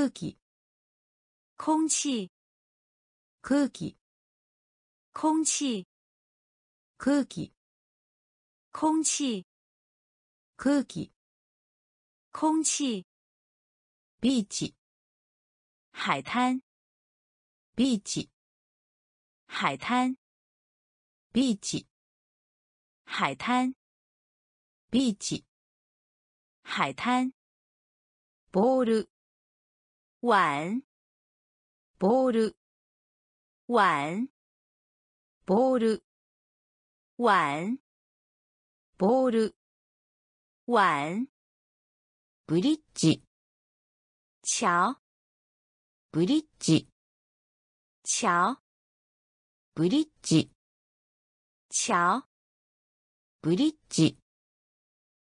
空气，空气，空气，空气，空气，空气，空气，空气，beach，海滩，beach，海滩，beach，海滩，beach，海滩，ball。碗ボール。碗ボール。碗ボール。碗ブリッジ。桥。ブリッジ。桥。ブリッジ。桥。ブリッジ。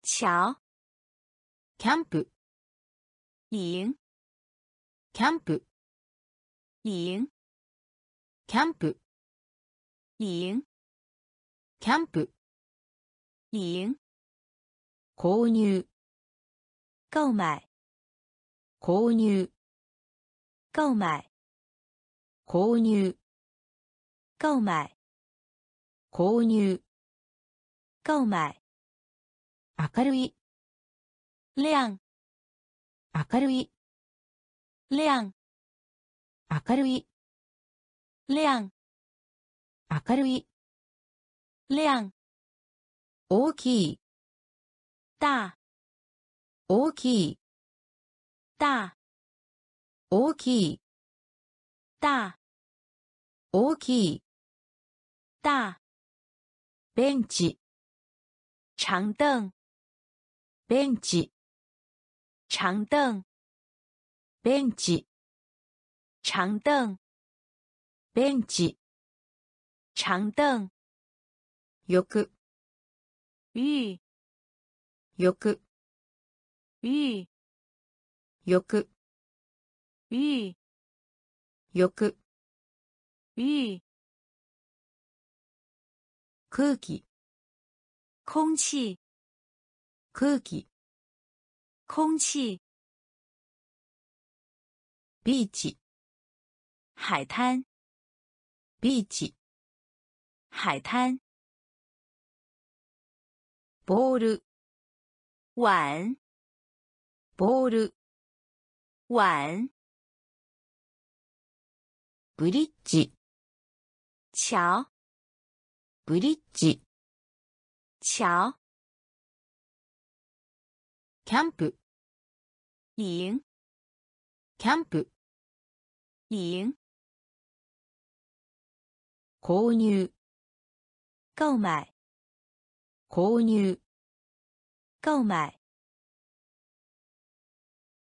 桥。キャンプ。营キャンプ。营キャンプ。营キャンプ。营購入。购买購入。购买購入。购买購入。购买明るい。亮明るい亮明るい。亮明るい。亮大きい。大大きい。大大きい。大大きい。大ベンチ。长凳。ベンチ。长凳ベンチ长凳。ベンチ长凳浴浴浴浴浴浴浴浴空気。空气空気。空气ビーチ。海滩。ビーチ。海滩。ボール。碗。ボール。碗。ブリッジ。桥。ブリッジ。桥。キャンプ。营。キャンプ营購入。购买。購入。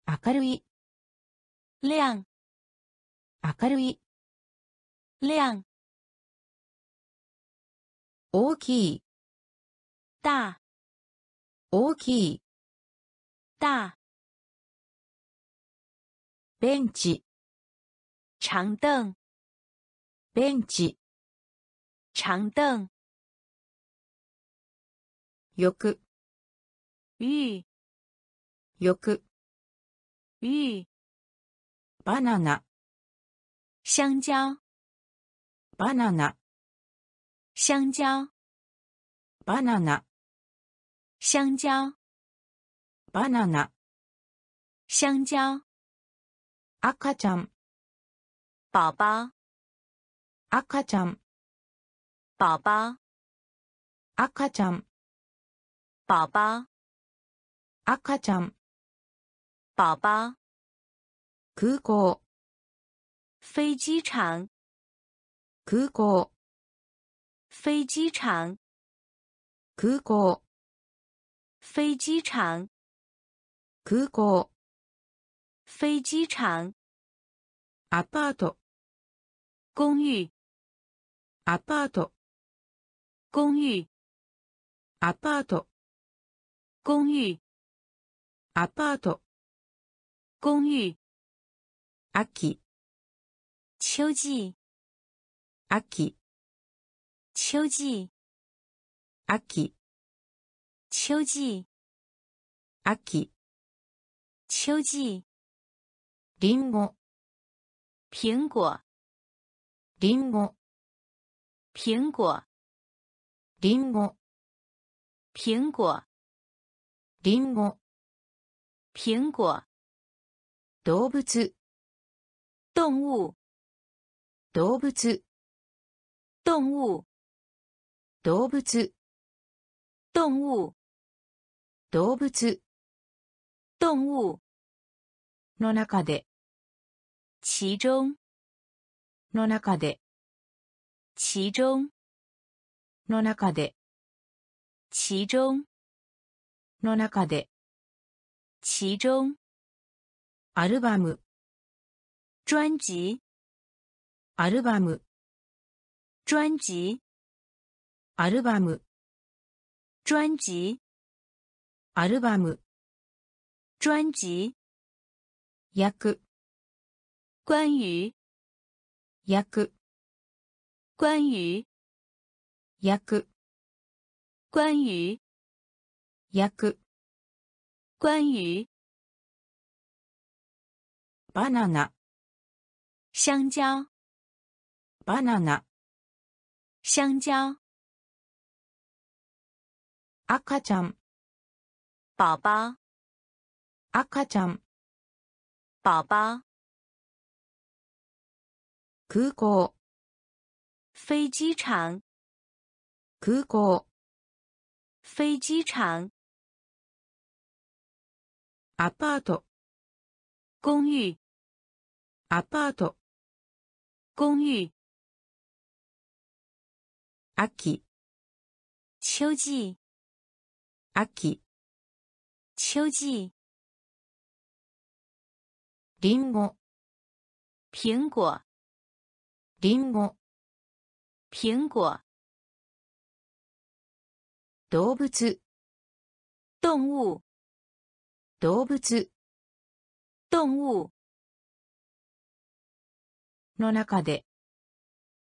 明るい。亮。明るい。亮。大きい。大。大きい。大。ベンチ长凳。ベンチ长凳。浴浴浴浴バナナ香蕉。バナナ香蕉。バナナ香蕉。バナナ香蕉。赤ちゃん宝宝赤ちゃん宝宝赤ちゃん宝宝赤ちゃん宝宝空港飞机场空港飞机场空港飞机场空港飞机场 アパート。公寓。アパート。公寓。アパート。公寓。アパート。公寓。秋。秋季秋。秋季秋。秋季秋。秋季りんご苹果，りんご苹果，りんご苹果，りんご苹果。動物。动物，動物。动物，動物。动物，動物。动物。の中で其中，の中で。其中，の中で。其中，の中で。其中。アルバム。专辑，アルバム。专辑，アルバム。专辑，アルバム。专辑?役关于，役关于，役关于，役关于。バナナ香蕉，バナナ香蕉。赤ちゃん宝宝，赤ちゃん宝宝。 空港飞机场，空港飞机场。アパート公寓，アパート公寓。秋秋季，秋秋季。りんご苹果， りんご苹果。動物。动物，動物。动物。の中で。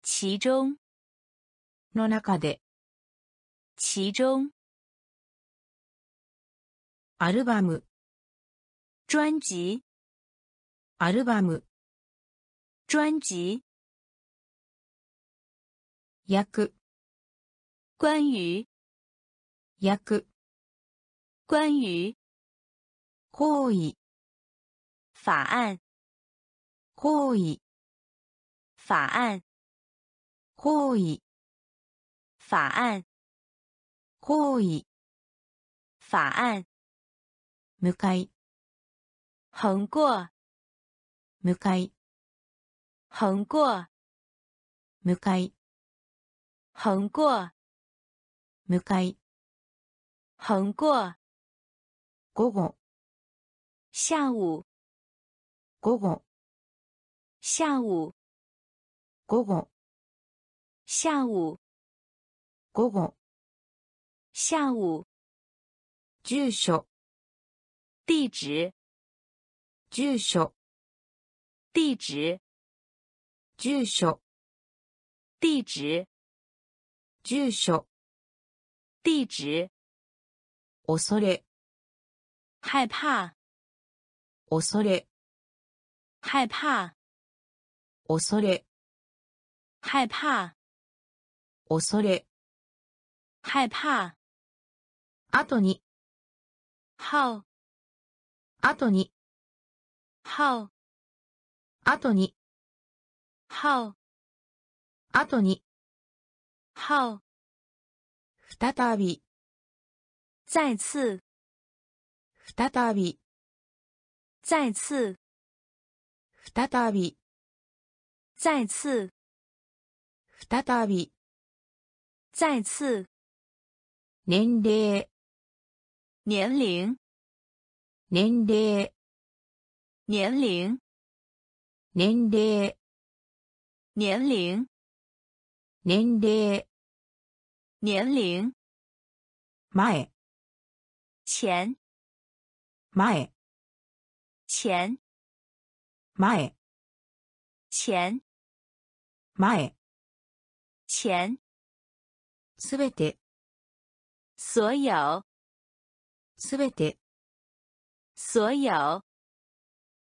其中，の中で。其中。アルバム。专辑，アルバム。专辑。役。关于，役。关于。行為。法案，行為。法案，行為。法案，行為。法案。向かい。横过，向かい。横过，向かい横过，向かい。横过。午後。下午，午後。下午，午後。下午，午後。下午。住所。地址，住所。地址，住所。地址，住所。地址。恐れ。害怕，恐れ。害怕，恐れ。害怕，恐れ。害怕。後に。后，後に。后，後に。后，後に后。再び再次，再び再次，再び再次，再び再次。年齢年龄，年齢年龄，年齢年龄， 年齢。年龄。前。前，前。前，前。前，前。前。すべて。所有，すべて。所有，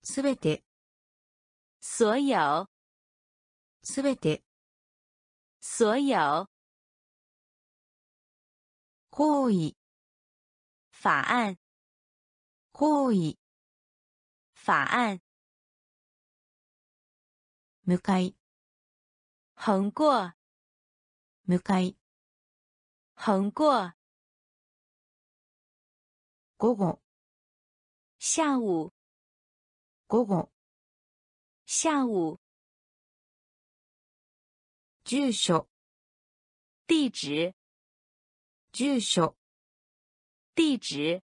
すべて。所有，すべて、所有，行為、法案，行為、法案，向かい、横过，向かい、横过，午後、下午，午後、下午， 住所、地址，住所、地址，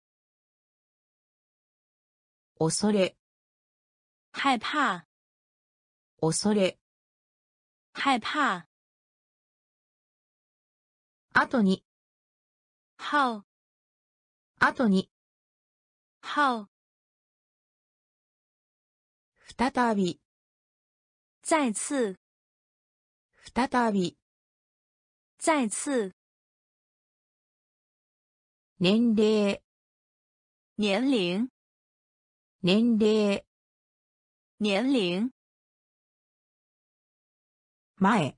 恐れ、害怕，恐れ、害怕，後に、后，後に、后，再び、再次，再び、再次，年齢、年龄，年齢、年龄，前、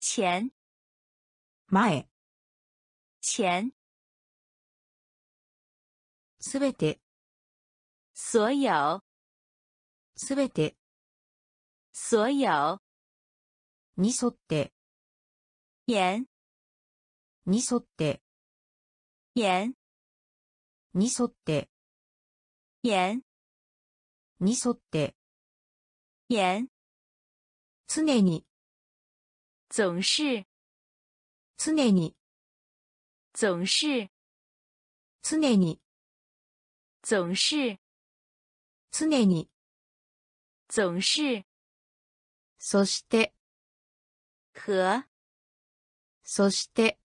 前，前、前，すべて、所有，すべて、所有，に沿って、沿，に沿って、沿，に沿って、沿，に沿って、沿，常に、总是，常に、总是，常に、总是，常に、总是，そして、和，そして、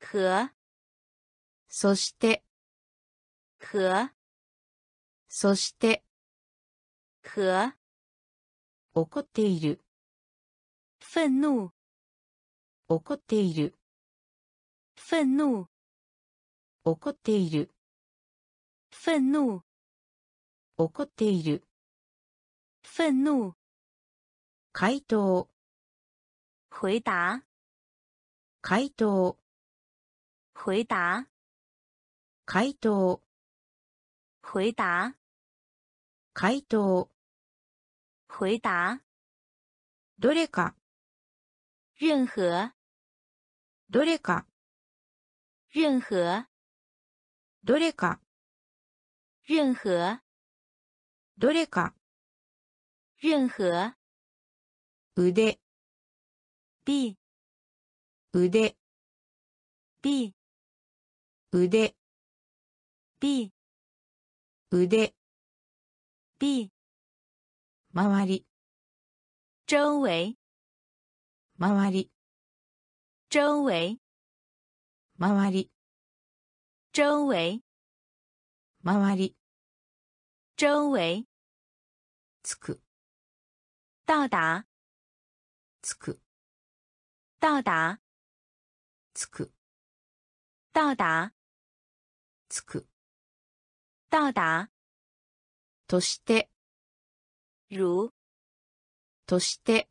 和，そして、和，そして、和，怒っている、愤怒，怒っている、愤怒，怒っている、愤怒，怒っている、愤怒，回答、回答，回答、回答，回答、回答，回答、回答，どれか、任何，どれか、任何，どれか、任何，どれか、任何。腕、，b 腕、b 腕、b 腕、b 周り、周围，周り、周围，周り、周围，周り、周围，つく、到达，つく、到达，つく、到达，つく、到达，として、如。として、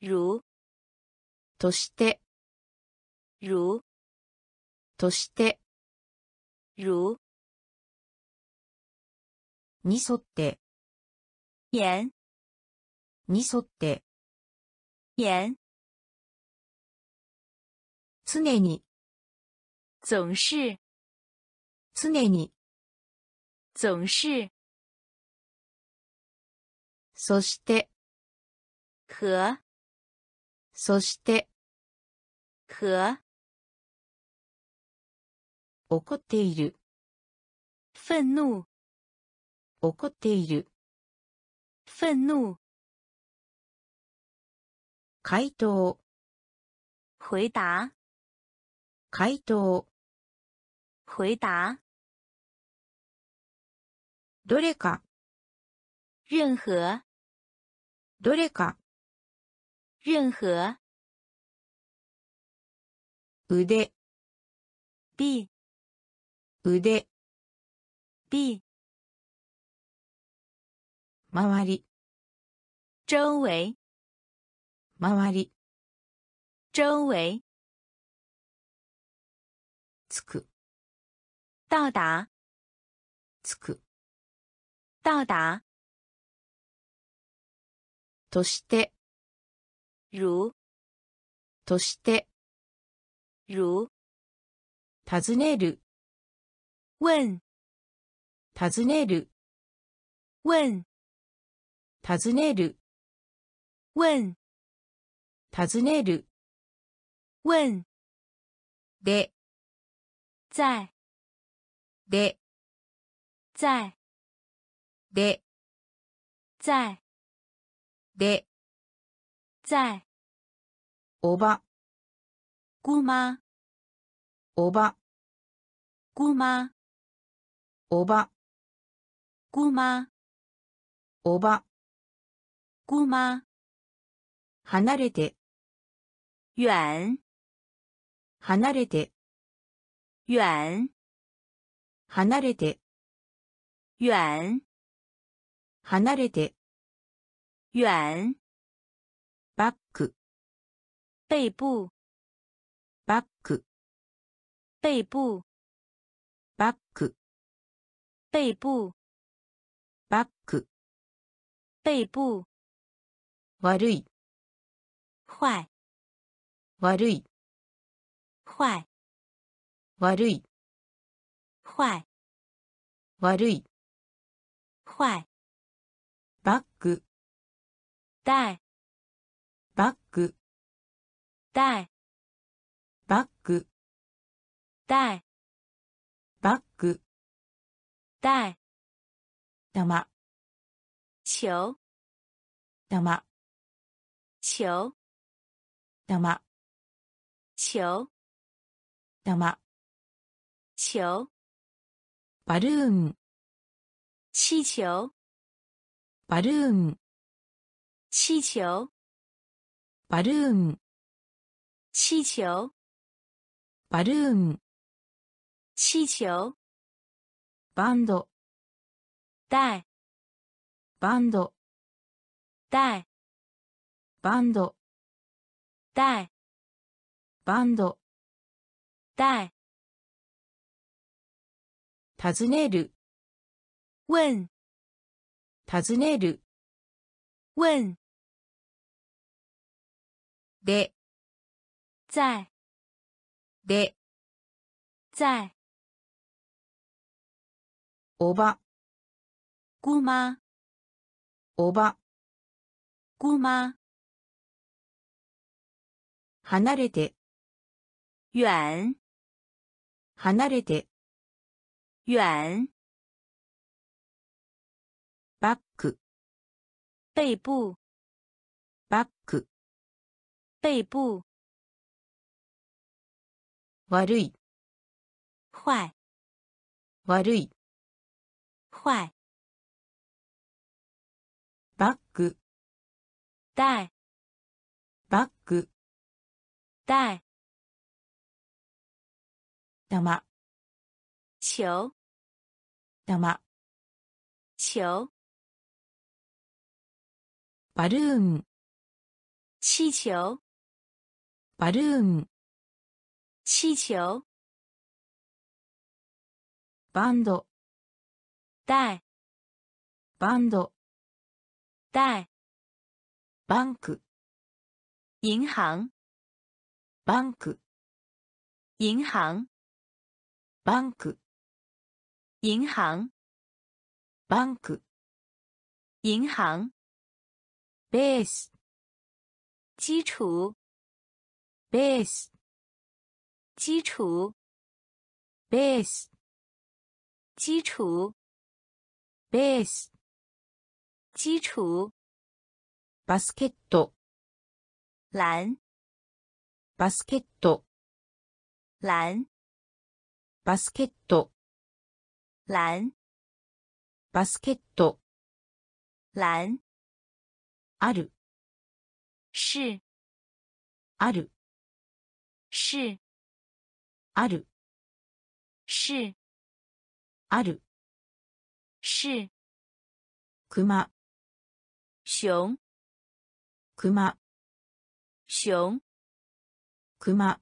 如。として、如。として、如。に沿って、沿に沿って、沿，常に、总是常に、总是そして、和そして、和怒っている、愤怒怒っている、愤怒回答、回答回答、回答。どれか、任何。どれか、任何。腕、b 腕、b 周り、周围，周り、周围，つく、到达，つく、到達，として、如。として、如。尋ねる、问。尋ねる、问。尋ねる、问。尋ねる、问，で、在。で、在。で、在。で、在，おば、姑妈おば、姑妈おば、姑妈おば、姑妈，離れて、远離れて、远離れて、远離れて、远，バック、背部。バック、背部。バック、背部。バック、背部，悪い、坏。悪い、坏悪い、坏。悪い、坏，バック、带バック、带バック、带バック、带，玉、球。玉、球。玉、球。玉、球，バルーン、气球。バルーン、气球。バルーン、气球。バルーン、气球，バンド、带。バンド、带。バンド、带。バンド、带，尋ねる、问尋ねる、问，で、在。で、在，おば、姑妈。おば、姑妈，離れて、远。離れて、远，バック、背部。バック、背部，悪い、坏。悪い、坏，バック、带。バック、带。玉、球玉、球。バルーン、气球。バルーン、气球，バンド、带バンド、带バンク、银行。バンク、银行。バンク、银行。バンク、银行，ベース、基础。ベース、基础。ベース、基础。ベース、基础，バスケット、篮バスケット、篮バスケット、篮バスケット、篮ある、是ある、是ある、是ある、是熊、熊。熊、熊。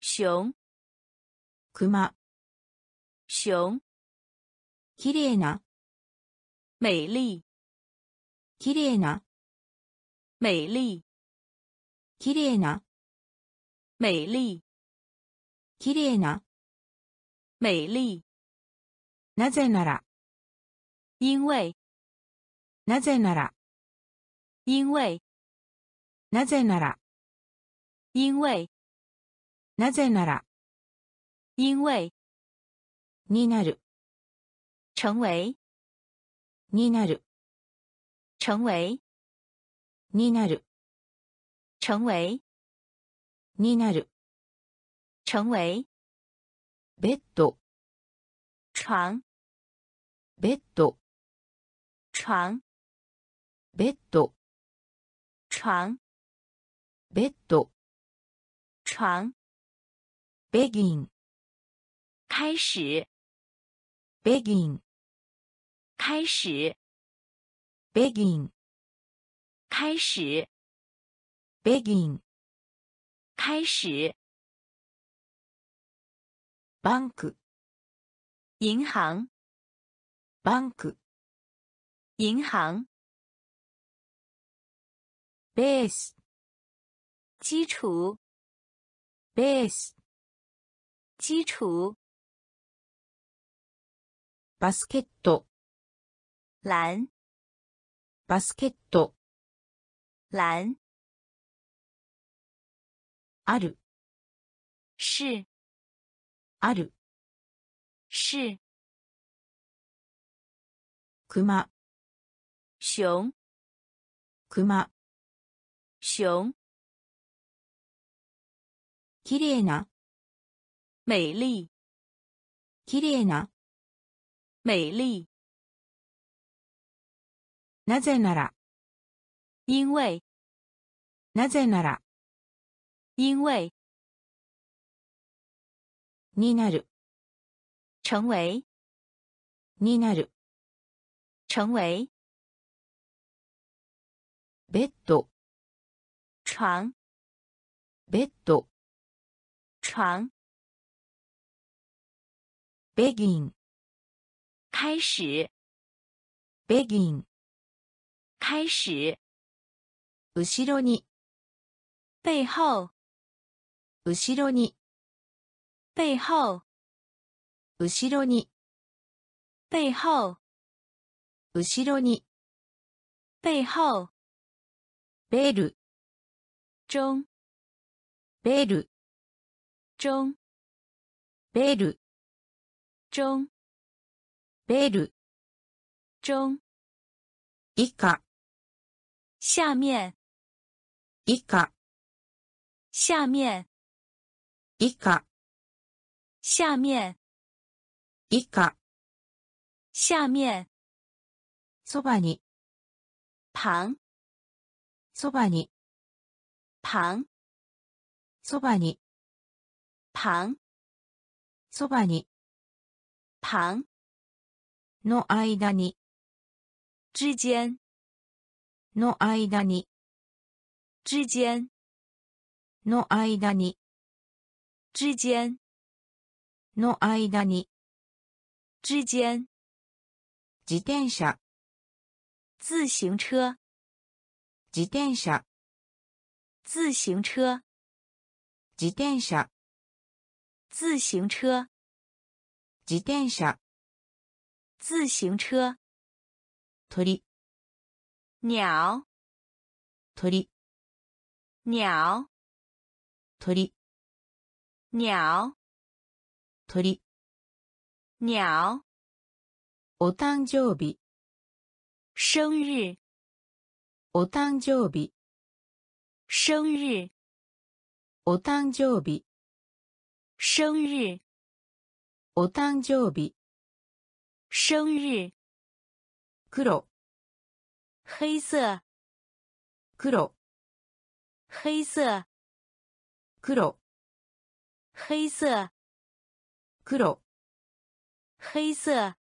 熊、熊熊、熊きれいな、美丽きれいな、美丽きれいな、美丽きれいな、美丽なぜなら、因为なぜなら、因为なぜなら、因为なぜなら、因为になる、成为。になる、成为。になる、成为。になる、成为。ベッド、床。ベッド、床。ベッド、床。ベッド、床。ベギン、开始ベギン、开始。ベギン、开始。ベギン、开始。バンク、银行。バンク、银行。ベース、基础。ベース、基础バスケット、篮バスケット、篮ある、是。ある、是。熊、熊。熊、熊。きれいな、美丽。きれいな、美丽。なぜなら、因为。なぜなら、因为。になる、成为。になる、成为。ベッド、床。ベッド、床。ベギン、开始。ベギン、开始。後ろに、背后後ろに、背后後ろに、背后後ろに、背后ベル、中。ベル、中。ベル、中ベル、中。以下、下面。以下、下面。以下、下面。以下、下面。そばに、旁。そばに、旁。そばに、旁。そばに、旁の間に、之间。の間に、之间。の間に、之间。の間に、之间。自転車、自行车。自転車、自行车。自転車、自行车。自転車、自行车鳥、鸟鳥、鸟鳥、鸟鳥、鸟お誕生日、生日お誕生日、生日お誕生日、生日お誕生日、 生日黒、黑色黒、黑色黒、黑色黒、黑色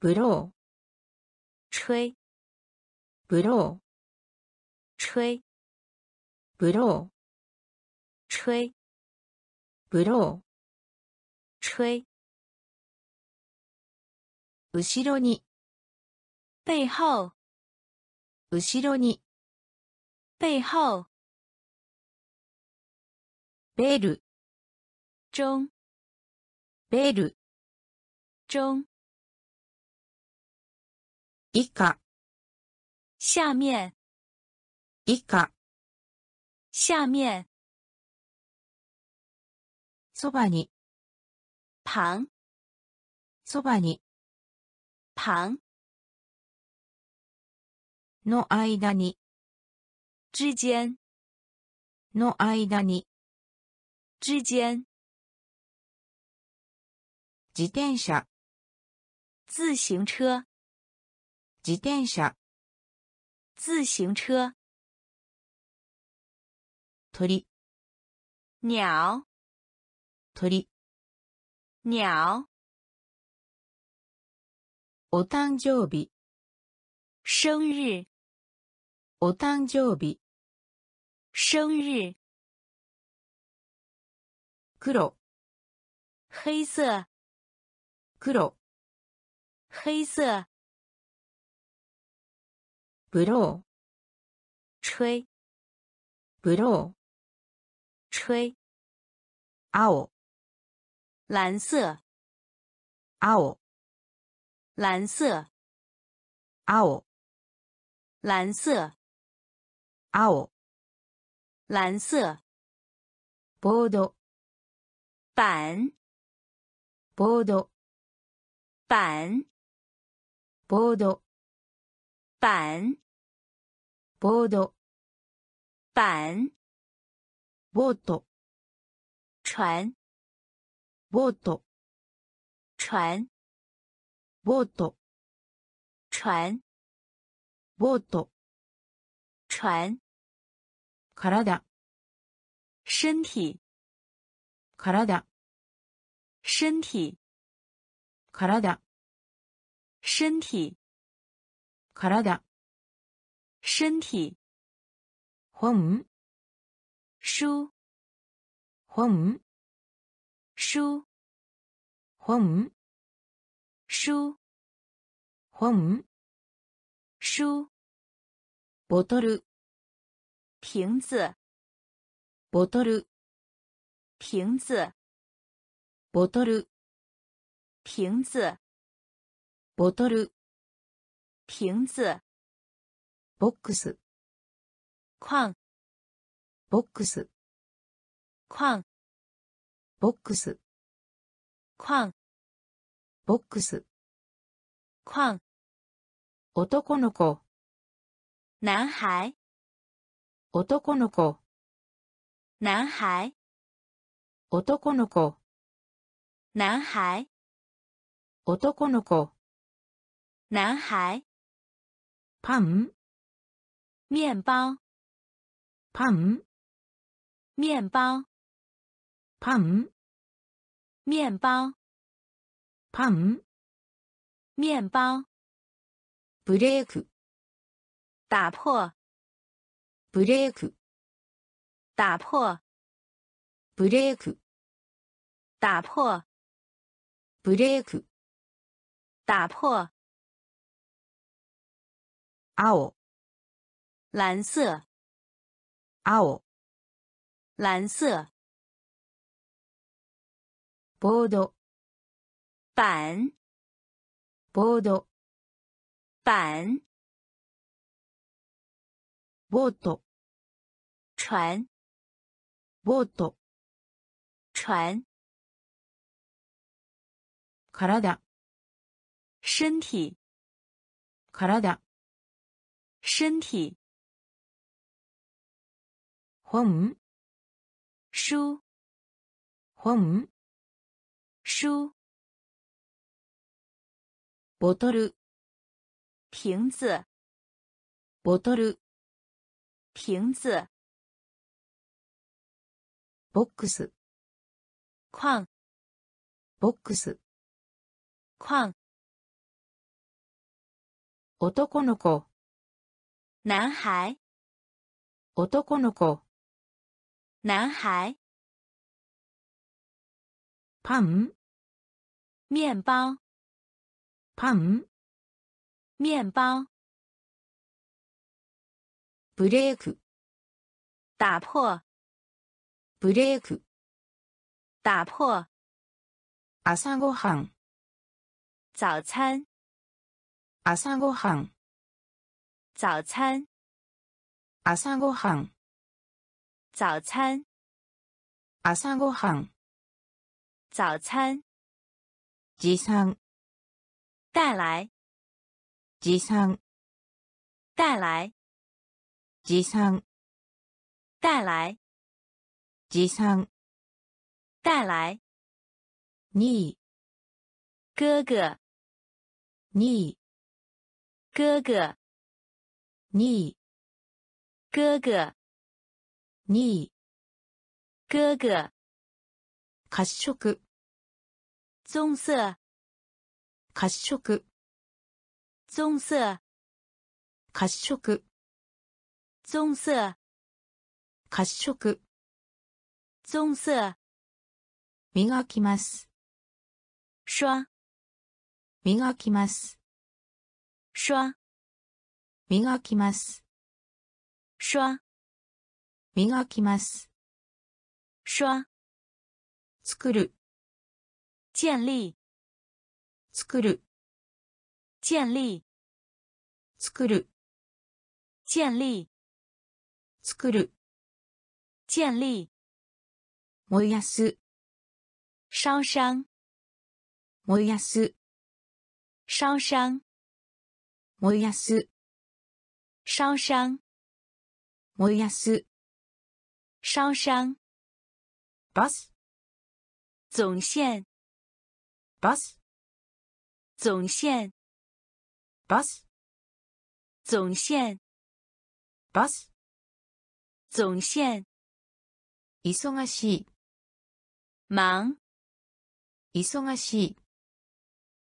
ブロー、吹 ブロー、吹，ブロー、吹，ブロ吹，ー、 後ろに、背后，後ろに、背后，ベル、中，ベル、中，以下、下面，以下、下面，そばに、旁，そばに、旁，の間に、之间，の間に、之间，自転車、自行车，自転車、自行车，鳥、鸟，鳥、鸟，お誕生日、生日，お誕生日、生日，黒、黑色，黒、黑色，ブロー、吹，ブロー、吹，青、蓝色，青、蓝色，青、蓝色，青、蓝色，ボード、板，ボード、板，ボード、板，ボード、板，ボート、船，ボート、船， ボート、船，ボート、船，体、身体，体、身体，体、身体，体、身体，本、书，本、书，本、 书，本、书，ボトル、瓶子，ボトル、瓶子，ボトル、瓶子，ボトル、瓶子，ボックス、框，ボックス、框，ボックス、框，ボックス、框，男の子、男孩，男の子、男孩，男の子、男孩，男の子、男孩，パン、面包，パン、面包，パン、面包，パン、面包，ブレーク、打破，ブレーク、打破，ブレーク、打破，ブレーク、打破，青、蓝色，青、蓝色，ボード、 板，ボード、板，ボート、船，ボート、船，体、身体，体、身体，本、书，本、书， ボトル、瓶子，ボトル、瓶子，ボックス、框，ボックス、框，男の子、男孩，男の子、男孩，パン、面包，パン、面包，ブレーク、打破，ブレーク、打破，朝ごはん、早餐，朝ごはん、早餐，朝ごはん、早餐，朝ごはん、早餐，持参、 带来，持参、带来，持参、带来，持参、带来，に、哥哥，に、哥哥，に、哥哥，に、哥哥，褐色、棕色， 褐色、棕色，褐色、棕色，褐色、棕色，磨きます、刷，磨きます、刷，磨きます、刷，磨きます、刷，作る、建立，作る、建立，作る、建立，作る、建立，燃やす、烧伤，燃やす、烧伤，燃やす、烧伤，燃やす、烧伤，バス、总线，バス、总线，バス、总线，バス、总线，忙？しい、忙，忙？しい、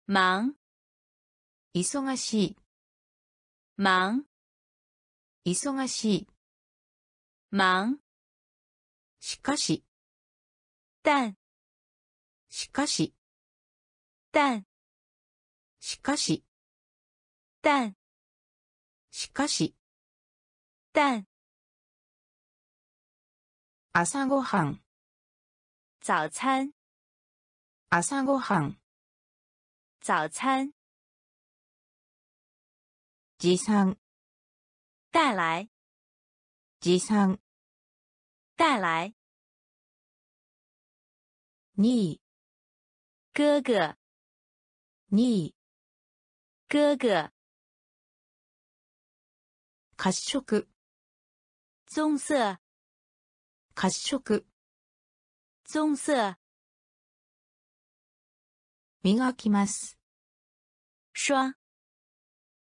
忙，忙？しい、忙，忙しい、忙，しかし、但，しかし、但，しかし、但，しかし、但，朝ごはん、早餐，朝ごはん、早餐，持参、带来，持参、带来，に、哥哥，に、哥哥，褐色、棕色，褐色、棕色，磨きます、刷，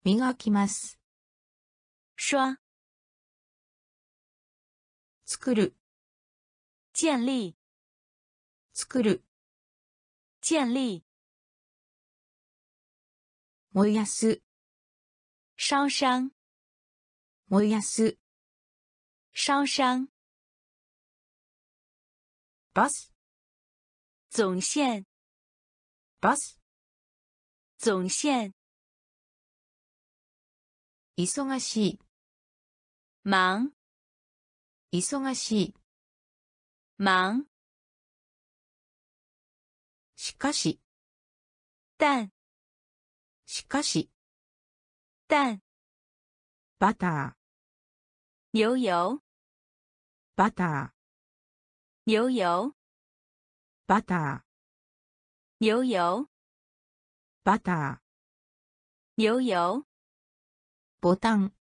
磨きます、刷，作る、建立，作る、建立，燃やす、烧伤，燃やす、烧伤，バス、总线，バス、总线，忙。しい、忙，忙。しい、忙，しかし、但，しかし、但，バタ牛油，ー、バタ牛油，ー、バター、牛油，バタ牛油，ー、ボタン、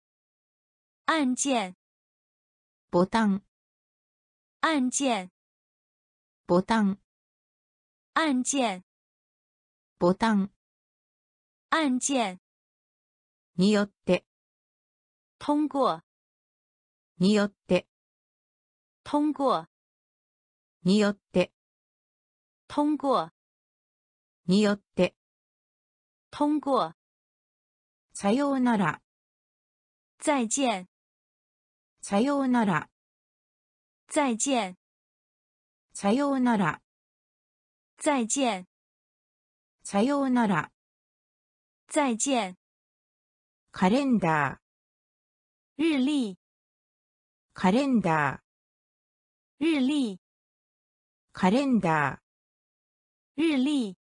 按键，ボタン、按键，ボタン、按键，ボタン、按键，によって、通过，によって、通过，によって、通过，によって、通过，さようなら、再见，さようなら、再见，さようなら、再见，さようなら、再见。カレンダー、日历，カレンダー、日历，カレンダー、日历，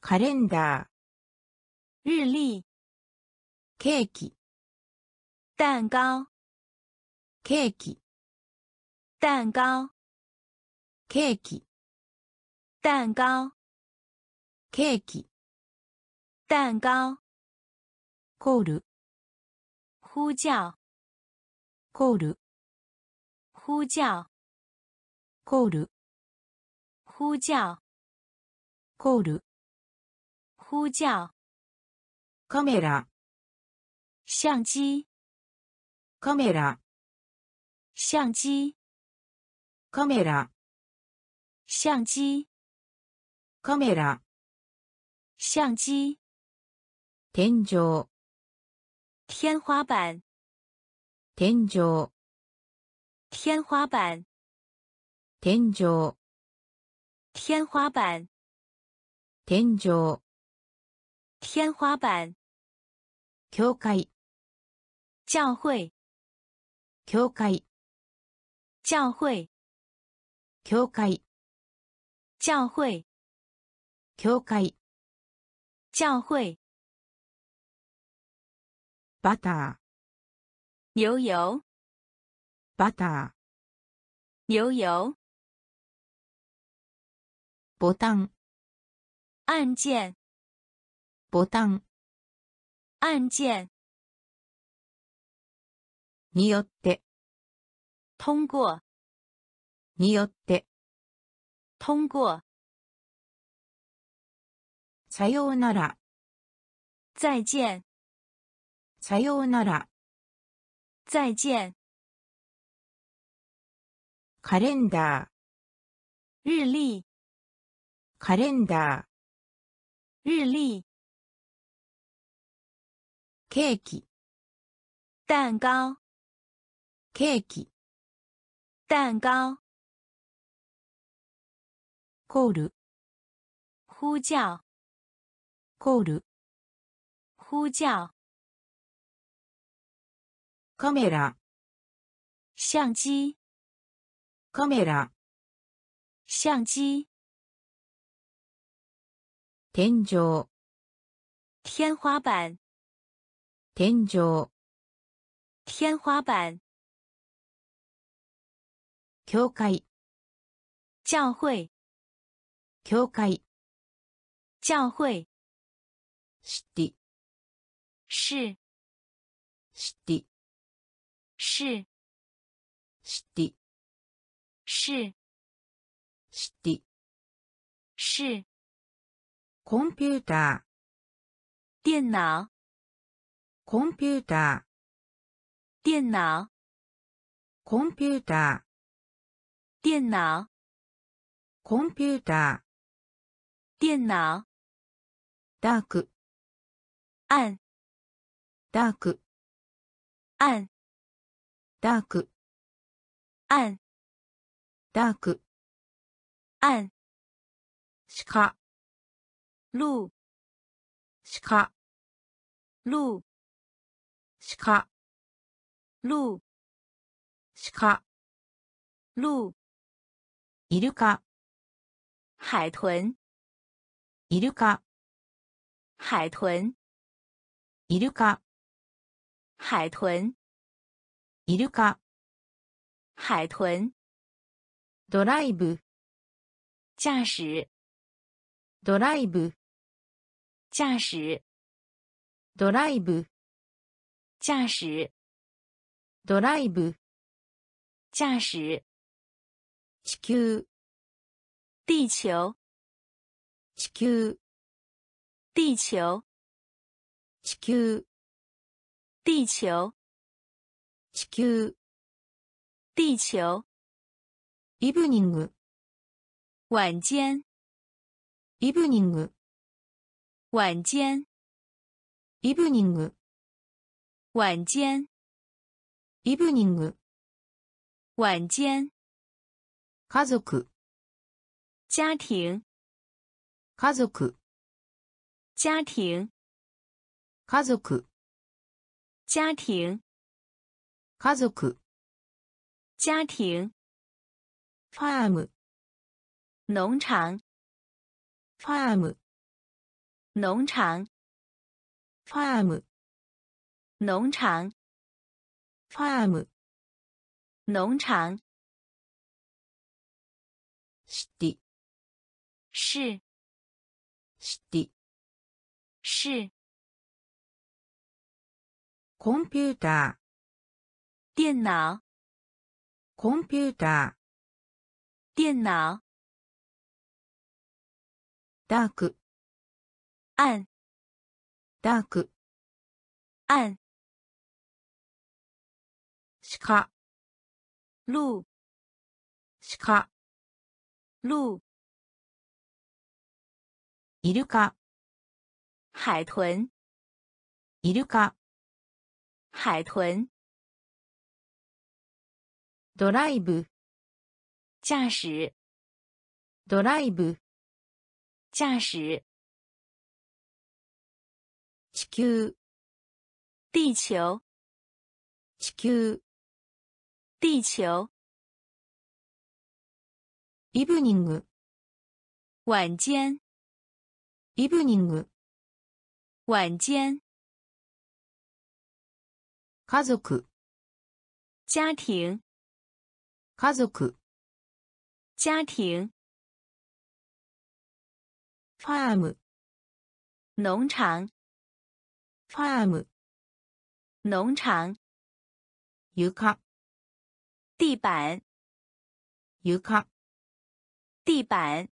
カレンダー、日历。ケーキ、蛋糕，ケーキ、蛋糕，ケーキ、蛋糕，ケーキ、蛋糕。コール、呼叫，コール、呼叫，コール、呼叫，コール、呼叫。カメラ、相机，カメラ、相机，カメラ、相机，カメラ、相机。天井、天花板，天井、天花板，天井、天花板，天井、天花板。教会、教会，教会、教会，教会、教会，教会、教会。バタ牛油，ー、バター、牛油。ボタン、按键，ボタン、按键。によって、通过，によって、通过。さようなら、再见，さようなら、再见。カレンダー、日历，カレンダー、日历。ケーキ、蛋糕，ケーキ、蛋糕。コール、呼叫，コール、呼叫。カメラ、相机，カメラ、相机。天井、天花板，天井、天花板。教会、教会，教会、教会。シティ、是，シティ、是，シティ、是，シティ、是。コンピュータ电脑，ー、コンピュータ电脑，ー、コンピュータ电脑，ー、コンピュータ电脑。ー、ダーク、暗，ダーク、暗，ダーク、暗，ダーク、暗。鹿、路，鹿、路，鹿、路，鹿、路。イルカ、海豚，イルカ、海豚，イルカ、海豚，イルカ、海豚。ドライブ、驾驶，ドライブ、驾驶，ドライブ、驾驶，ドライブ、驾驶。地球、地球，地球、地球，地球、地球，地球、地球。イブニング、晚间，イブニング、晚间，イブニング、晚间，イブニング、晚间，家族、家庭，家族、家庭，家族、家庭，家族、家庭，ファーム、农场，ファーム、农场，ファーム、农场，ファーム、农场，シティ、是シティ、是コンピュータ电脑，ー、コンピュータ电脑，ー、ダーク、暗ダーク、暗鹿、鹿鹿、鹿イルカ、海豚。イルカ、海豚ドライブ、驾驶ドライブ、驾驶地球、地球地球、地球イブニング、晚间イブニング、晚间家族、家庭 家族、家庭ファーム、农场ファーム、农场床、地板床、地板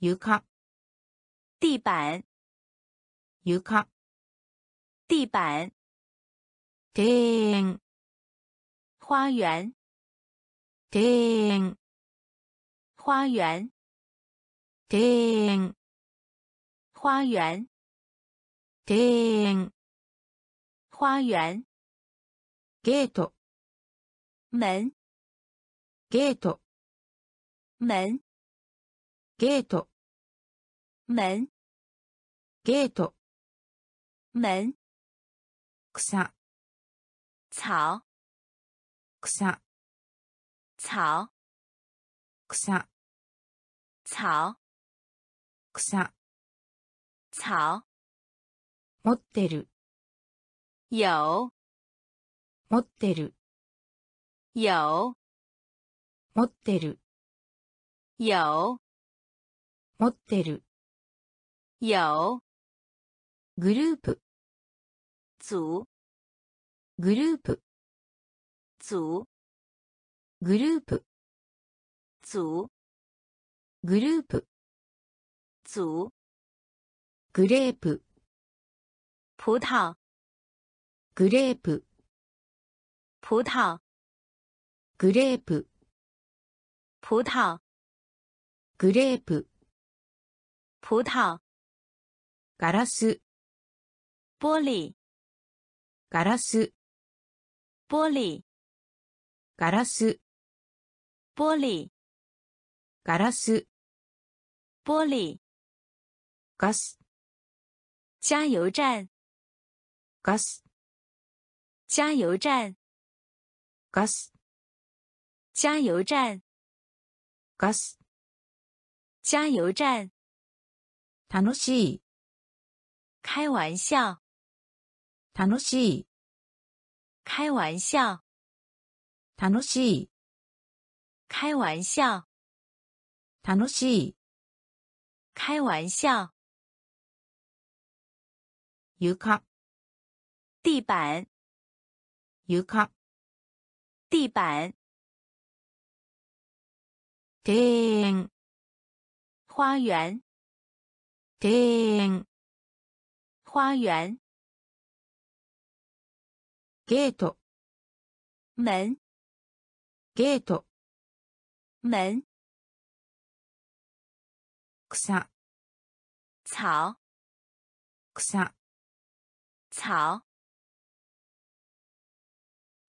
床、地板床、地板庭園、花园 庭園、花园庭園、花园庭園、花园ゲート、门ゲート、门ゲート、门ゲート、门草、草草、 草。草、草。草、草。持ってる、有。持ってる、有。持ってる、有。持ってる、有。グループ、组グループ、组グループ、组グループ、组グレープ、葡萄グレープ、葡萄グレープ、葡萄グレープ、葡萄ガラス、玻璃ガラス、玻璃ガラス、玻璃ガラス、玻璃ガス、加油站ガス、加油站ガス、加油站ガス、加油站楽しい、开玩笑楽しい、开玩笑楽しい、 开玩笑楽しい、开玩笑床、地板床、地板庭園、花园庭園、花园ゲート、门ゲート、 门。草、草。草、草。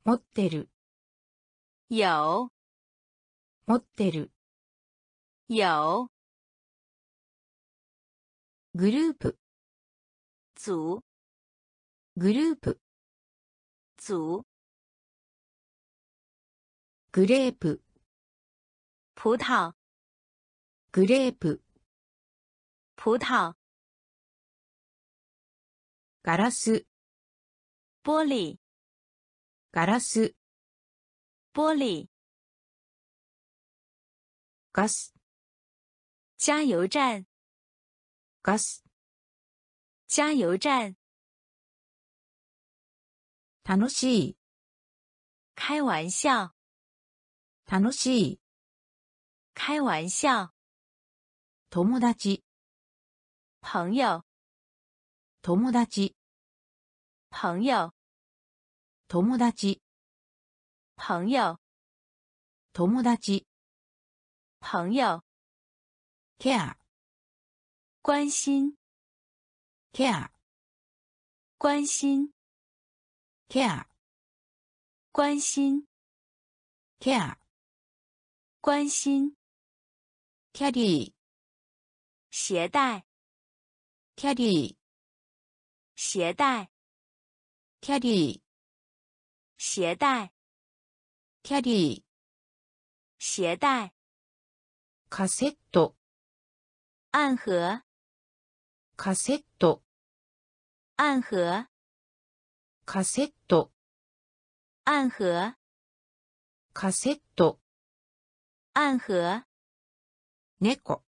持ってる、有。持ってる、有。グループ、组グループ、组グレープ、葡萄。グレープ、葡萄。ガラス、玻璃。ガラス、玻璃。ガス、加油站。ガス、加油站。楽しい、开玩笑。楽しい、开玩笑友達、朋友友達、朋友友達、朋友友達、朋友ケア、关心ケア、关心ケア、关心ケア、关心 キャリー、携带。キャリー、携带。キャリー、携带。キャリー、携带。カセット、暗盒。カセット、暗盒。カセット、暗盒。カセット、暗盒猫、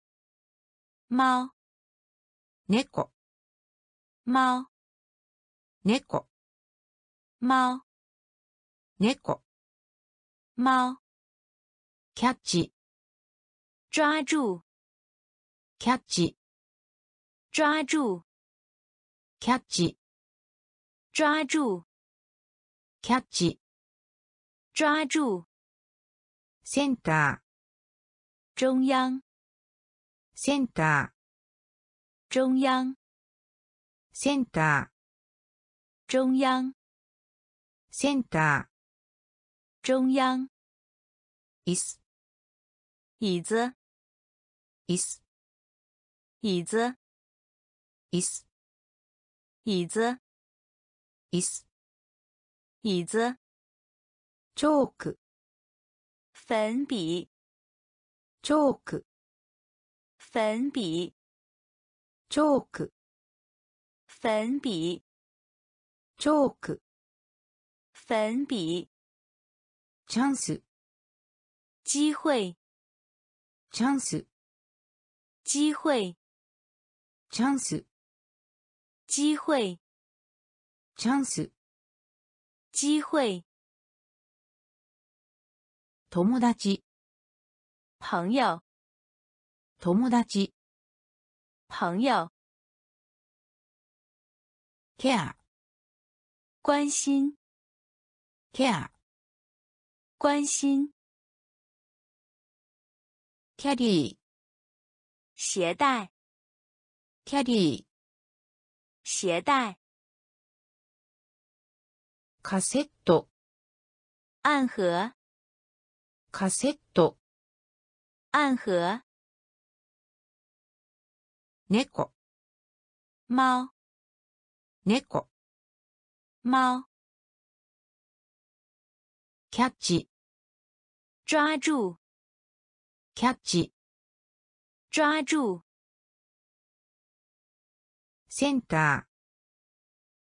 猫。猫、猫。猫、猫。猫、猫。キャッチ、抓住。キャッチ、抓住。キャッチ、抓住。キャッチ、抓住。センター中央、センター、中央センター、中央センタ中央ー、椅子、椅子椅子、椅子椅子、椅子椅子、椅子チョーク、粉笔チョーク、 粉笔。チョーク、粉笔。チョーク、粉笔。チャンス、机会。チャンス、机会。チャンス、机会。チャンス、机会。友達、朋友友達、朋友。ケア、关心。ケア、关心。キャリー、携带。キャリー、携带。カセット、暗盒。カセット、暗盒猫、猫。猫、猫。キャッチ、抓住。キャッチ、抓住。センタ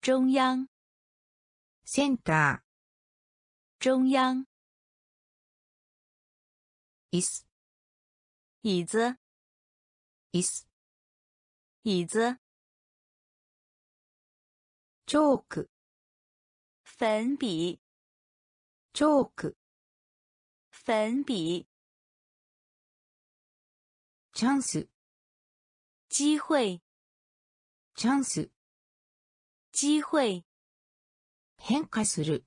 中央。ー、センタ中央。ー、椅子、椅子。椅子、椅子。チョーク、粉笔。チョーク、粉笔。チャンス、机会。チャンス、机会。変化する、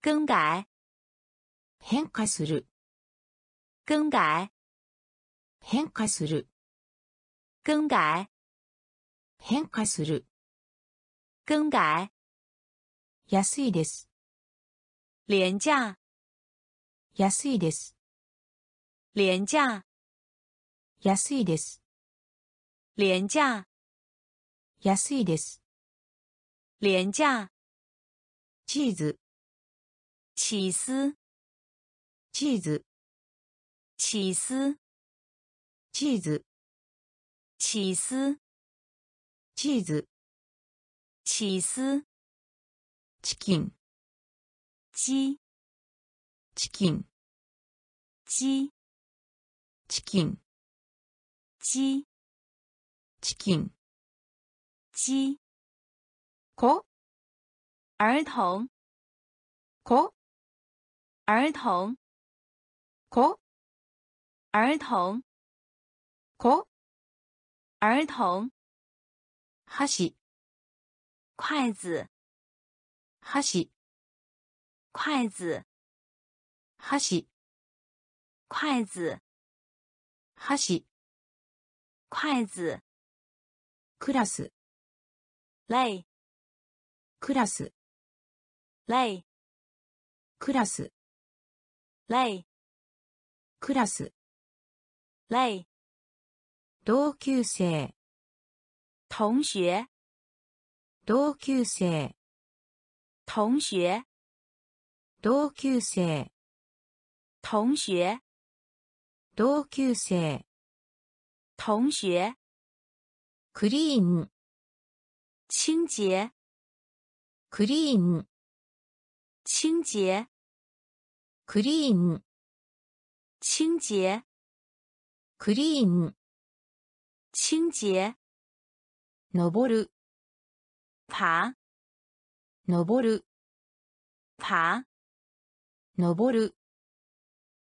更改。変化する、更改。変化する、更改変化する、更改安いです、廉价，安いです。廉价，安いです。廉价，安いです。廉价，チーズ、起司，チーズ、起司，チーズ、起司，チーズ、起司，チキン、鸡，チキン、鸡，チキン、鸡，チキン。鸡，子、儿童，子、儿童，子、儿童，子、儿童，箸、筷子，箸、筷子，箸、筷子，箸、筷子，クラス、累，クラス、累，クラス、累，クラス、累， 同級生、同学，同級生、同学，同級生、同学，同級生、同学，クリーン、清洁，クリーン、清洁，クリーン、清洁，クリーン、清洁，登る、爬，登る、爬，登る、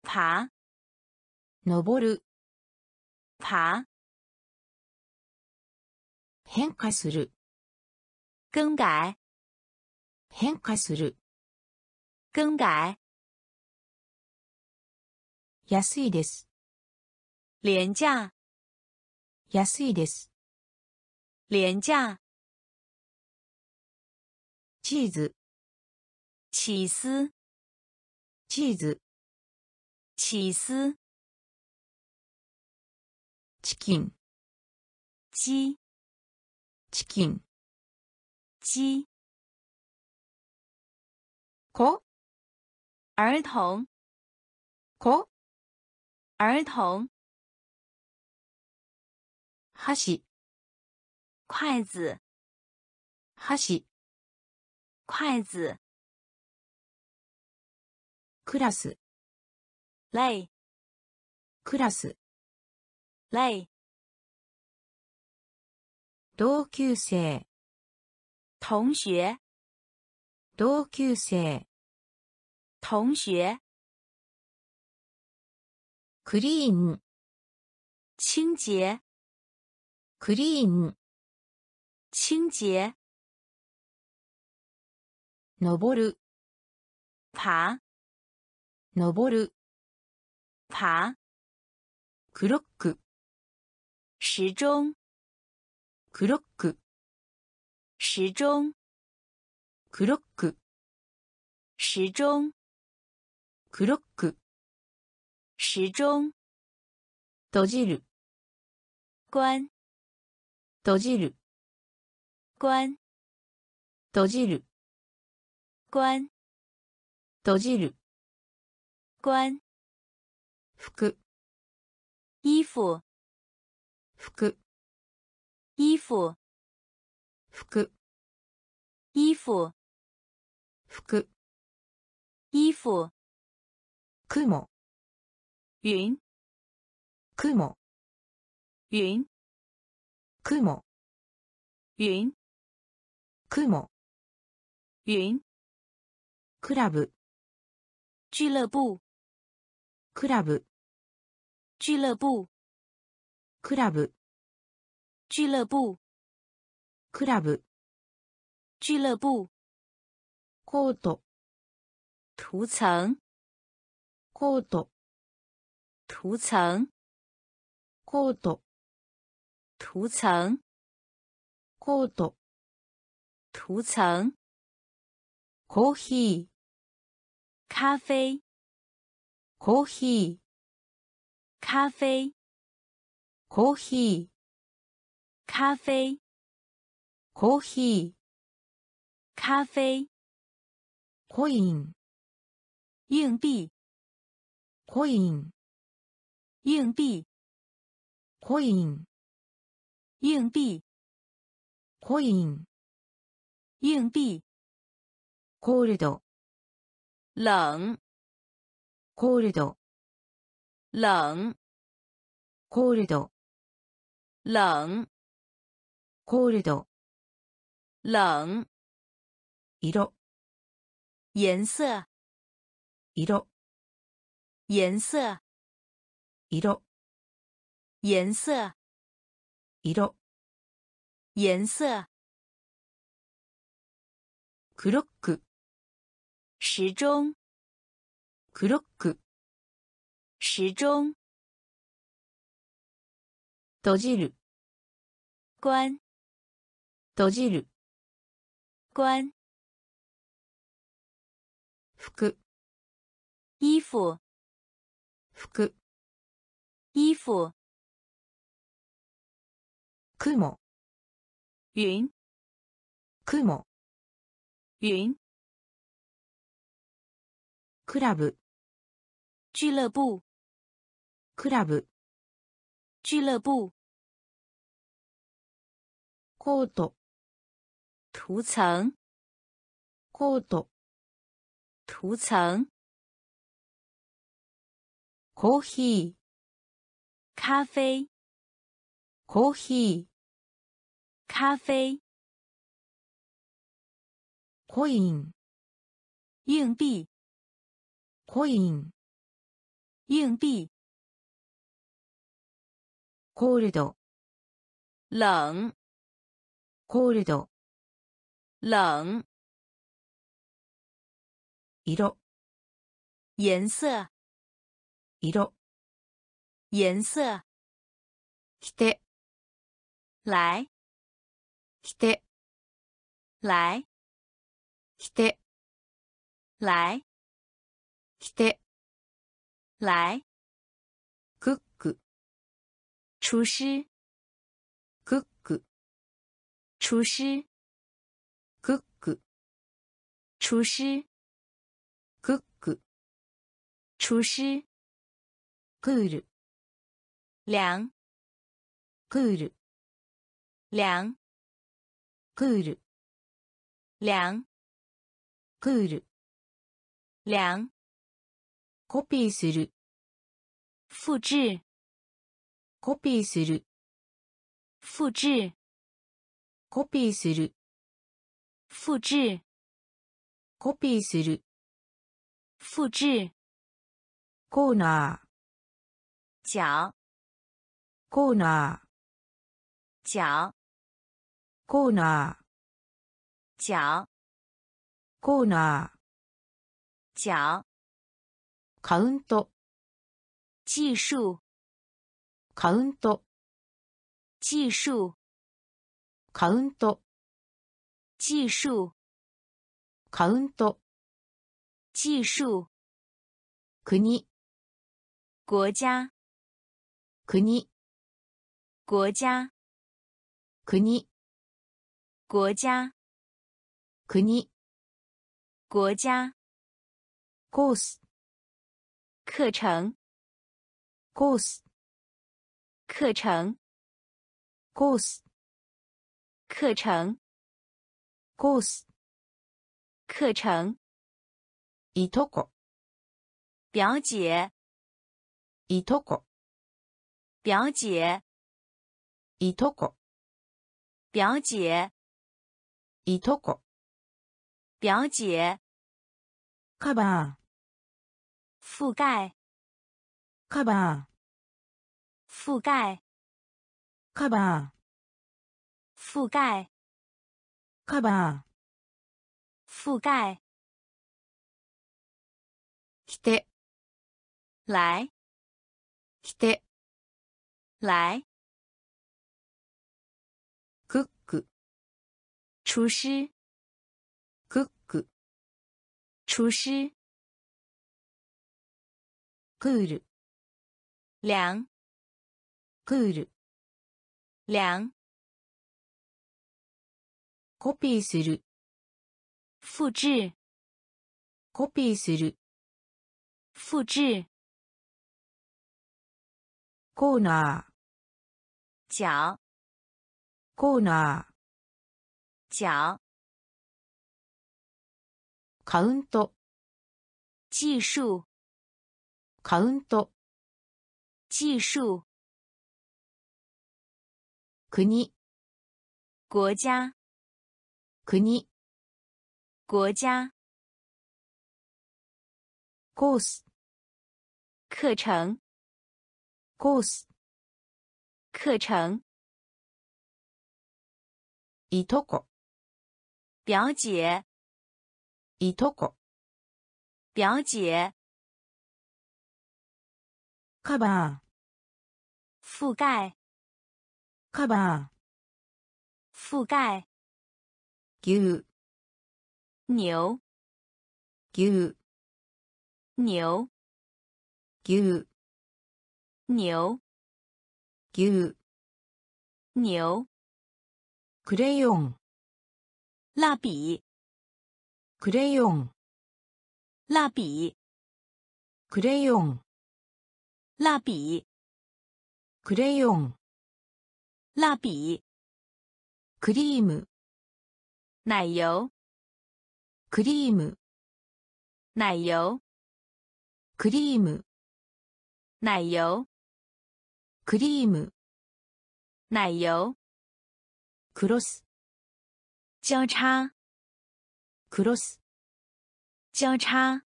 爬，登る、爬，変化する、更改，変化する、更改，安いです、廉价，安いです、廉价，チーズ、起司，チーズ、起司，チキン、鸡，チキン、鸡，子、儿童，子、儿童，箸、筷子，箸、筷子，クラス、累，クラス、累，同級生、同学，同級生、同学，クリーン、清洁，クリーン、清洁，登る、爬，登る、爬，クロック、时钟，クロック、时钟，クロック、时钟，クロック、时钟，閉じる、关，閉じる、关，閉じる、关，閉じる、关，服、衣服，服、衣服，服、衣服，服、衣服，雲、云，雲、云，雲、云，雲、云，クラブ、俱乐部，クラブ、俱乐部，クラブ、俱乐部，クラブ、俱乐部，コート、涂层，コート、涂层，コート、 涂层，コート、涂层，コーヒ 咖啡，コーヒー、咖啡，コーヒー、咖啡，コーヒー、咖啡，コイン、硬币，コイン、硬币，コイン、 硬币，コイン、硬币，コールド、冷，コールド、冷，コールド、冷，コールド、冷，色、颜色，色、颜色，色、颜色，色、颜色，クロック、时钟，クロック、时钟，閉じる、关，閉じる、关，服、衣服，服、衣服，雲、云，雲、云，クラブ、俱乐部，クラブ、俱乐部，コート、涂层，コート、涂层，コーヒー、咖啡，コーヒー、咖啡，コイン、硬币，コイン、硬币，コールド、冷，コールド、冷，色、颜色，色、颜色，来て、来，来て、来，来て、来，来て、来，クック、厨师，クック、厨师，クック、厨师，クック、厨师，クール、凉，クール、凉，クール、凉，クール、凉，コピーする、复制，コピーする、复制，コピーする、复制，コピーする、复制，コーナ角，ー、コーナー、角，コーナー、角，コーナー、角，カウント、计数，カウント、计数，カウント、计数，カウント、计数，国、国家，国、国家，国、国家，国、国家，コース、课程，コース、课程，コース、课程，コース、课程，いとこ、表姐，いとこ、表姐，いとこ、表姐， いとこ、表姐，カバ覆。盖，ー、カバー、覆。盖，カバー、覆。盖，カバー、覆。盖，来て、来，来。て、来，厨师，クック、厨师，クール、凉クール、凉コピーする、复制。コピーする、复制。コーナー、角。コーナー、角カウント、计数カウント、计数国、国家国、国家コース、课程コース、课程いとこ、 表姐いとこ、表姐カバ覆盖ー、カバ覆盖ー、牛、牛牛、牛牛、牛牛、牛クレヨン、 蜡笔。クレヨン、蜡笔。クレヨン、蜡笔。クレヨン、蜡笔。クリーム、奶油。クリーム、奶油。クリーム、奶油。クリーム、奶油。クロス、交叉。クロス、交叉。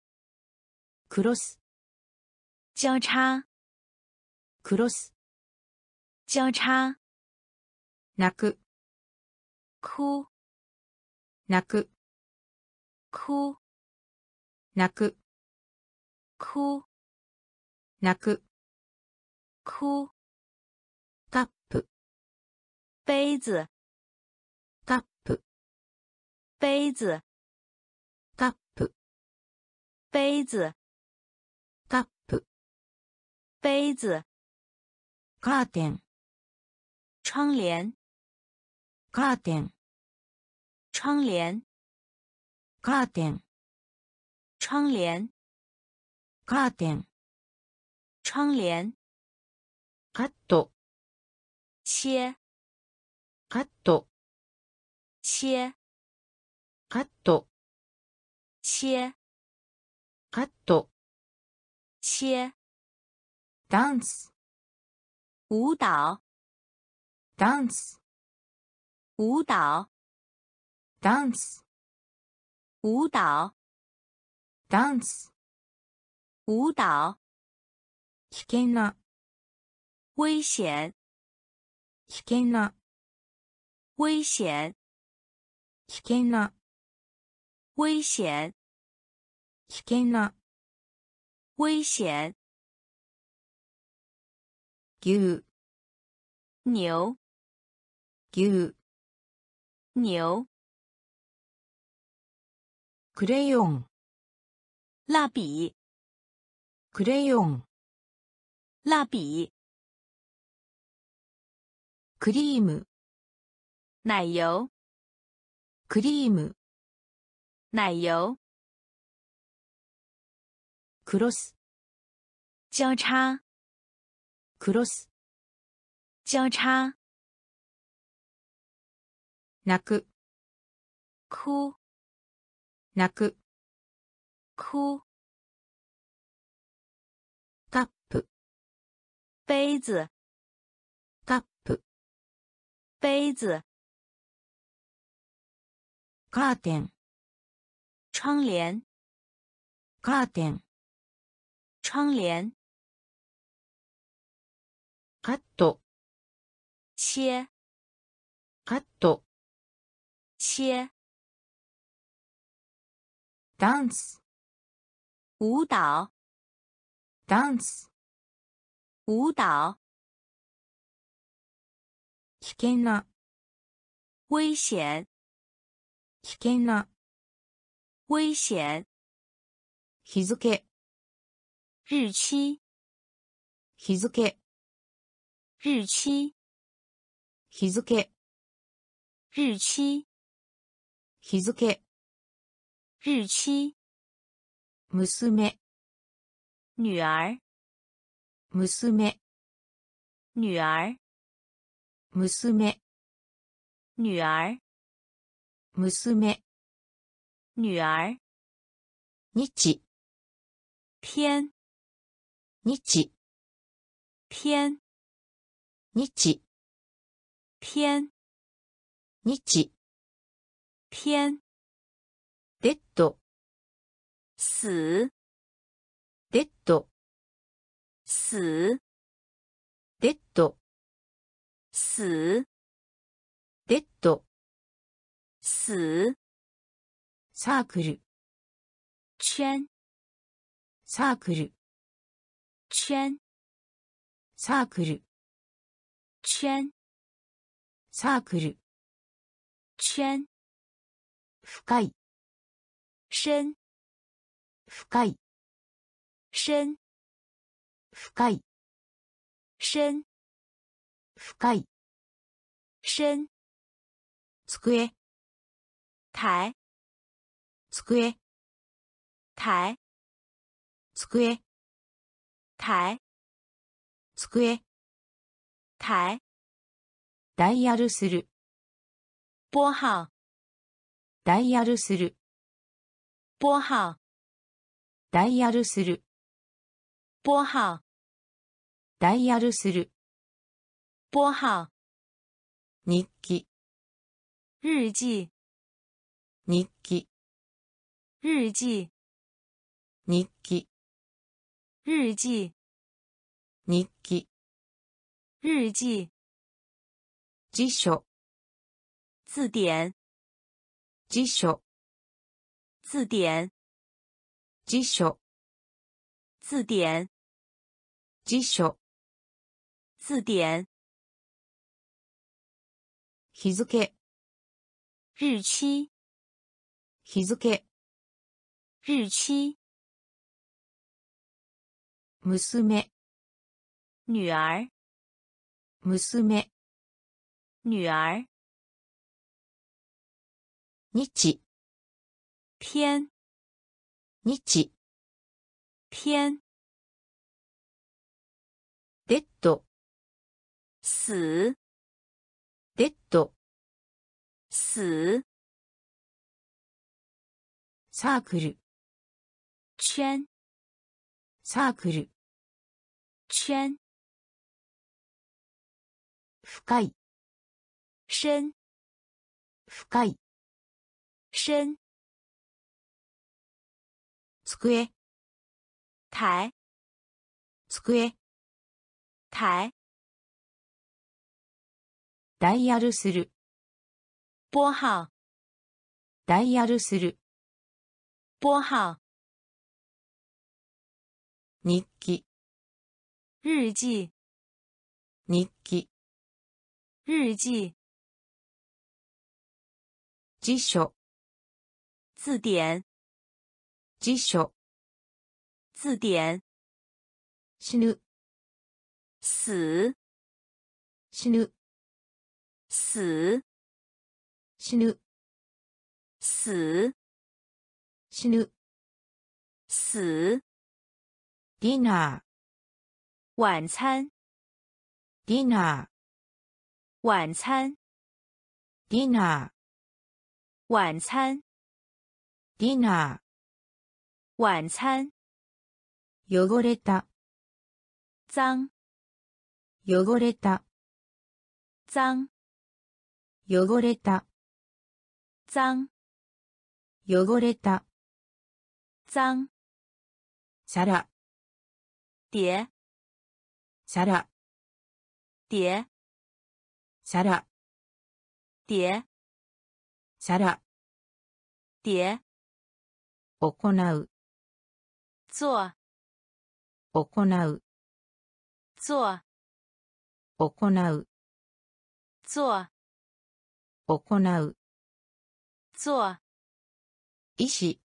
クロス、交叉。クロス、交叉。泣く、哭。泣く、哭。泣く、哭。泣く、哭。カップ、杯子杯子。カップ、杯子。カップ、杯子。カーテン、窗帘。カーテン、窗帘。カーテン、窗帘。カーテン、窗帘。カット、切。カット、切カット、切。カット、切。ダンス、舞蹈。ダンス、舞蹈。ダンス、舞蹈。ダンス、舞蹈。危険な、危险危険な、危险危険な、危险危険な、危险牛、牛。牛、牛。クレヨン、蜡笔。クレヨン、蜡笔。クリーム、奶油。クリーム、奶油クロス、交叉。クロス、交叉。泣く、哭。泣く、哭。カップ、杯子。カップ、杯子。カーテン、窗帘。カーテン、窗帘。カット、切。カット、切。ダンス、舞蹈。ダンス、舞蹈。危険な、危险。危険な、危险。日付、日期，日付、日期，日付、日期，日付、日期。娘、女儿，娘、女儿，娘、女儿，娘、女儿。日、天，日、天，日、天，日、天。デッド、死，デッド、死，デッド、死，デッド、死。サークル、圈，サークル、圈，サークル、圈，サークル、圈。深い、深，深い、深，深い、深，深い、深。机、台，机、台，机、台，机、台。ダイヤルする、拨号，ダイヤルする、拨号，ダイヤルする、拨号，ダイヤルする、拨号。日記、日记，日記、日记，日記、日记，日記、日记。辞書、字典，辞書、字典，辞書、字典，辞書、字典。日付、日期，日付、日。期。娘、女儿，娘、女儿。日、天，日、天。デッド、死，デッド、死。サークル、圈，サークル、圈。深い、深，深い、深。机、台，机、台。ダイヤルする、拨号，ダイヤルする、拨号。日記、日记，日記、日记。辞書、字典，辞書、字典。死ぬ、死，死ぬ、死，死ぬ、死，死ぬ、死。ディナー、晚餐，ディナ晚餐，ー、ディナ晚餐，ー、ディナ晚餐。ー、汚れた、脏，汚れた、脏，汚れた、脏，汚れた、脏。皿、碟，皿、碟，皿、碟，皿、碟。行う、做，行う、做，行う、做，行う、做。医師、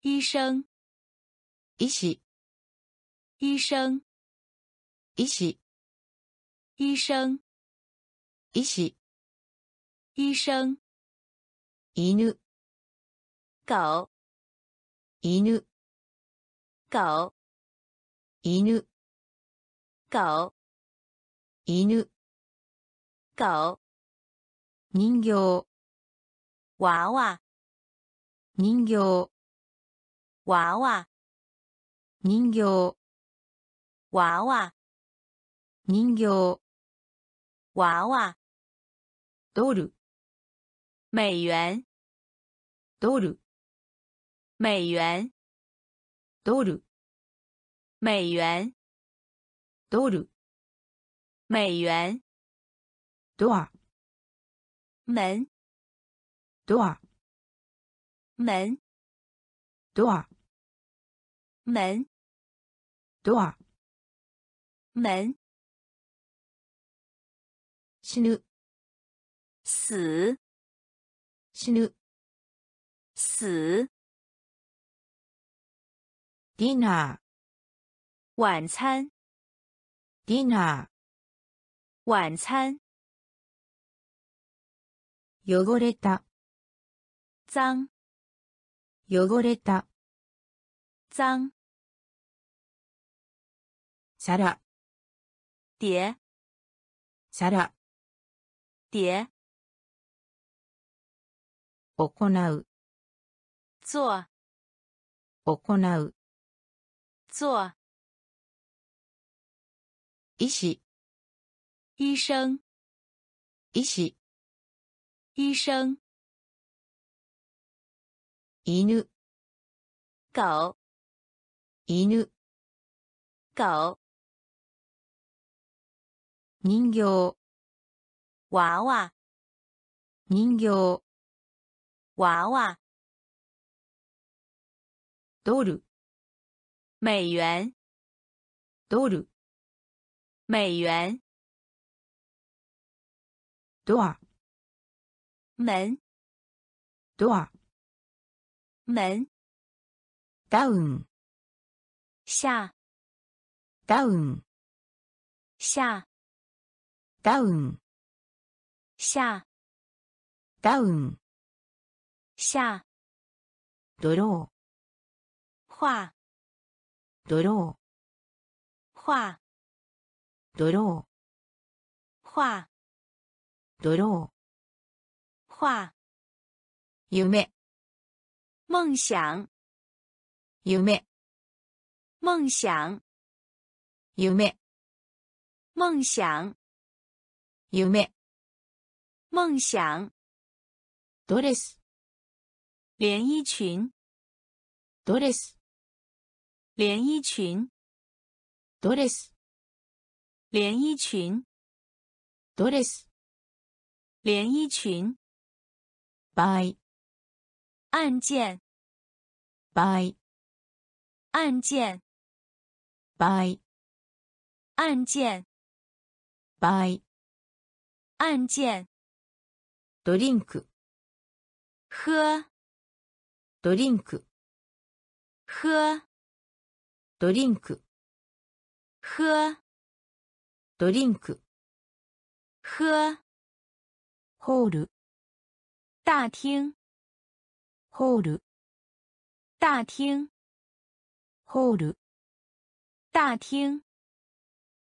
医生，医師、医生，医師、医生，医師、医生，犬、狗，犬、狗，犬、狗，犬、狗，人形、娃娃，人形、娃娃，人形、娃娃，人形、娃娃，ドル、美元，ドル、美元，ドル、美元，ドル、美元，ドア、门，ドア、门，ドア、门，ドア、 门，死ぬ、死，死ぬ、死，ディナ晚餐，ー、ディナ晚餐，ー、汚れた、脏，汚れた、脏，皿、碟，皿、碟，行う、做，行う、做，医師、医生，医師、医生，犬、狗，犬、狗，人形、娃娃，人形、娃娃，ドル、美元，ドル、美元，ドア、门，ドア、门，ダウン、下，ダウン、下， ダウン、下，ダウン、下，ドロ画，ー、ドロ画，ー、ドロ画，ー、ドロー、画，夢、梦想，夢、梦想，夢、梦想，夢、梦想，ドレス、连衣裙，ドレス、连衣裙，ドレス、连衣裙，ドレス、连衣裙，場合、案件，場合、案件，場合、 案件，場合、案件，ドリンク、喝，ドリンク、喝，ドリンク、喝，ドリンク、喝，ホール、大厅，ホール、大厅，ホール、大厅，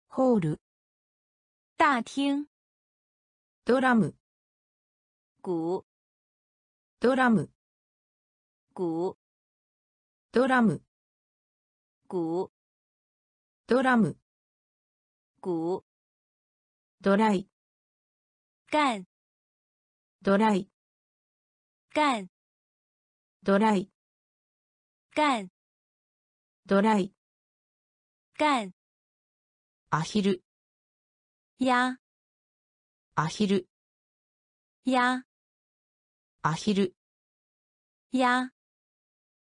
ホール、大厅，ドラム、鼓，ドラム、鼓，ドラム、鼓，ドラム、鼓，ドライ、干，ドライ、干，ドライ、干，ドライ、干，アヒル、压，アヒル、压，アヒル、压，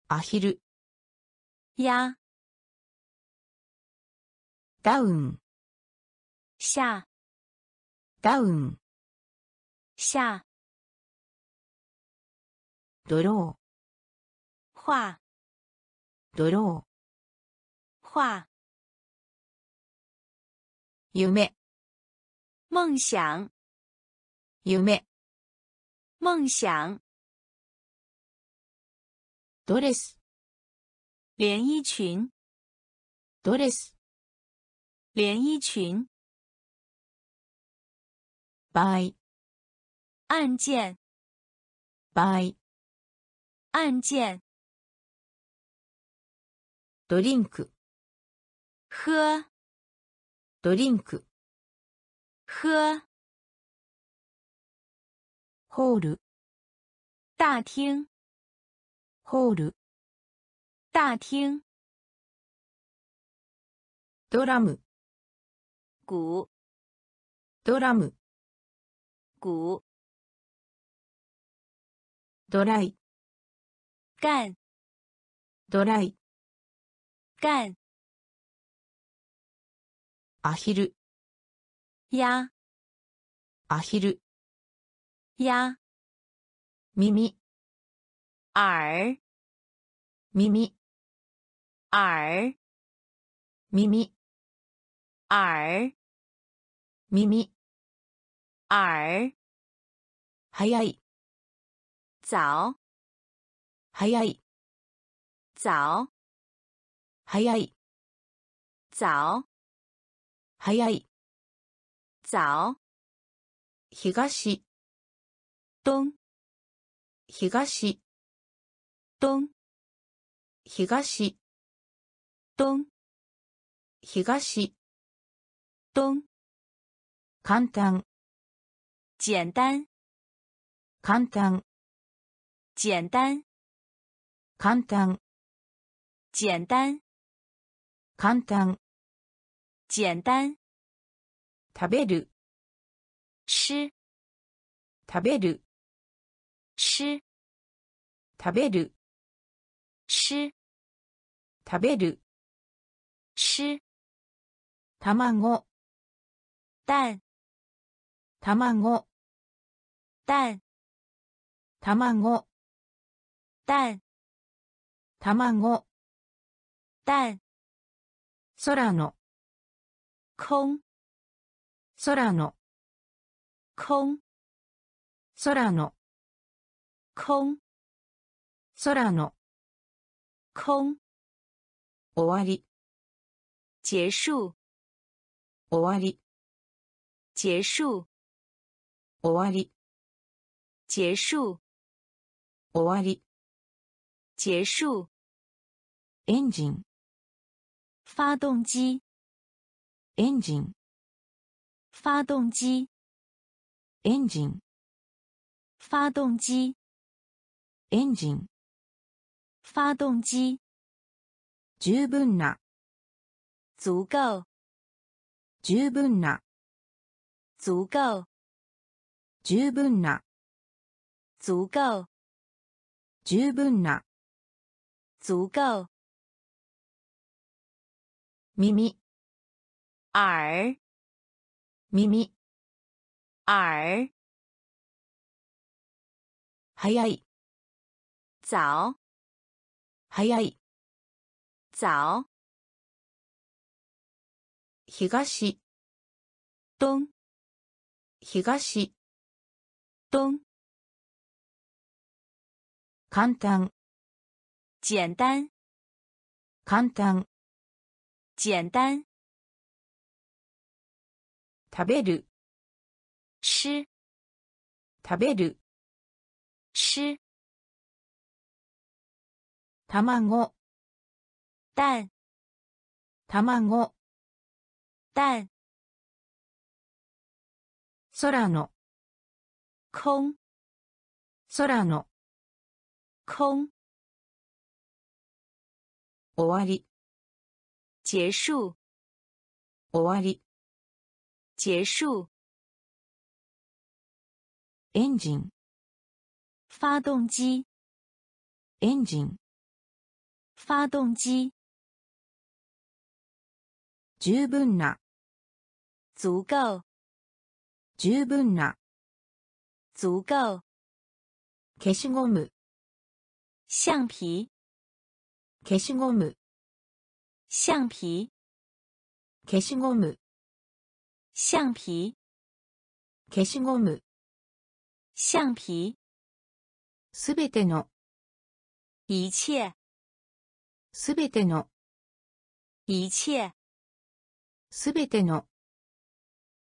アヒル、压，ダウン、下，ダウン、下，ドロ画，ー、ドロ画，夢、梦想，夢、梦想。ドレス、连衣裙，ドレス、连衣裙。場合、案件，場合、案件。ドリンク、喝，ドリンク、 喝。ホール、大厅，ホール、大厅。ドラム、鼓，ドラム、鼓。ドライ、干，ドライ、干。アヒル、鸭，アヒル、鸭。耳、耳，耳、耳，耳、耳，耳、耳。早い、早，早い、早，早い、早，早い、早。東、东，東、东，東、东，東、东。簡単、簡単、简单，簡単、简单，簡単、简单。食べる、吃，食べる、吃，食べる、吃，食べる、吃。卵、蛋，卵、蛋，卵、蛋，卵、蛋。空の、空，空の、空，空の、空，空の、空。終わり、结束，終わり、结束，終わり、结束，終わり、结束。エンジン、发动机，エンジン、发动机，エンジン、发动机，エンジン、发动机。十分な、足够，十分な、足够，十分な、足够，十分な、足够。耳、耳， 耳、耳。早い、早，早い、早。東、东，東、东。簡単、簡単、简单。食べる、吃，食べる、吃。卵、蛋，卵、蛋。空の、空，空の、空。終わり、结束，終わり、结束。エンジン、发动机，エンジン、发动机。十分な、足够，十分な、足够。消しゴム、橡皮，消しゴム、橡皮。消しゴム、 橡皮，消しゴム、橡皮，すべての、一切，すべての、一切，すべての、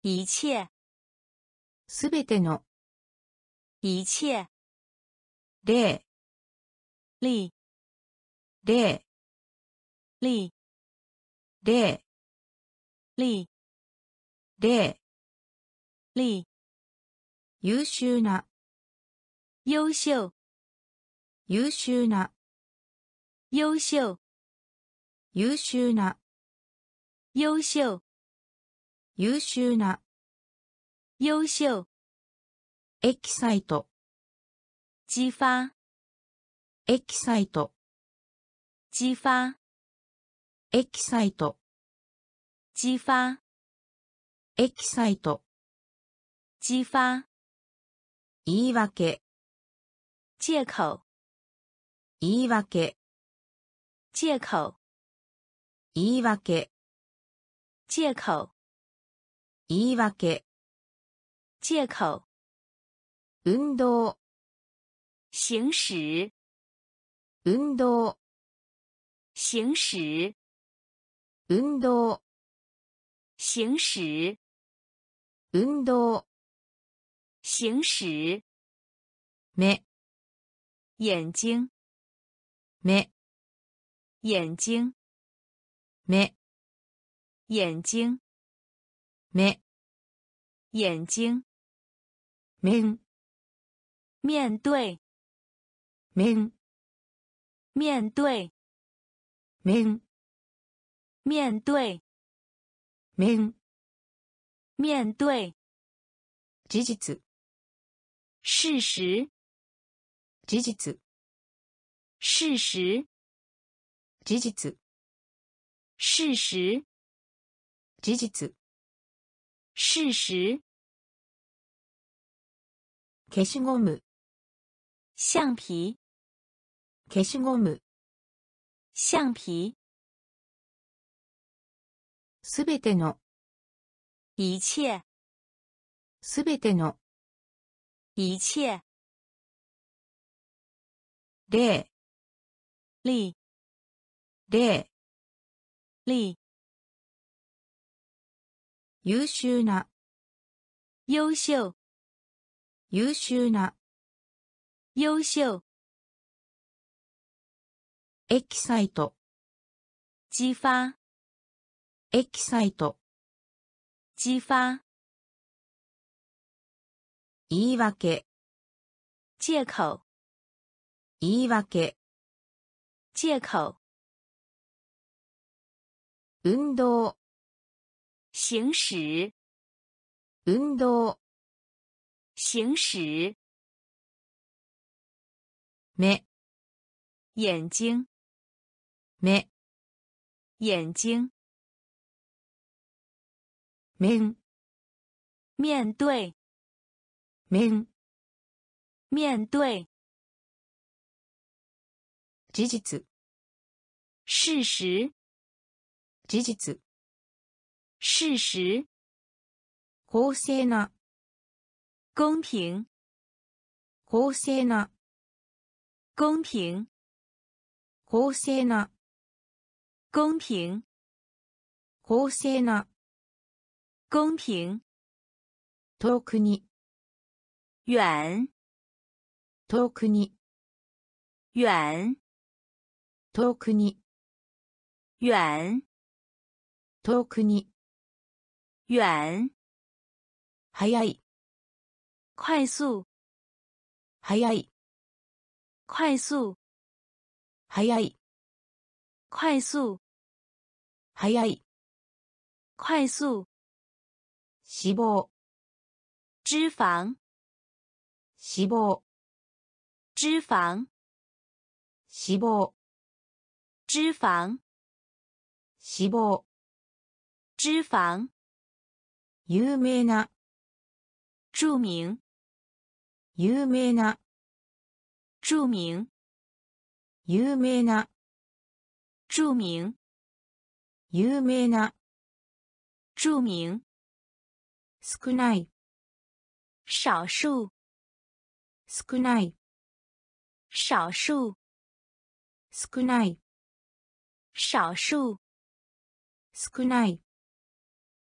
一切，すべての、一切，例、例，例、例，例、例，例、例，優秀な、优秀，優秀な、优秀，優秀な、优秀，優秀な、优秀，エキサイト、激发，エキサイト、激发，エキサイト、激发，エキサイト、激发，言い訳、借口，言い訳、借口，言い訳、借口，言い訳、借口，運動、行驶，運動、行驶，運動、行驶，運動、行驶，目、眼睛，目、眼睛，目、眼睛，目、眼睛，面、面对，面、面对，面、面对，面、面对，事実、事实，事実、事实，事実、事实，事実、事实，消しゴム、橡皮，消しゴム、橡皮，すべての、 一切，すべての、一切，例、例，例、例，優秀な、优秀，優秀な、优秀，エキサイト、激发，エキサイト、激发，言い訳、借口，言い訳、借口，運動、行驶，運動、行驶，目、眼睛，目、眼睛，面、面对，面、面对，事実、事实，事実、事实，公正な、公平，公正な、公平，公正な、公平，公正な、 公平，遠くに、远，遠くに、远，遠くに、远，遠くに、远，早い、快速，早い、快速，早い、快速，早い、快速， 脂肪、脂肪，脂肪、脂肪，脂肪、脂肪，脂肪、脂肪，有名な、著名，有名な、著名，有名な、著名，有名な、著名， 少ない、少数，少ない、少数，少ない、少数，少ない、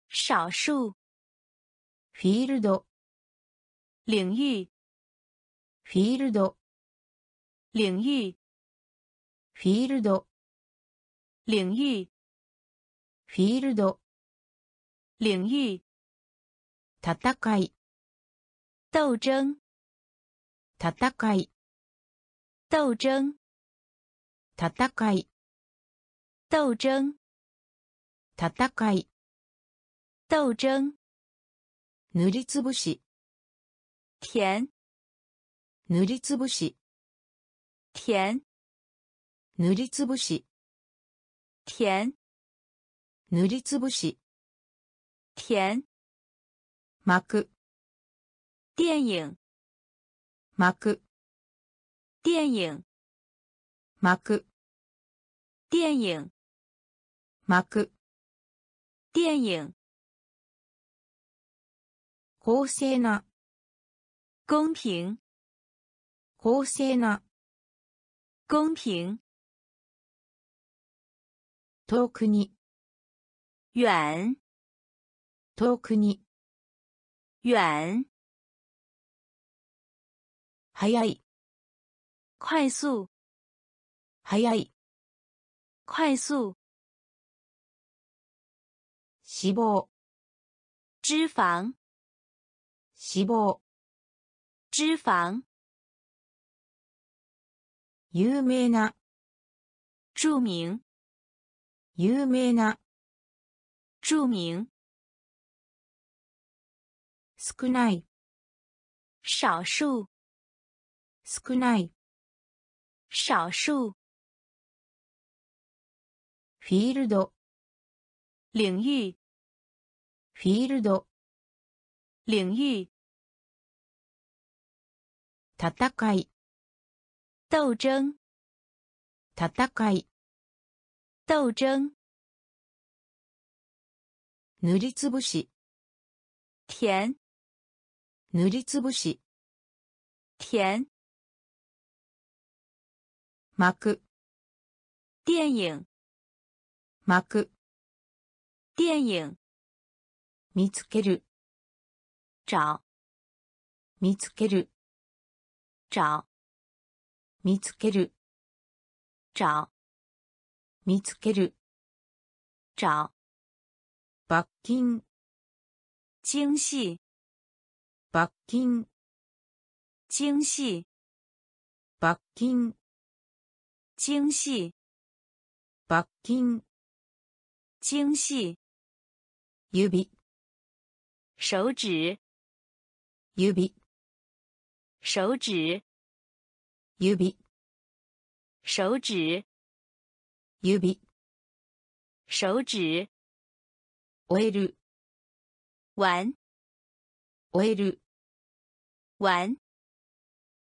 少数，フィールド、领域，フィールド、领域，フィールド、领域，フィールド、领域，戦い、斗争，戦い、斗争，戦い、斗争，戦い、斗争，塗りつぶし、甜，塗りつぶし、甜，塗りつぶし、甜，塗りつぶし、甜，巻く、电影，巻く、电影，巻く、电影，巻く、电影，公正な、公平，公正な、公平，遠くに、远，遠くに、远，早い、快速，早い、快速，死亡、脂肪，死亡、脂肪，有名な、著名，有名な、著名， 少ない、少数，少ない、少数，フィールド、领域，フィールド、领域，戦い、斗争，戦い、斗争，塗りつぶし、甜，塗りつぶし、甜，巻く、电影，巻く、电影，見つける、找，見つける、找，見つける、找，見つける、找，罰金、精细，罰金、精细，罰金、精细，罰金、精细，指、手指，指、手指，指、手指，指、手指，終える、完，終える、完，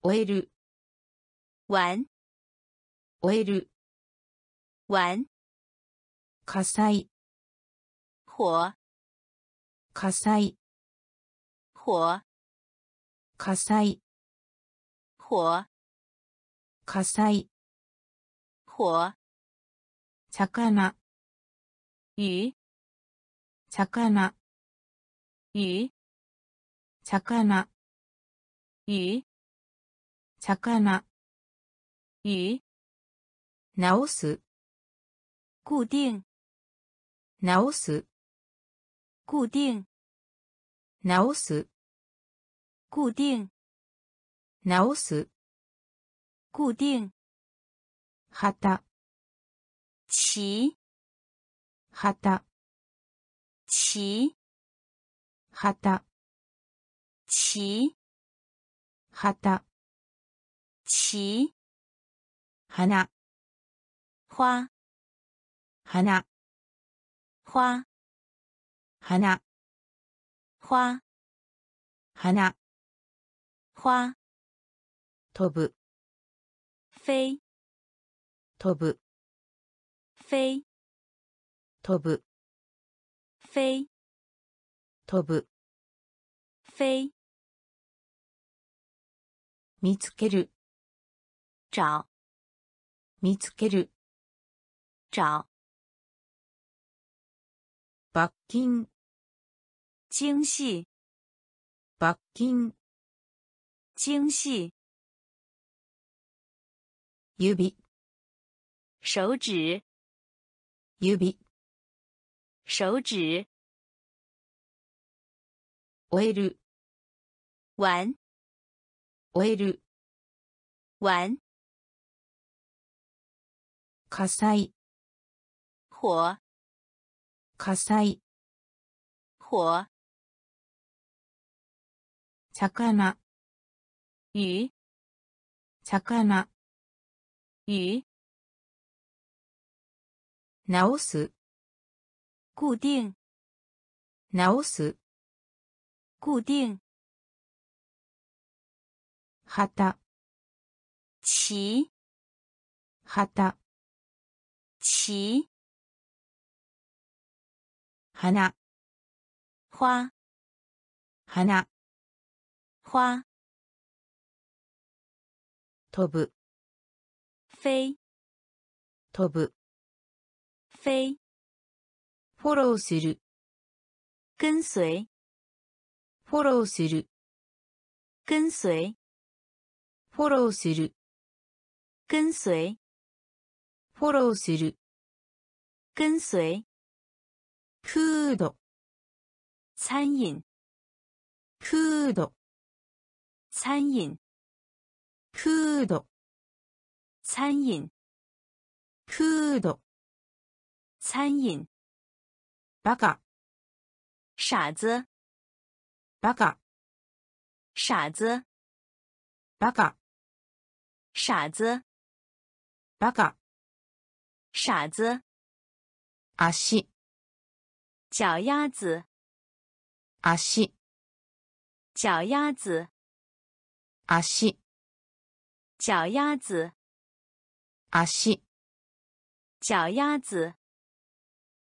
終える、完，終える、完，火災、火，火災、火，火災、火，火災、火，魚、鱼，魚、鱼，魚、鱼，魚、鱼，直す、固定，直す、固定，直す、固定，直す、固定，旗、旗，旗、旗，旗、旗，旗、旗，花、花，花、花，花、花，花、花，飛ぶ、飞，飛ぶ、飞，飛ぶ、飞，飛ぶ、 飞， 見つける、找，見つける、找，罰金、精细，罰金、精细，指、手指，指、手指，終える、完，終える、完，火災、火，火災、火，魚、鱼，魚、鱼，直す、固定，直す、固定，旗、旗，旗、旗，花、花，花、花，飛ぶ、飞，飛ぶ、飞，フォローする、跟随，フォローする、跟随，フォローする、跟随，フォローする、跟随，フード、餐饮，フード、餐饮，フード、餐饮，フード、餐饮，バカ、傻子，バカ、傻子，バカ、傻子，バカ、傻子，足、脚丫子，足、脚丫子，足、脚丫子，足、脚丫子。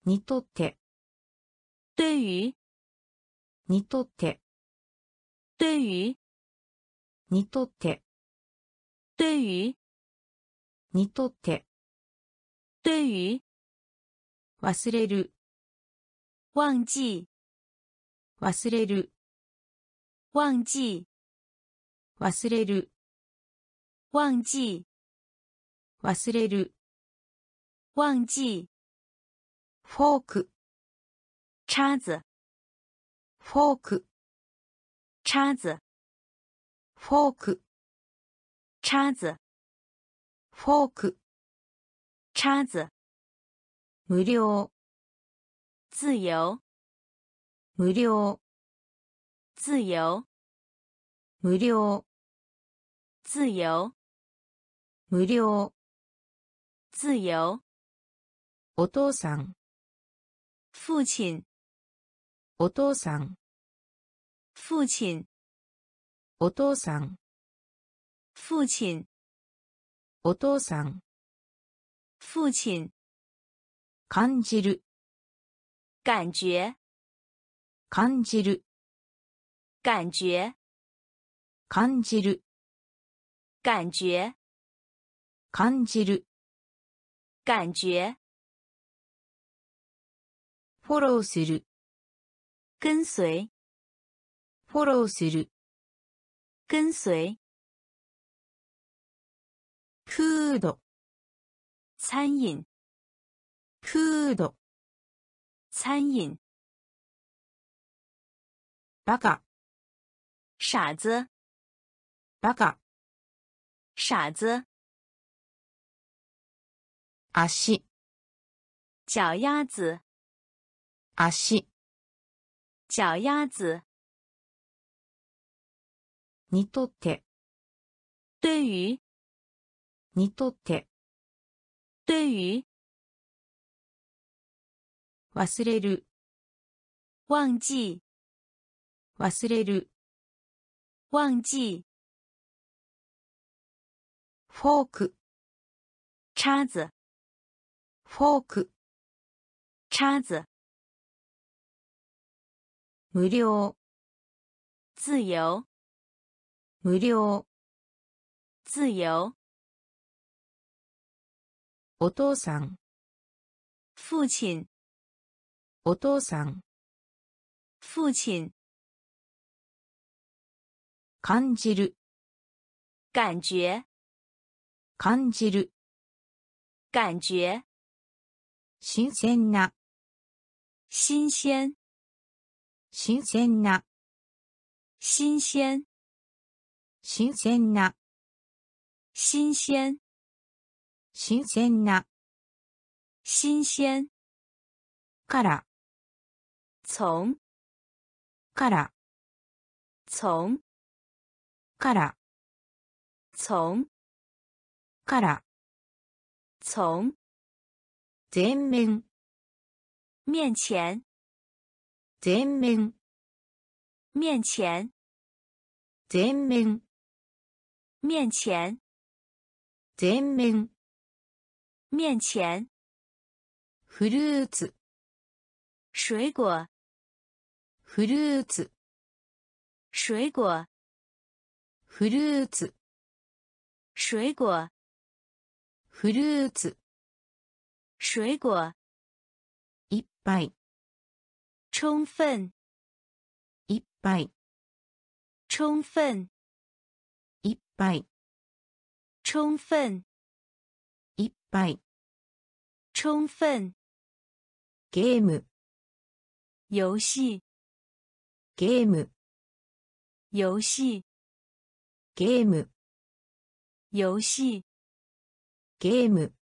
にとって、对于，にとって、对于，にとって、 对于，にとって、对于，忘れる、忘记，忘れる、忘记，忘れる、忘记，忘れる、忘記。フォーク、叉子，フォーク、叉子，フォーク、叉子，フォーク、叉子。無料、自由，無料、自由，無料、自由，無料、自由。お父さん、父亲，お父さん、父亲，お父さん、 父亲，お父さん、父亲。感じる、感觉，感じる、感觉，感じる、感觉，感じる、感觉。フォローする、跟随，フォローする、跟随。フード、餐饮，フード、餐饮。バカ、傻子，バカ、傻子。足、脚丫子，足、脚丫子。にとって、对于， にとって、对于，忘れる、忘记，忘れる、忘记。フォーク、叉子，フォーク、叉子。無料、自由、無料、自由、お父さん、父亲、お父さん、父亲、感じる、感觉、感じる、感觉、新鮮な、新鲜、新鮮な、新鲜、新鮮な、新鲜、新鮮な、新鮮、から、从、から、从、から、从、から、从、全面、面前、全面、面前、全面、面前、全面、面前、フルーツ、水果、フルーツ、水果、フルーツ、水果、フルーツ、水果、いっぱい、充分、いっぱい、充分、いっぱい、充分、いっぱい、充分、ゲーム、遊戏、ゲーム、遊戏、ゲーム、遊戏、ゲーム、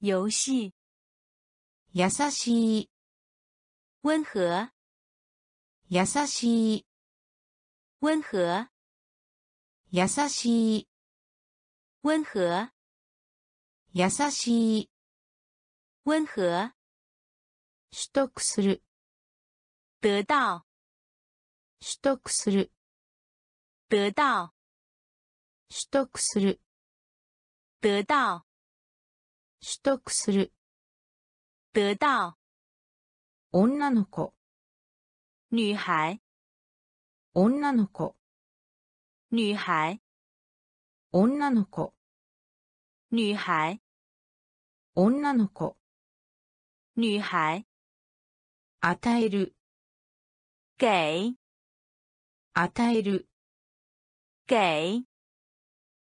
遊戏、優しい、温和、優しい、温和、優しい、温和、 優しい、温和、取得する、得到、取得する、得到、取得する、得到、取得する、得到、女の子、女孩、女の子、女孩、女の子、女孩、女の子、女孩、与える、给、与える、给、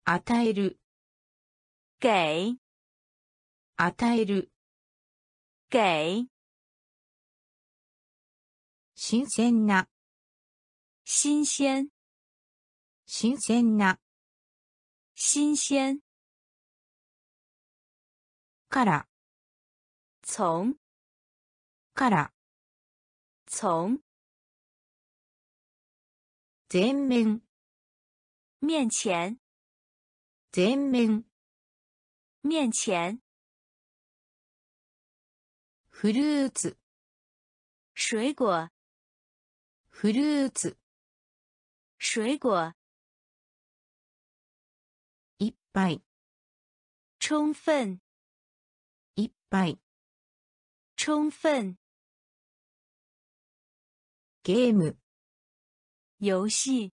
与える、给、与える、给、新鮮な、新鮮、新鮮な、新鮮、から、从、から、从、全面、面前、全面、面前、フルーツ、水果、フルーツ、水果、いっぱい、充分、 いっぱい、充分、ゲーム、遊戏、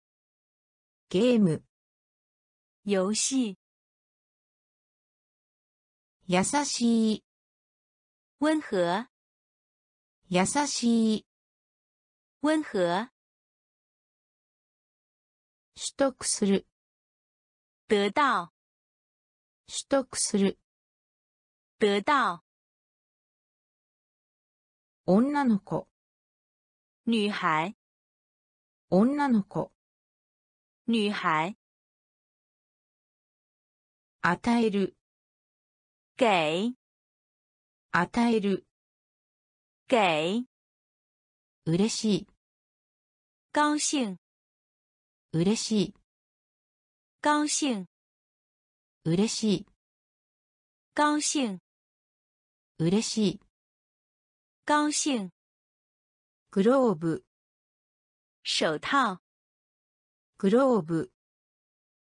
ゲーム、遊戏、優しい、温和、優しい、温和、取得する、得到、取得する、得到、女の子、女孩、女の子、女孩、与える、给、与える、给、嬉しい、高兴、嬉しい、高兴、嬉しい、高兴、嬉しい、高兴、グローブ、手套、グローブ、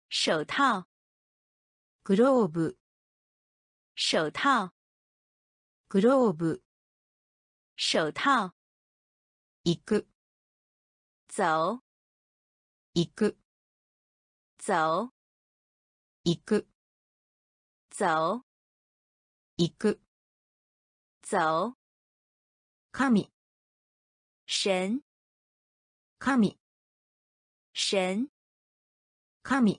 手套、グローブ、手套、グローブ、手套、行く、走、行く、走，行く、走，行く、走，神、神，神、神，神、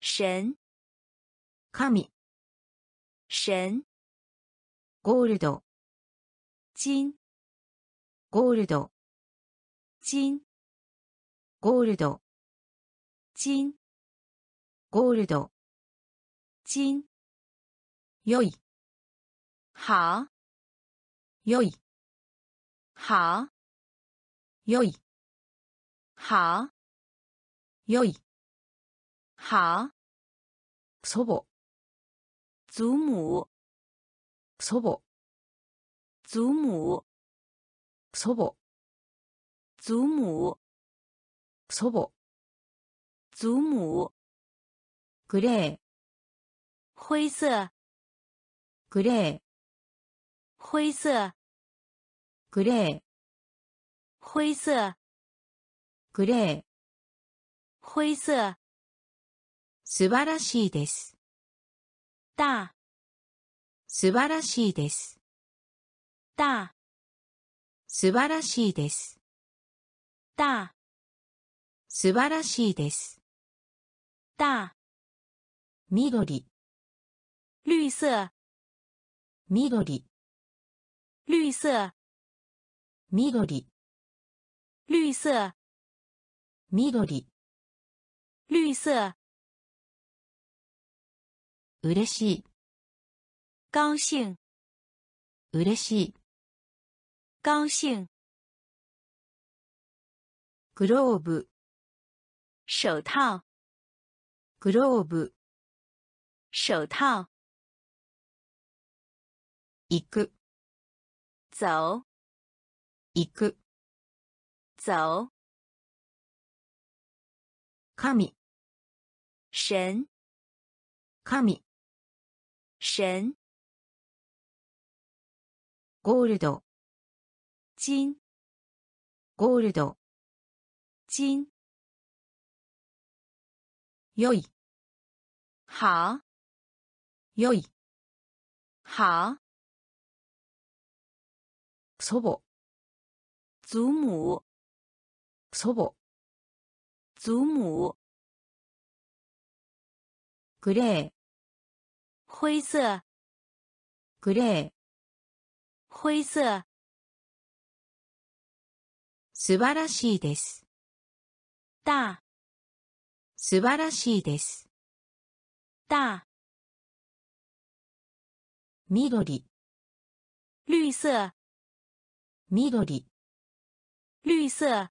神，神、神，ゴールド、金，ゴールド、金，ゴールド、金，ゴールド、金，良い、好，良い、好，良い、好，良い、好，祖母、祖母，祖母、祖母，祖母、祖母，祖母、祖母，グレー、灰色，グレー、灰色，グレー、灰色，グレー、灰色，素晴らしいです。大，素晴らしいです。大，素晴らしいです。大，素晴らしいです。大，緑、绿色，緑、绿色，緑、绿色，緑、绿色，嬉しい、高兴，嬉しい、高兴，グローブ、手套，グローブ、手套，行く、 走，行く、走，神、神，神、神，ゴールド、金，ゴールド、金，良い、好，良い、好，祖母、祖母，祖母、祖母，グレー、灰色，グレー、灰色，素晴らしいです。大，素晴らしいです。大，緑、绿色，緑、绿色，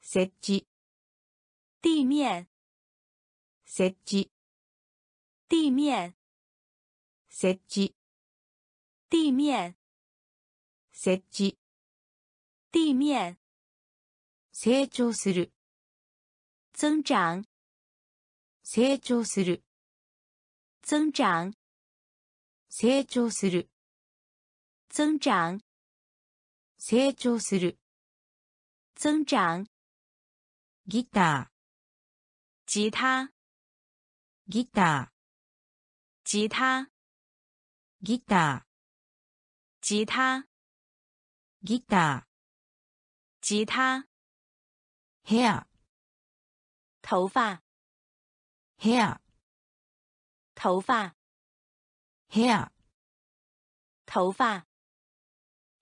設置、地面，設置、地面，設置、地面，設置、地面，成長する、增长，成長する、增长，成長する、增长，成長する、增长，ギタ吉他，ー、ギタ吉他，ー、ギタ吉他，ー、ギタ吉他，ー、ヘア、头发，ヘア、头发，ヘア、头发，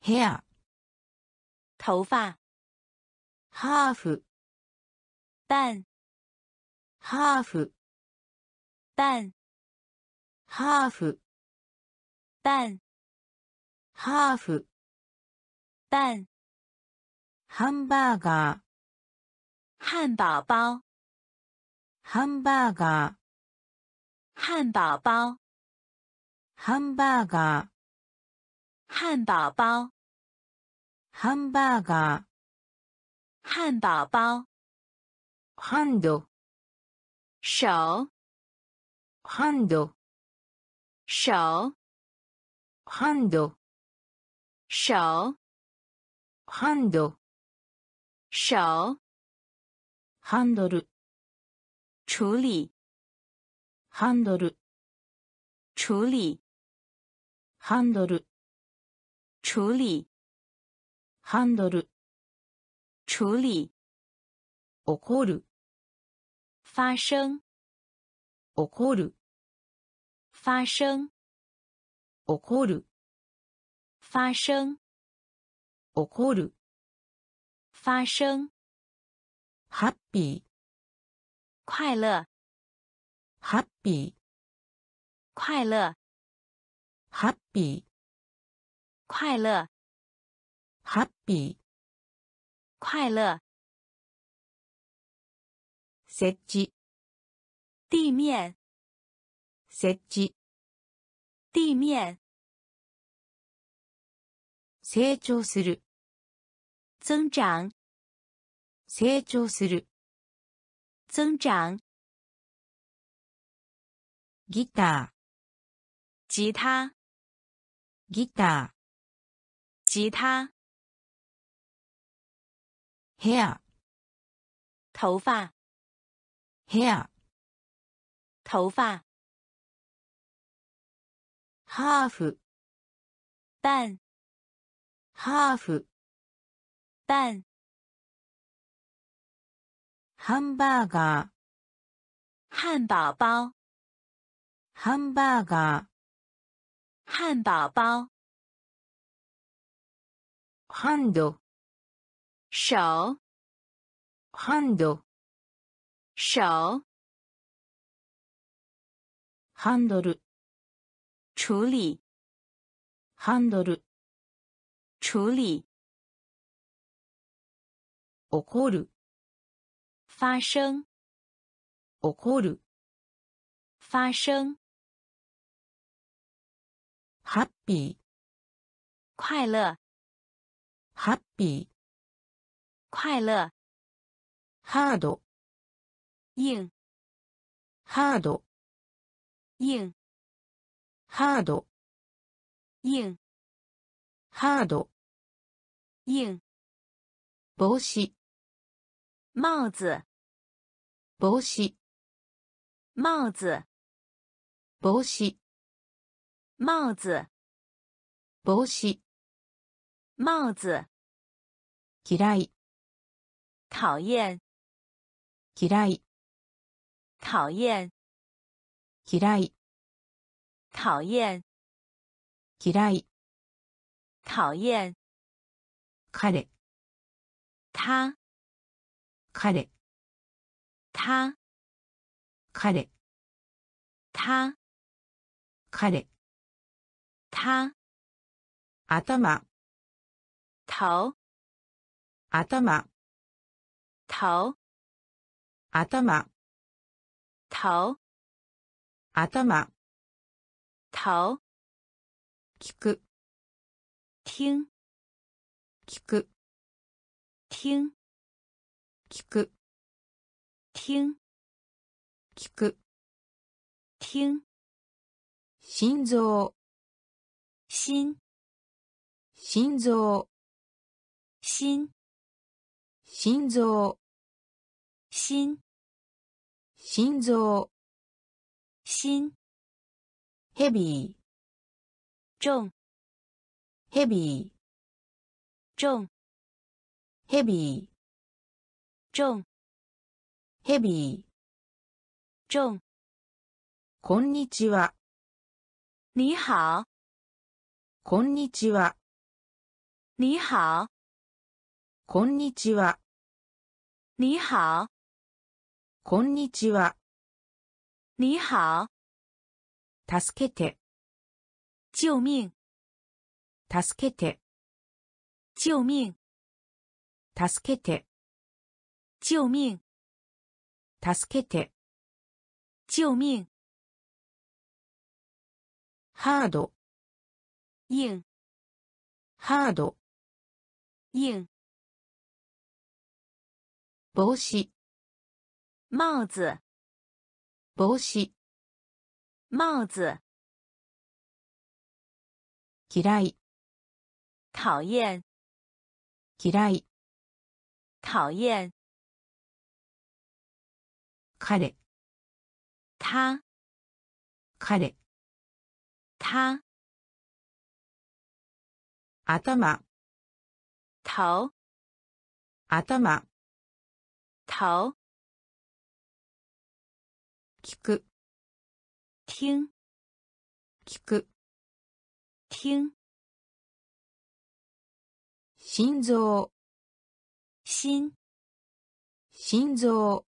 ヘア、头发，ハーフ、半，ハーフ、半，ハーフ、半，ハーフ、半，ハンバーガー、汉堡包，ハンバーガー、汉堡包，ハンバーガー、汉堡包， ハンバーガー、汉堡包，ハンド、手，ハンド、手，ハンド、手，ハンド、手，ハンドル、处理，ハンドル、处理，ハンドル、处理，ハンドル。处理。起こる。发生。起こる。发生。起こる。发生。起こる。发生。Happy。快乐。Happy。快乐。Happy。快。快乐ハッピー、快乐，設置、地面，設置、地面，成長する、增长，成長する、增长，ギタ吉他，ー、ギタ吉他，ー、ヘア、头发，ヘア、头发，ハーフ、半，ハーフ、半，ハンバーガー、汉堡包，ハンバーガー、汉堡包，ハンド、手，ハンド、手，ハンドル、处理，ハンドル、处理，起こる、发生，起こる、发生，ハッピー、快乐，ハッピー、快乐，ハード、硬，ハード、硬，ハード、硬，ハード、硬，帽子、帽子，帽子、帽子，帽子、帽子，帽子、帽子，嫌い、 讨厌，嫌い、讨厌，嫌い、讨厌，嫌い、讨厌，彼、他，彼、他，彼、他，彼、他，頭、头，頭、头，頭、头，頭、头，聞く、听，聞く、听，聞く、听，聞く、听，心臓、心，心臓、心，心臓、心，心臓、心，ヘビー、重，ヘビー、重，ヘビー、重，ヘビー、重。こんにちは、你好，こんにちは、你好，こんにちは、你好，こんにちは、你好，助けて、救命，助けて、救命，助けて、救命，助けて、救命，ハード、硬，ハード、硬，帽子、帽子，帽子、帽子，嫌い、讨厌，嫌い、讨厌，彼、他。彼、他。頭、头。頭、头聞く、听聞く、听心臓、心。心臓、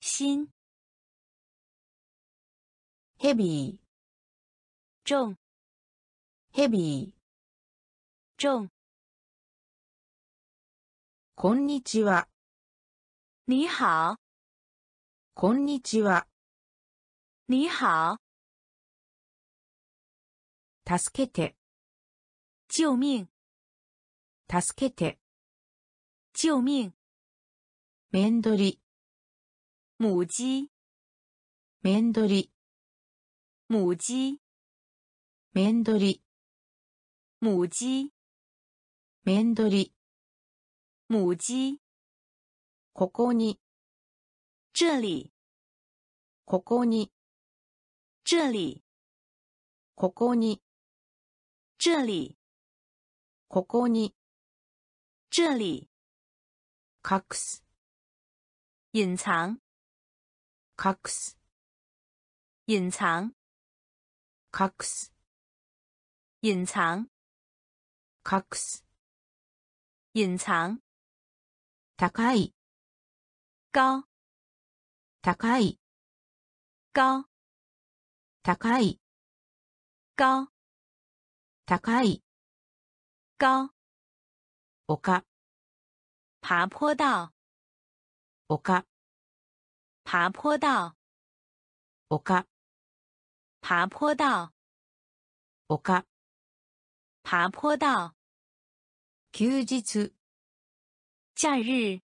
心。ヘビー、重ヘビー、重こんにちは、你好。こんにちは、你好。助けて、救命。助けて、救命。面取り、母鸡。面取り、母鸡。面取り、母鸡。面取り、母鸡。ここに、这里ここに、这里ここに、这里ここに、这里隠す、隐藏隠す、隐藏隠す、隐藏隠す、隐藏高い、高 高い、高。高い、高。高い、高。丘、爬坡道。丘、爬坡道。丘、爬坡道。丘、爬坡道。休日、假日。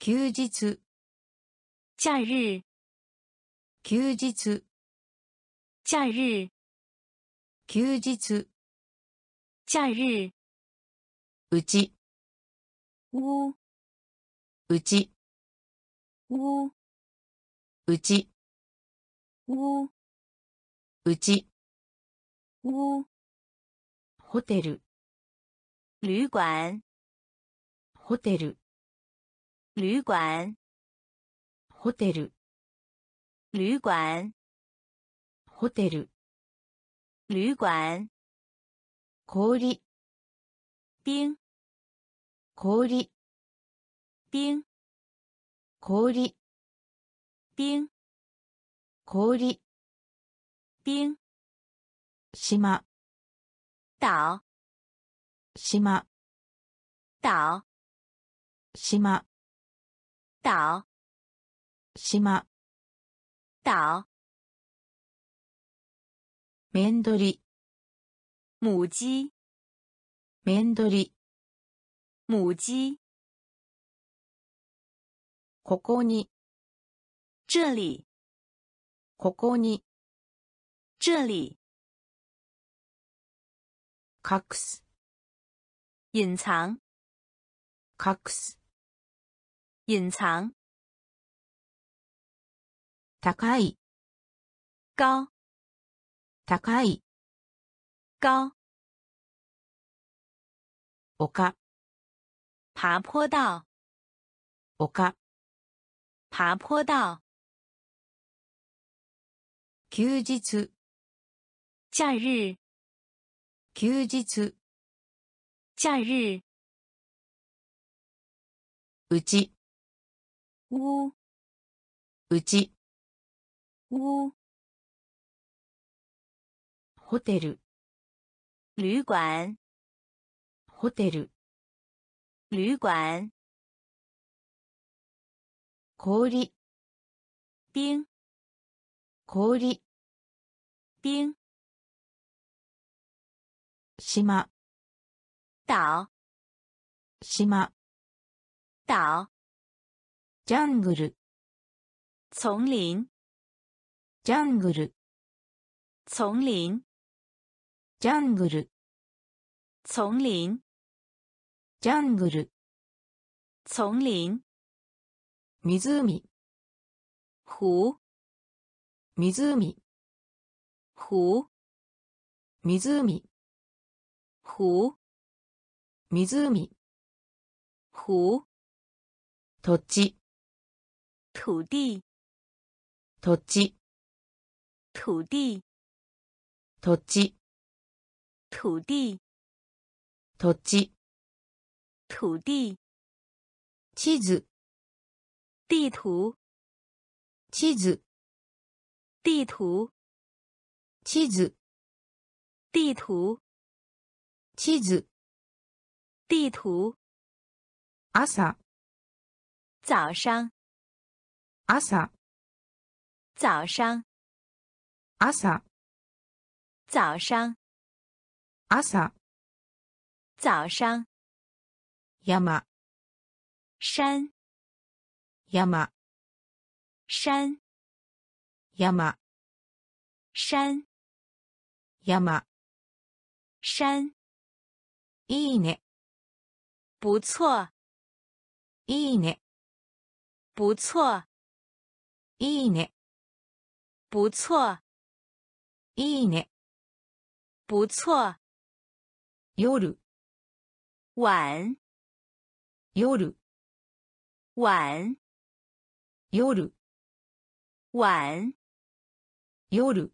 休日、假日休日、假日休日、假日うち、屋うち、屋うち、屋うち、屋ホテル、旅馆ホテル、旅馆 ホテル、旅馆ホテル、旅馆氷、冰氷、冰氷、冰氷、冰島、岛島、岛島、岛島、岛面取り、母鸡面取り、母鸡ここに、这里ここに、这里隠す、隐藏隠す、隐藏高い、高。高い、高。丘、爬坡道。丘、爬坡道。休日、假日。休日、假日。うち、屋。うち、屋ホテル、旅馆。ホテル、旅馆。氷、冰。氷、冰。島、岛。島、岛。ジャングル、丛林ジャングル、丛林。ジャングル、丛林。ジャングル、丛林。湖、湖、湖、湖、湖、湖、湖、湖、土地、土地、土地、土地、土地、土地、土地、土地、地図、地图、地図、地图、地図、地图、地図、地图。朝、早上，朝、早上，朝、早上，朝、早上。山、山、山、山、山、山、山、山。いいね、不错，いいね、不错，いいね、不错， いいね、不错。夜、晚、夜、晚、夜、晚、夜、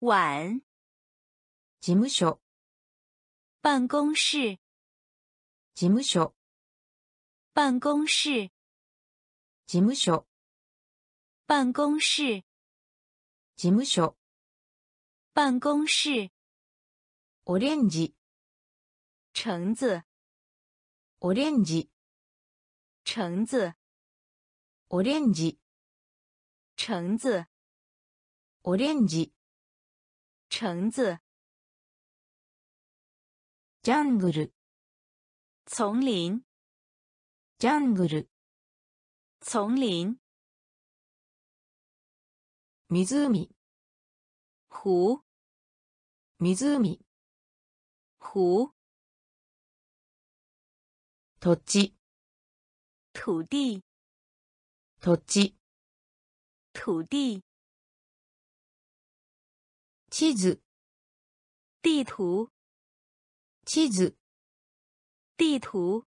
晚。事務所、办公室、事務所、办公室、事務所、办公室、事務所、 办公室。オレンジ、橙子、オレンジ、橙子、オレンジ、橙子、オレンジ、橙子。ジャングル、丛林、ジャングル、丛林、湖、湖、湖、湖、土地、土地、土地、土地、地図、地图、地図、地图。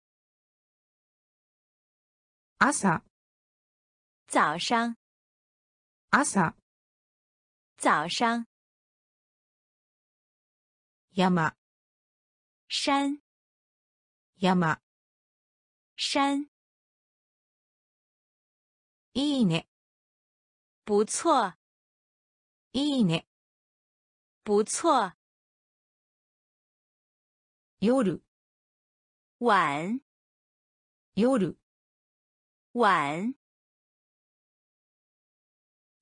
朝、早上，朝、早上。山、山、山、山。いいね、不错，いいね、不错。夜、晚、夜、晚。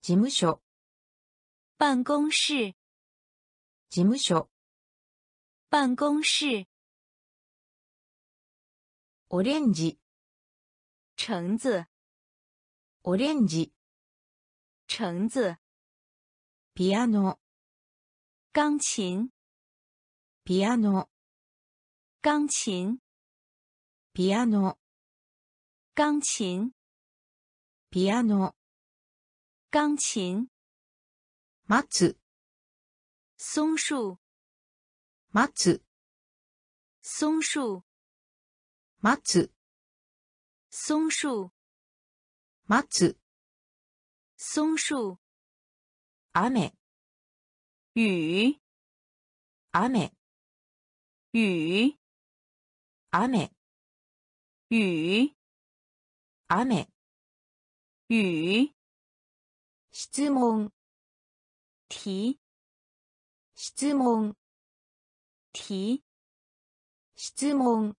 事務所、办公室、事務所、 办公室。オレンジ、橙子、オレンジ、橙子。ピアノ、钢琴、ピアノ、钢琴、ピアノ、钢琴、ピアノ、钢琴。待つ、松树、待つ、松。樹、待つ、松。樹、待つ、松。樹。雨、雨、雨、雨、雨、雨、雨、雨。質問、题、質問、题、質問、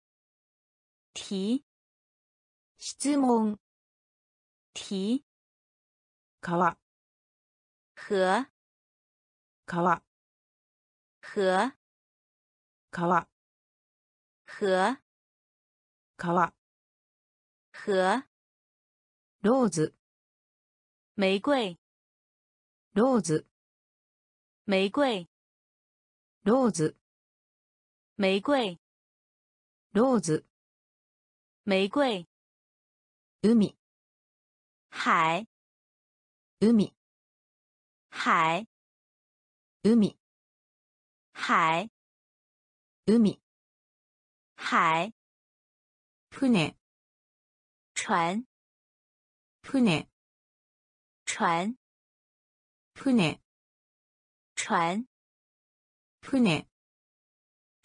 题、質問、题。川、河、川、河、川、河、川、河。ローズ、玫瑰、ローズ、玫瑰、ローズ、玫瑰、ローズ、玫瑰。海、海、海、海。海、海。海、海。船、船。船、船。船、船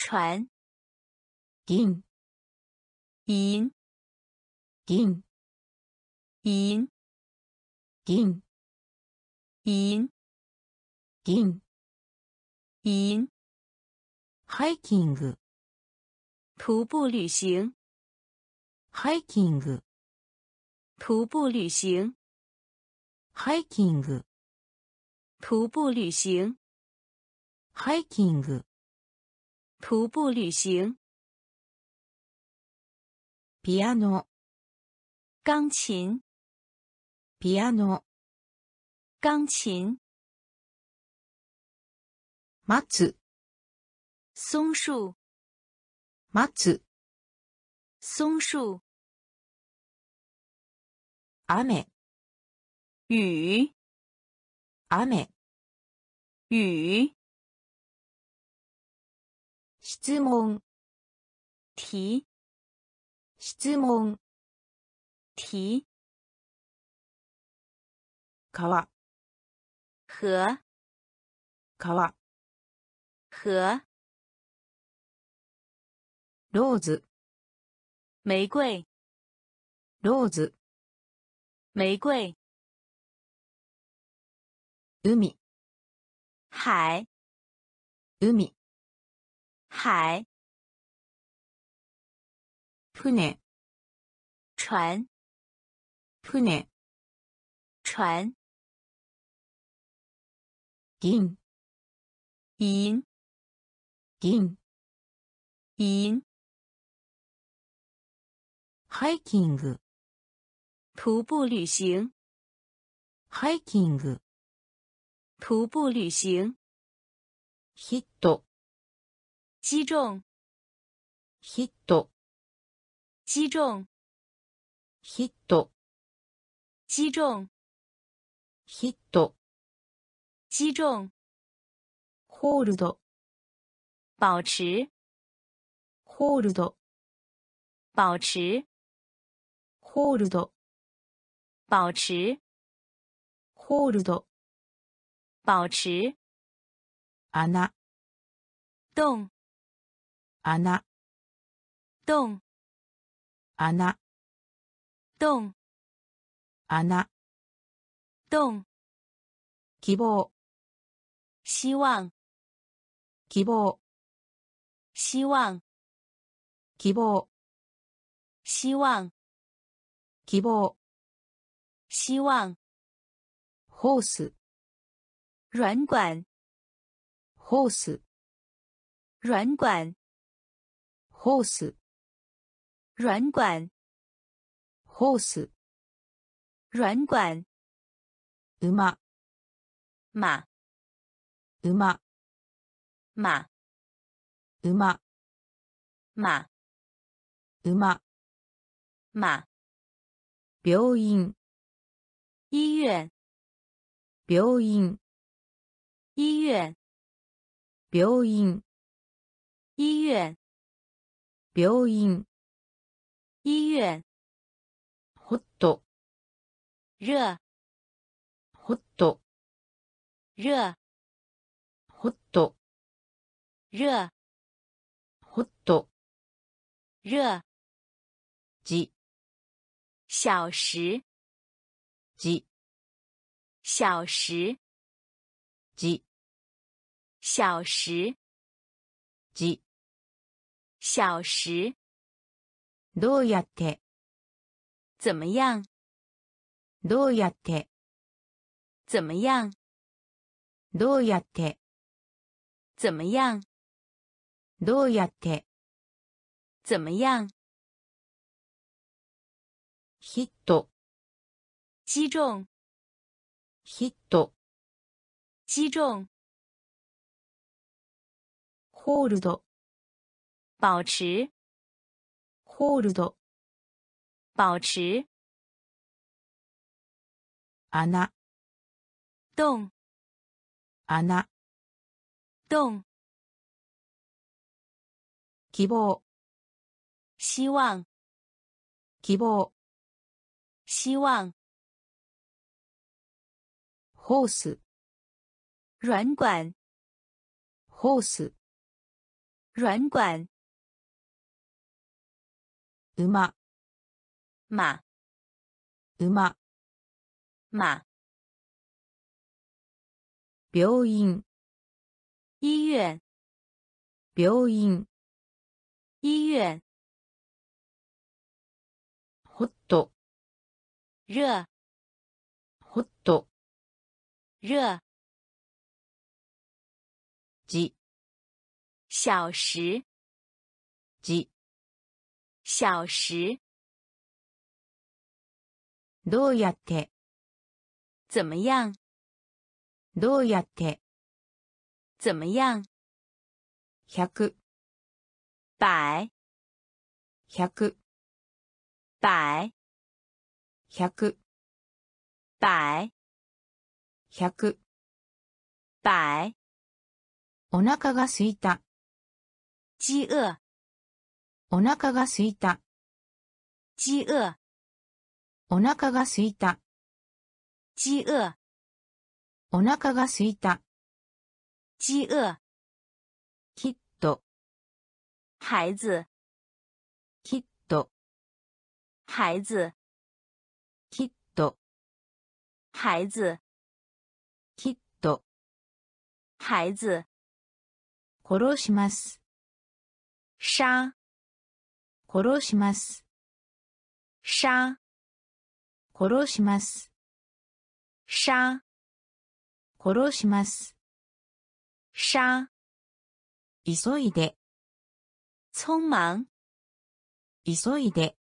船、船銀、银銀、银銀、银銀、银ハイキング、徒步旅行。ハイキング、徒步旅行。ハイキング、徒步旅行。ハイキング、徒步旅行。ピアノ、钢琴。ピアノ、钢琴。待つ、松树。待つ、松树。雨、雨。雨、雨質問、题質問、题川、河。川、河。ローズ、玫瑰。ローズ、玫瑰。海、海海、海船、船船、船銀、银銀、银ハイキング、徒步旅行ハイキング、徒步旅行ヒット、 击中ヒット、击中ヒット、击中ヒット、击中ホールド、保持。ホールド、保持。ホールド、保持。ホールド、保持。穴、洞穴、洞穴、洞穴、洞希望、希望。希望、希望。希望、希望。希望、希望。ホース、软管。ホース、软管 ホース、软管ホース、软管馬、马馬、马馬、马馬、马病院、医院病院、医院病院、医院 病。院、医院。ホット、热。ホット、热。ホット、热。ホット、热。じ、小时。じ、小时。じ、小时。じ、小时。どうやって、怎么样？どうやって、怎么样？どうやって、怎么样？どうやって、怎么样？ヒット、击中。ヒット、击中。ホールド、保持。hold，保持。穴，洞。穴，洞。希望，希望。希望，希望。hose，软管。hose，软管。馬、马馬、马病院、医院病院、医院ホット、热ホット、热じ、小时じ、 小时。どうやって、怎么样？どうやって、怎么样？百、百。百、百。百、百。百、百。お腹がすいた、饥饿お腹がすいた、饥饿。お腹がすいた、饥饿お腹がすいた、饥饿きっと、孩子。きっと、孩子。きっと、孩子。きっと、孩子。殺します、杀殺します、杀殺します、杀殺します、杀急いで、匆忙。急いで、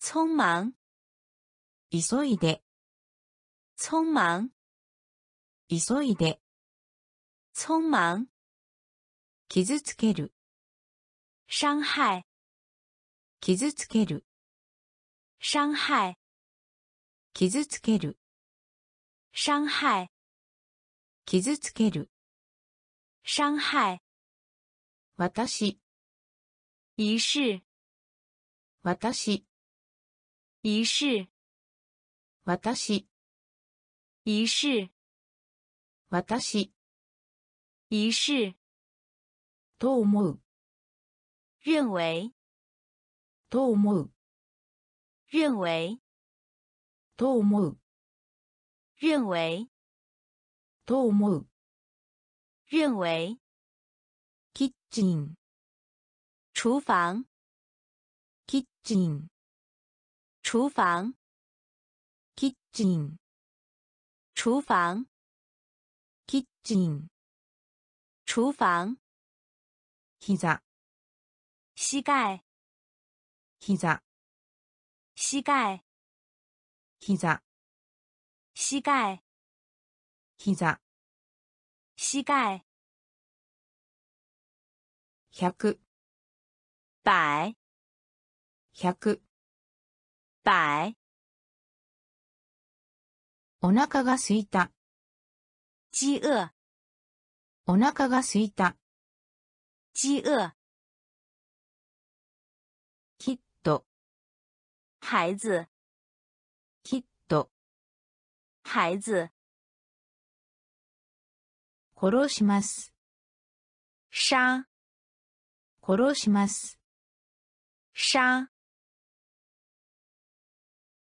匆忙。急いで、匆忙。急いで、匆忙。傷つける、伤害傷つける、伤害。傷つける、伤害。傷つける、伤害。私、仪式。私、仪式。私、仪式。私、仪式。と思う、认为と思う、认为と思う、认为と思う、认为キッチン、厨房キッチン、厨房キッチン、厨房キッチン、厨房膝、膝盖膝、膝盖膝、膝盖膝、膝盖百、百。百、百。お腹がすいた、饥饿。お腹がすいた、饥饿孩子。きっと、孩子。殺します、杀。殺します、杀。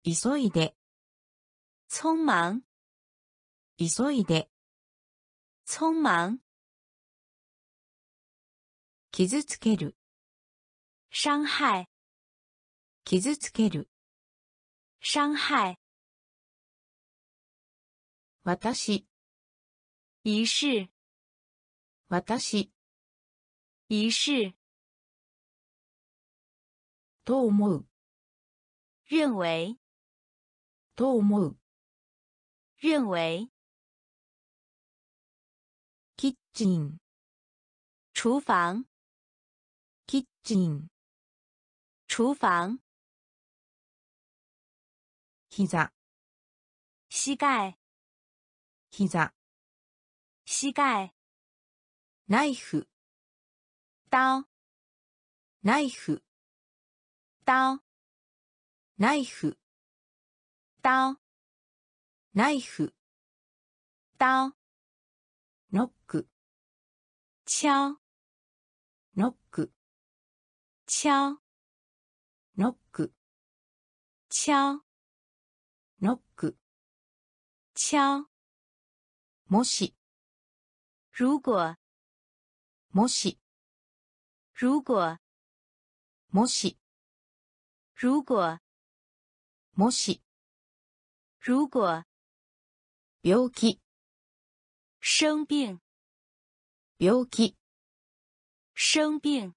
急いで、匆忙。急いで、匆忙。傷つける、伤害傷つける、伤害。私、仪式。私、仪式。と思う、认为と思う、认为キッチン、厨房。キッチン、厨房膝、膝盖膝、膝盖、ナイフ、刀、ナイフ、刀、ナイフ、刀、ナイフ、刀、ノック、敲、ノック、敲、ノック、敲、ノック、敲。もし、如果、もし、如果、もし、如果、もし、如果、病気、生病、病気、生病、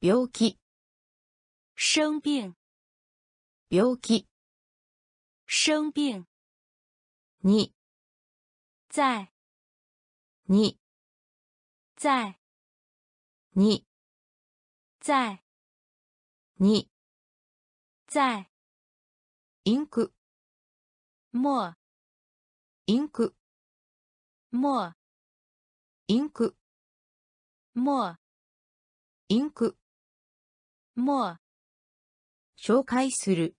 病気、生病、病気、 生病。に、在、に、在、に、在、に、在、インク、墨、インク、墨、インク、墨、インク、墨。紹介する、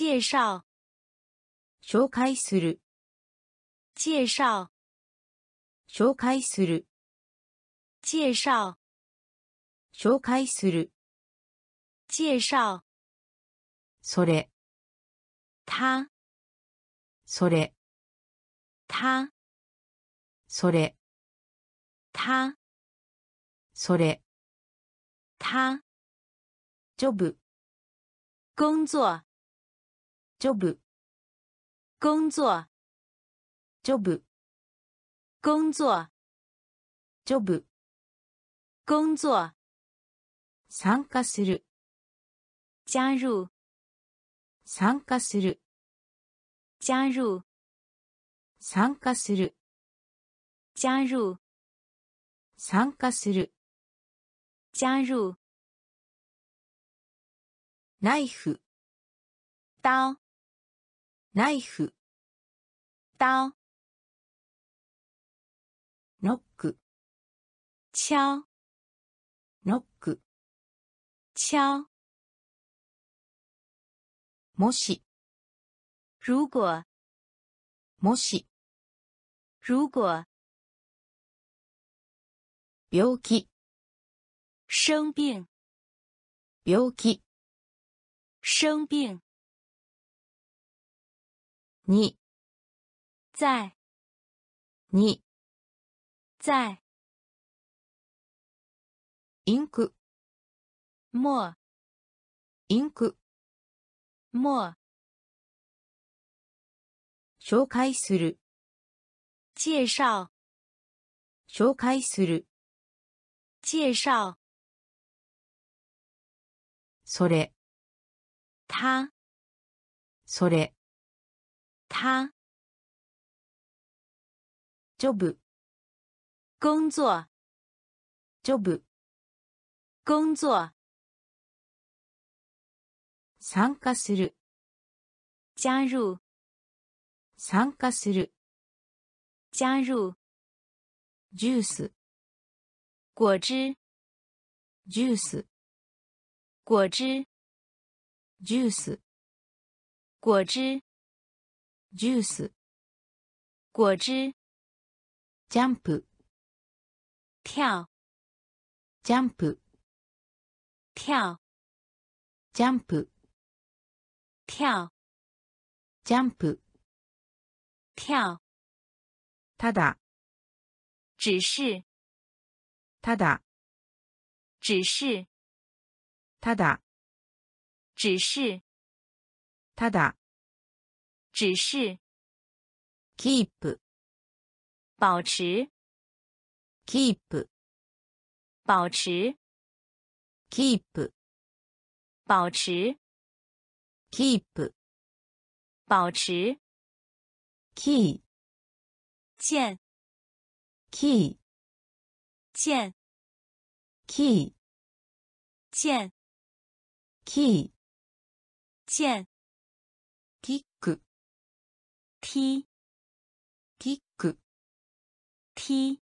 介紹、紹介する、介紹、紹介する、介紹、紹介する、介紹。それ、他、それ、他、それ、他、それ、他。ジョブ、工作、ジョブ、工作、ジョブ、工作、ジョブ、工作。参加する、加入、参加する、加入、参加する、加入、参加する、加入。ナイフ、刀、ナイフ、刀、ノック、敲、ノック、敲。もし、如果、もし、如果、病気、生病、病気、生病。に、在、に、在、インク、墨、インク、墨。紹介する、介紹、紹介する、介紹。それ、他、それ、他。ジョブ、工作、ジョブ、工作。参加する、加入、参加する、加入。ジュース、果汁、ジュース、果汁、ジュース、果汁、 ジュース、果汁。ジャンプ、跳、ジャンプ、跳、ジャンプ、跳、ジャンプ、跳。ただ、只是、ただ、只是、ただ、只是、ただ、只是。キープ、保持、キープ、保持、キープ、保持、キープ、保持。キー、键、キー、键、キー、键、キー、键。キック、踢、キック、踢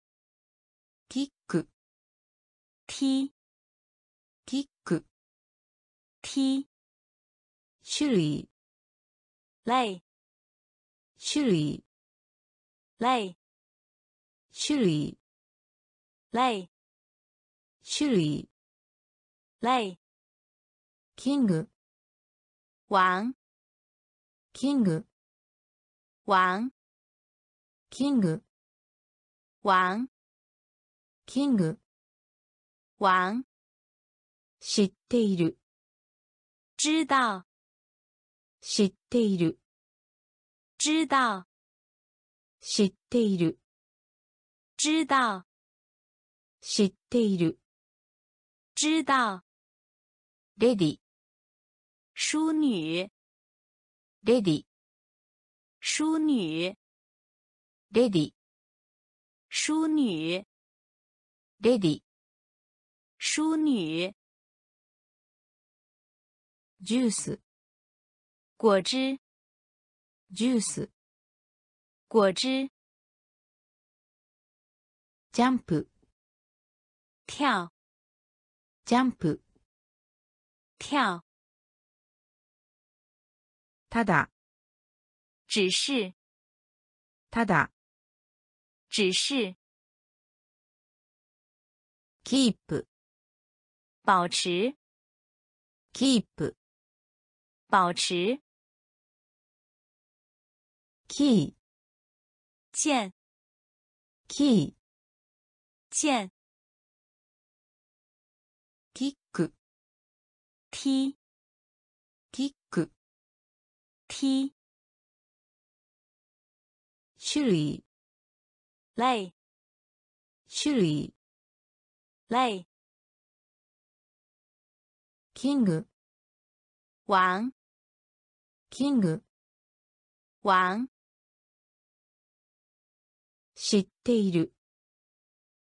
キック、踢キック、踢種類、类種類、类種類、类種類、类キング、王キング、王キング、王キング、王知っている、知道.知っている、知道.知っている、知道.知っている、知道.レディ、淑女.レディ、淑女。レディ、淑女。レディ、淑女。ジュース、果汁。ジュース、果汁。ジャンプ、跳。ジャンプ、跳。ただ、只是ただ、只是キープ、保持。キープ、保持。キー、键キー、键キック、踢。キック、踢種類、类種類、类キング、王キング、王知っている、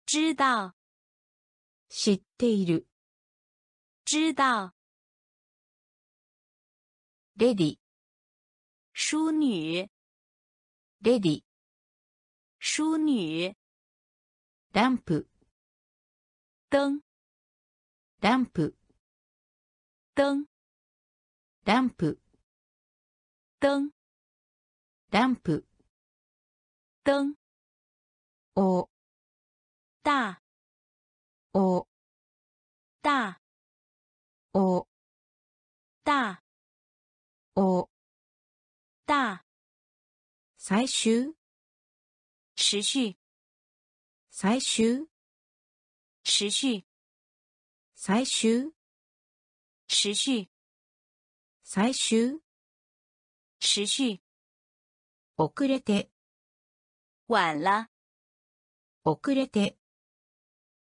知道知っている、知道レディ、淑女レディ、淑女。ランプ、灯。ランプ、灯。ランプ、灯。ランプ、灯。お、大。お、大。お、大。お、大。最終、持续最終、持续最終、持续最終、持续遅れて、晚了。遅れて、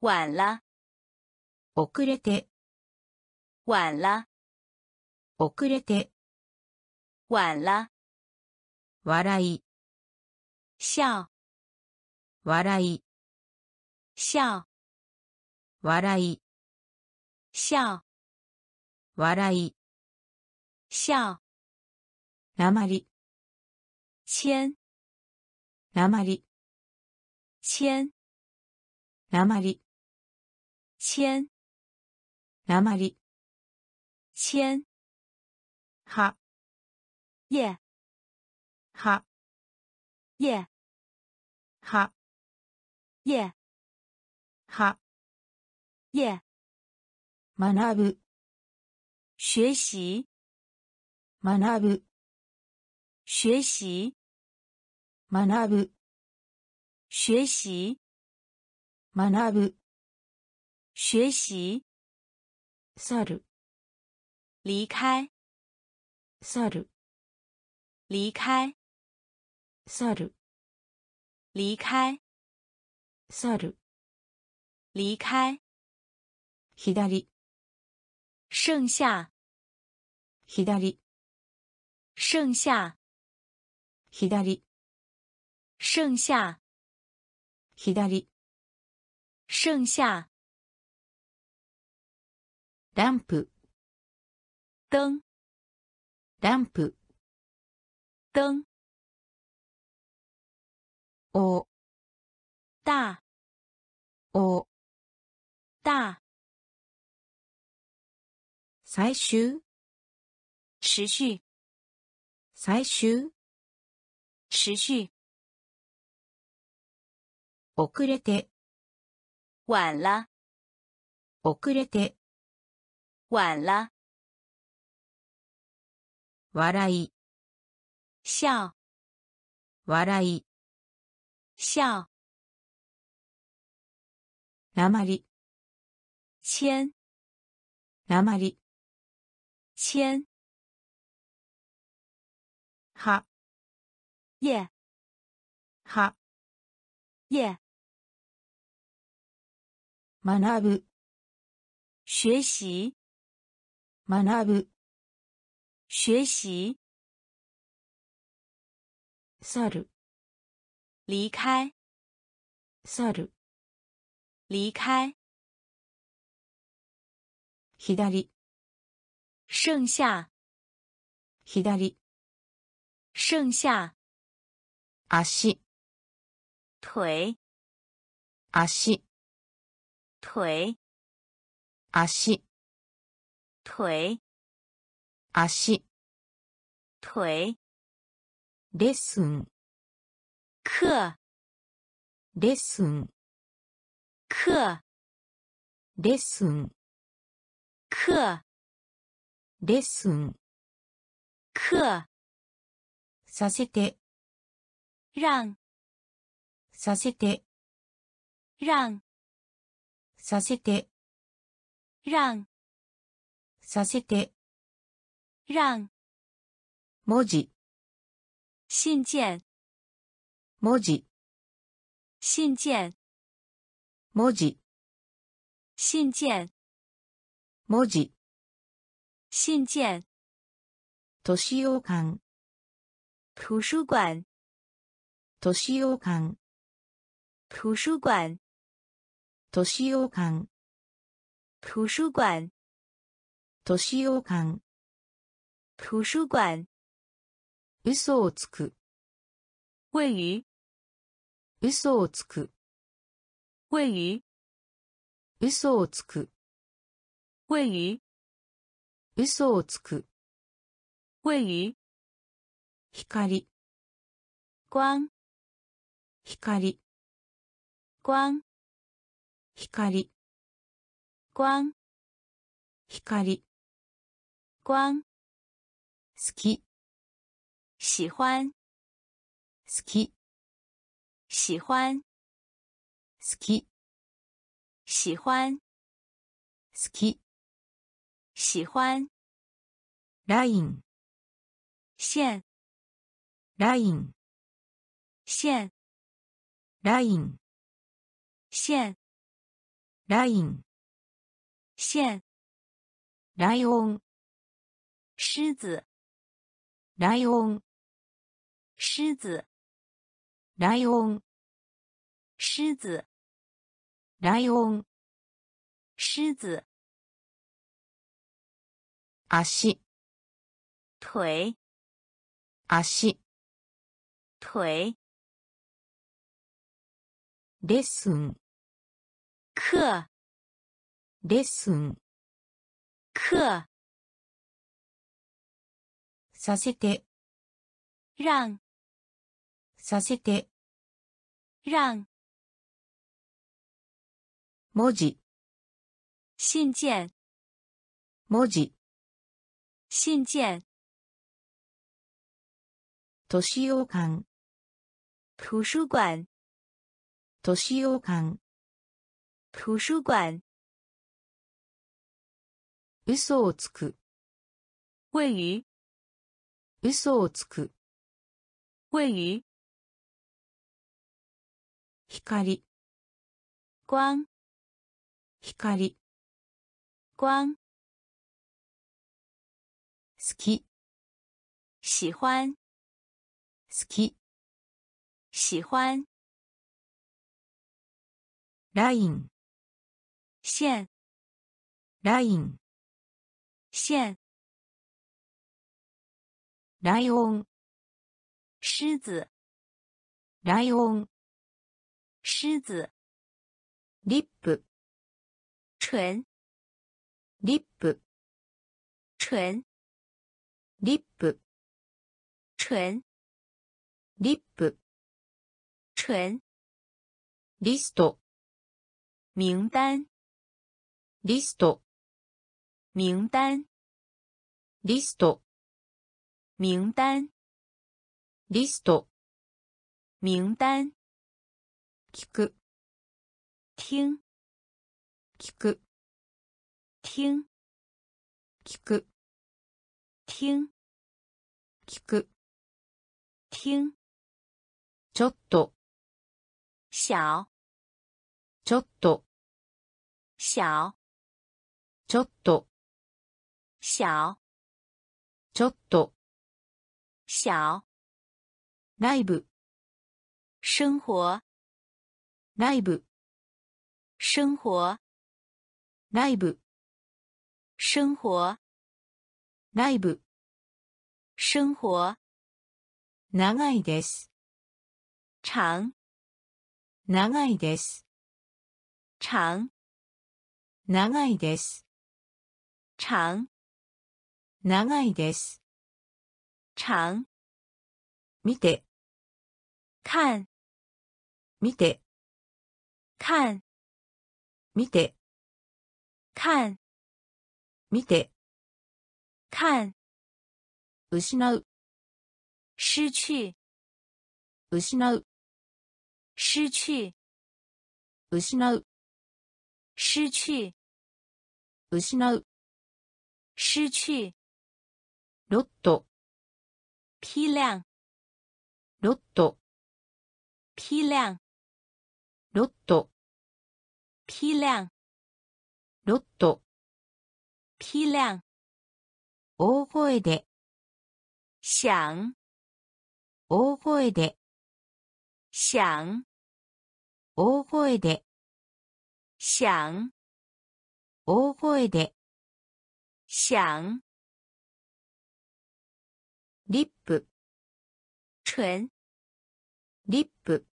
晚了。遅れて、晚了。遅れて、晚了。笑い、笑笑い、笑。笑い、笑。笑い、笑。なまり、牵なまり、牵なまり、牵なまり、牵は、叶。は、叶。は、叶は、叶学ぶ、学习学ぶ、学习学ぶ、学习学ぶ、学习去る、离开去る、离开去る、离开 去る、离开左、剩下左、剩下左、剩下左、剩下ランプ、灯ランプ、灯 お、大 お、大最終、持续最終、持续遅れて、晚了遅れて、晚了笑い、笑。笑い、笑なまり、签なまり、签は、叶は、叶学ぶ、学习学ぶ、学习去る、离开去る、 离开左、剩下左、剩下足、腿足、腿足、腿足、腿レッスン、课レッスン、 课レッスン、课レッスン、课させて、让させて、让させて、让させて、让文字、信件。文字、信件文字、信件。文字、信件。図書館、图书馆図書館、图书馆図書館、图书馆図書館、图书馆嘘をつく、位于嘘をつく、位于嘘をつく、位于嘘をつく、位于光、光光、光光、光光、光好き、喜欢好き、喜欢 好き、喜欢。好き、喜欢。ライン、线ライン、线ライン、线ライン、线ライオン、狮子。ライオン、狮子。ライオン、狮子ライオン、狮子。足、腿。足、腿。レッスン、课。レッスン、课。させて、让。させて、让文字、信件。文字、信件。図書館、图书馆。図書館、图书馆。嘘をつく、位于嘘をつく、位于光、光光、光。好き、喜欢。好き、喜欢。ライン、线。ライン、线。ライオン、狮子。ライオン、狮子、リップ、唇、リップ、唇、リップ、唇、リップ、唇、リスト、名单、リスト、名单、リスト、名单、リスト、名单。聞く、听、聞く、听、聞く、听、聞く、听。ちょっと、小、ちょっと、小、ちょっと、小、ちょっと、小。ライブ、生活、ライブ、生活、ライブ、生活、ライブ、生活。長いです。长、長いです。长、長いです。长、長いです。长。見て、看、見て、看、見て、看、見て、看。失う、失去、失う、失去、失う、失去、失う、失去。ロット、批量、ロット、批量、ロット、批量、ロット、批量。大声で、响、大声で、响、大声で、响、大声で、响。リップ、唇、リップ、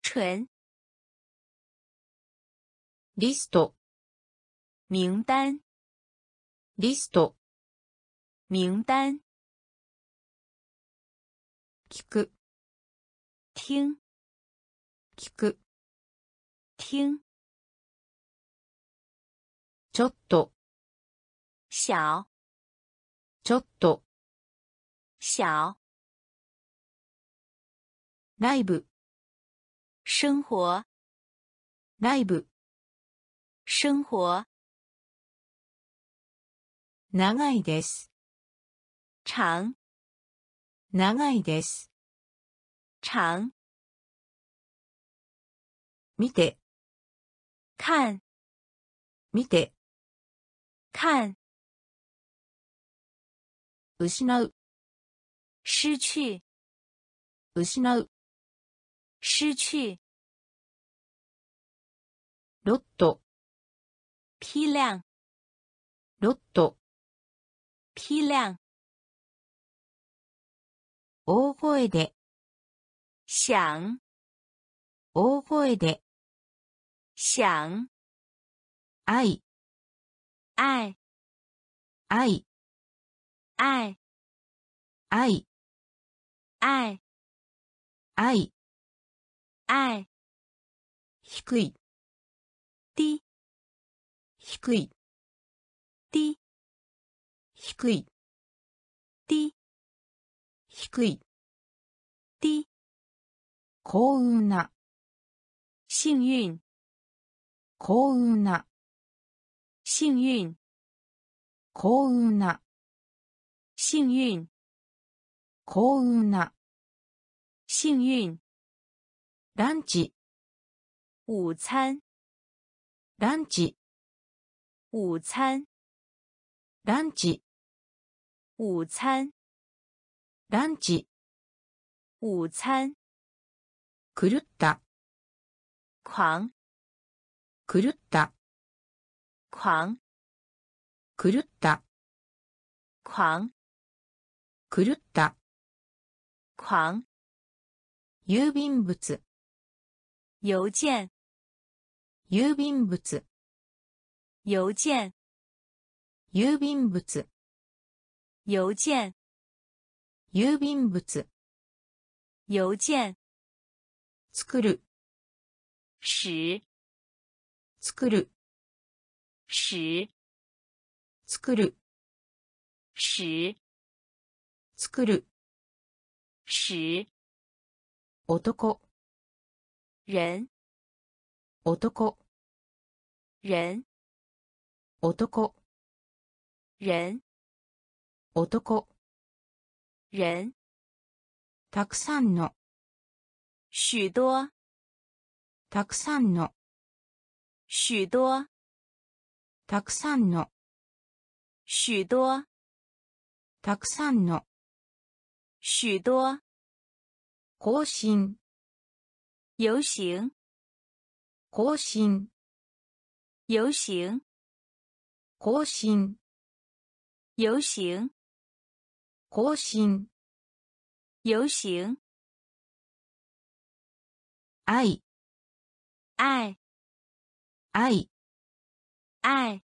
唇。リスト、名单、リスト、名单。聞く、听、聞く、听。ちょっと、小、ちょっと、小。ライブ、生活、ライブ、生活。長いです。长、長いです。长。見て、看、見て、看。失う、失去、失う、失去。ロット、批量、ロット、批量。大声で、响、大声で、响。愛、爱、愛、爱、愛、爱、愛、爱。低。い、低、低。い、低、低い、低、低い、低。幸運な、幸运、幸運な、幸运、幸運な、幸运、幸運な、幸运。ランチ、午餐、ランチ、午餐、ランチ、午餐、ランチ、午餐。狂った、狂、狂った、狂、狂った、狂、狂った、狂。郵便物、邮件，郵便物、邮件，郵便物、邮件，郵便物、邮件，作る、使，作る、使，作る、使，作る、使，男、人，男、人，男、人，男、人，たくさんの、许多，たくさんの、许多，たくさんの、许多，たくさんの、许多，更新、游行，更新、游行，更新、游行，更新、游行，愛、爱，愛、爱，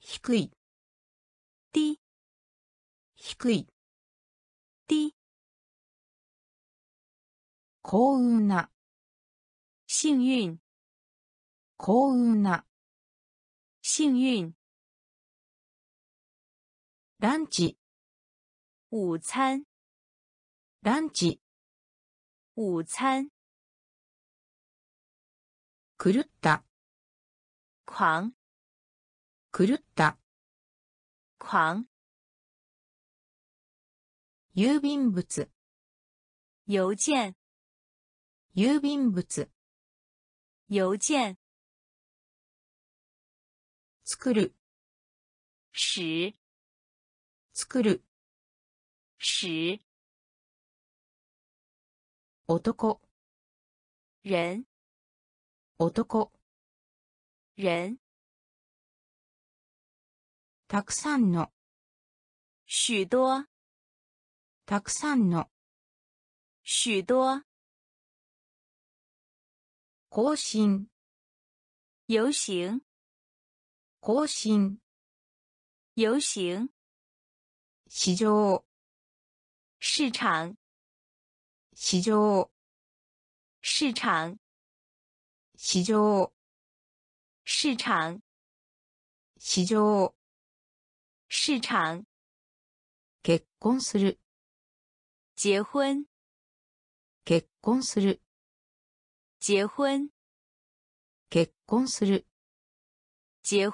低い、低，低い、低，幸運な、幸运，幸運な、幸运，ランチ、午餐，ランチ、午餐，狂った、狂，狂った、狂，郵便物、邮件，郵便物、邮件，作る、使，作る、使，男、人，男、人，たくさんの、许多，たくさんの、许多，更新、游行，更新、游行，市場、市场，市場、市场，市場、市场，市場、市场，結婚する、结婚，結婚する、结婚，結婚する、結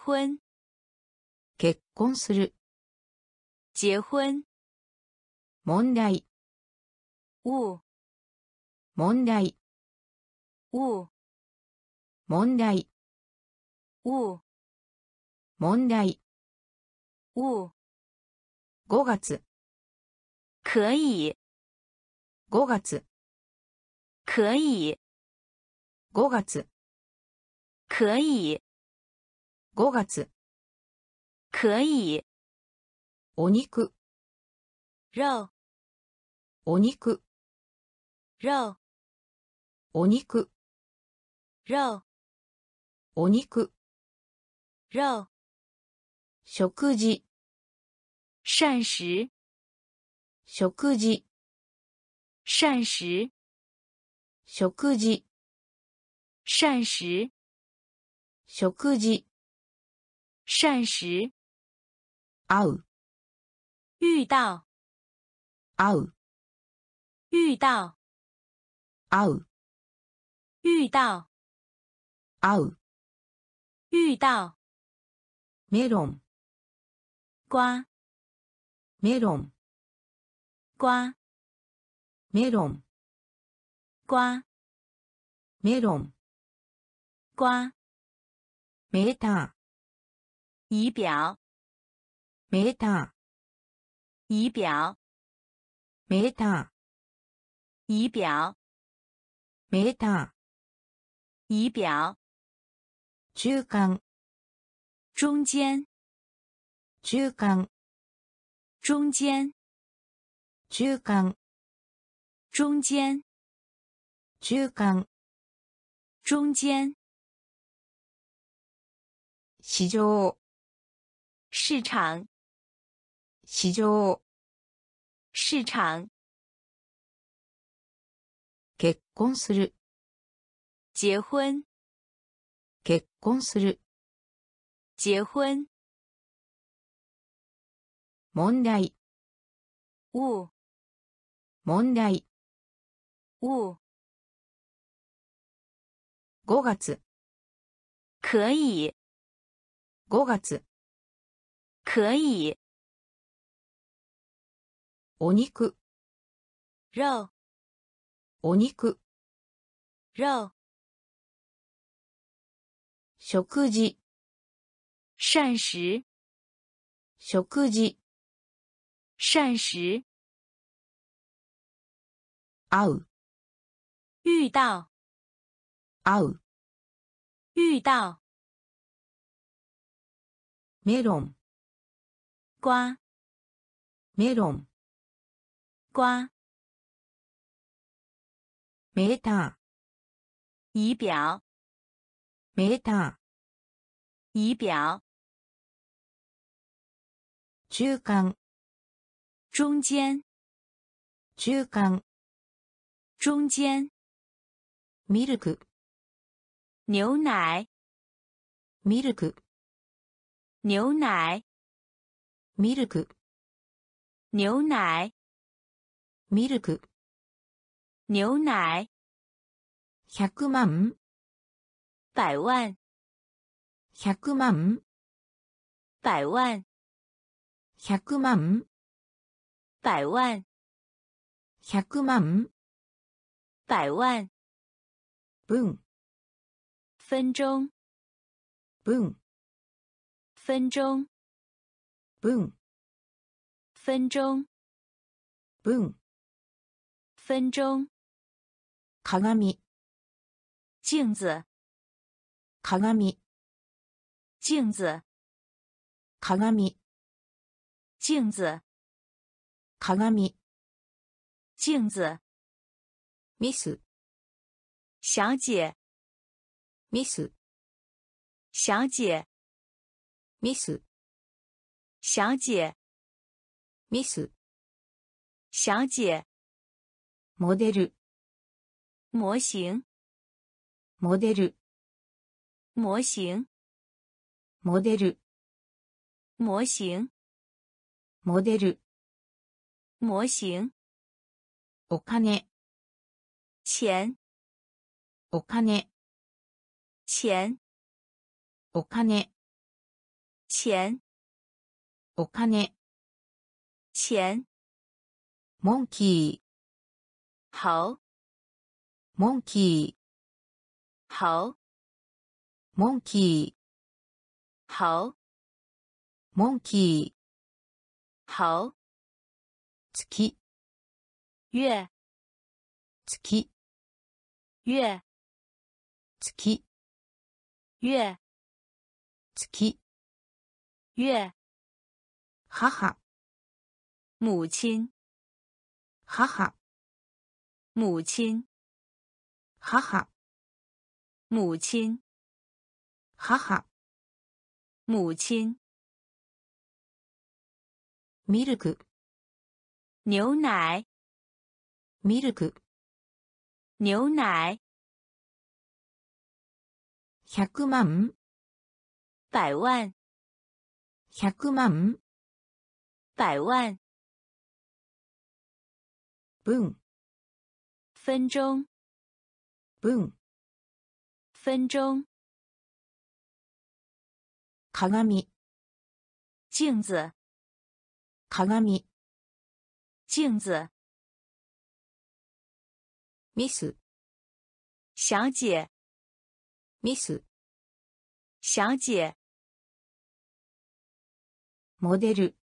婚する、结婚，問題、物，問題、物，問題、物，問題、物，5月、可以，5月、可以，5月、可以，5月、可以，お肉、肉，お肉、肉，お肉、肉，お肉、肉，食事、膳食，食事、膳食，食事、膳食，食事、膳食，会う、遇到，会う、遇到，会う、遇到，会う、遇到，メロン、瓜，メロン、瓜，メロン、瓜，メロン、瓜，メータ仪表，ー、メータ 仪表，ー、メータ仪表，ー、メータ仪表，ー、中間、中间，中間、中间，中間、中间， 中間、中间、市場、市场、市場、 市场、結婚する、结婚、結婚する、结婚、問題、物、問題、物、 5月、可以、 5月、可以、 お肉、肉、お肉、肉、食事、膳食、食事、膳食、会う、遇到、会う、遇到、メロン、瓜、メロン、瓜、メータ仪表、ー、メータ仪表、ー、中間、中间、中間、中间、ミルク、牛奶、ミルク、牛奶、ミルク、牛奶、ミルク、牛奶、100万、百万、100万、百万、100万、百万、100万、百万、分、分钟、分、分钟、分、分钟、分、分钟、鏡、镜子、鏡、镜子、鏡、镜子、鏡、镜子、ミス、小姐、ミス、小姐、ミス、小姐、ミス、小姐、 モデル、模型、モデル、模型、モデル、模型、モデル、模型、お金、钱、お金、钱、お金、钱、お金、钱、モンキ猴、ー、モンキ猴、ー、モンキー、猴、モンキー、猴、月、月、月、月、月、月、月、月、母、母亲、母、 母亲，哈哈，母亲，哈哈，母亲。milk，牛奶。milk，牛奶。百万，百万，百万，百万。boom。分钟、分、分钟、鏡、镜子、鏡、镜子、ミス、小姐、ミス、小姐、モデル、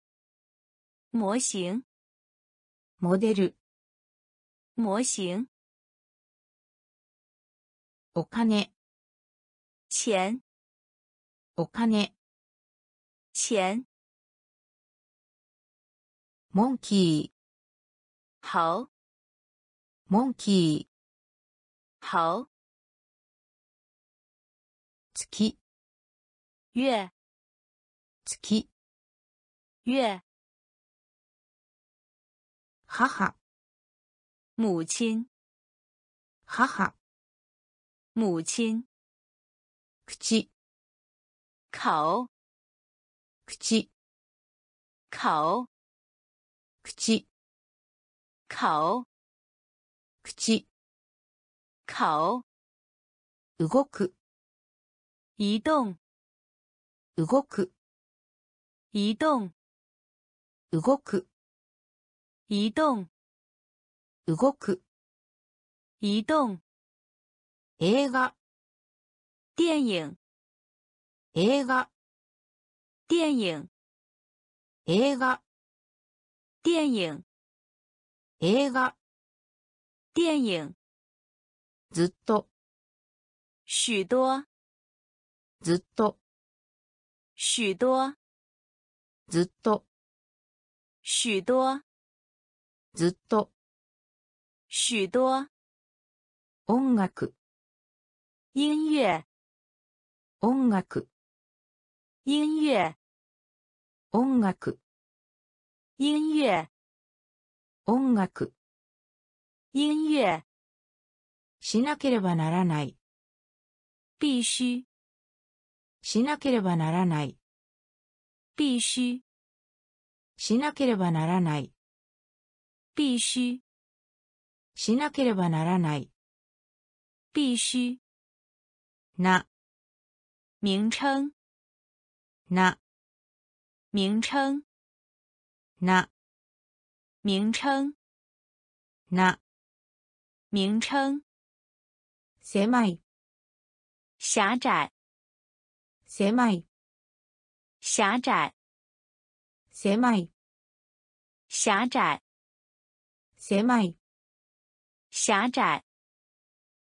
模型、モデル、 模型、お金、钱、お金、钱、モンキ猴、ー、モンキ 好，月、月、月、月、母、 母亲，母，母亲，口，口，口，口，口，口，口，動く、移動、動く、移動、動く、移動。動く、移動、映画、電影、映画、電影、映画、電影、映画、電影、ずっと、許多、ずっと、許多、ずっと、許多、ずっと、許多、音楽、音乐、音楽、音乐、音楽、音乐、音楽、音乐、しなければならない、必须、しなければならない、必须、しなければならない、必须、しなければならない、必须、な、名称、な、名称、な、名称、な、名称、狭い、狭窄、狭い、狭窄、狭い、狭窄、狭い、狭窄、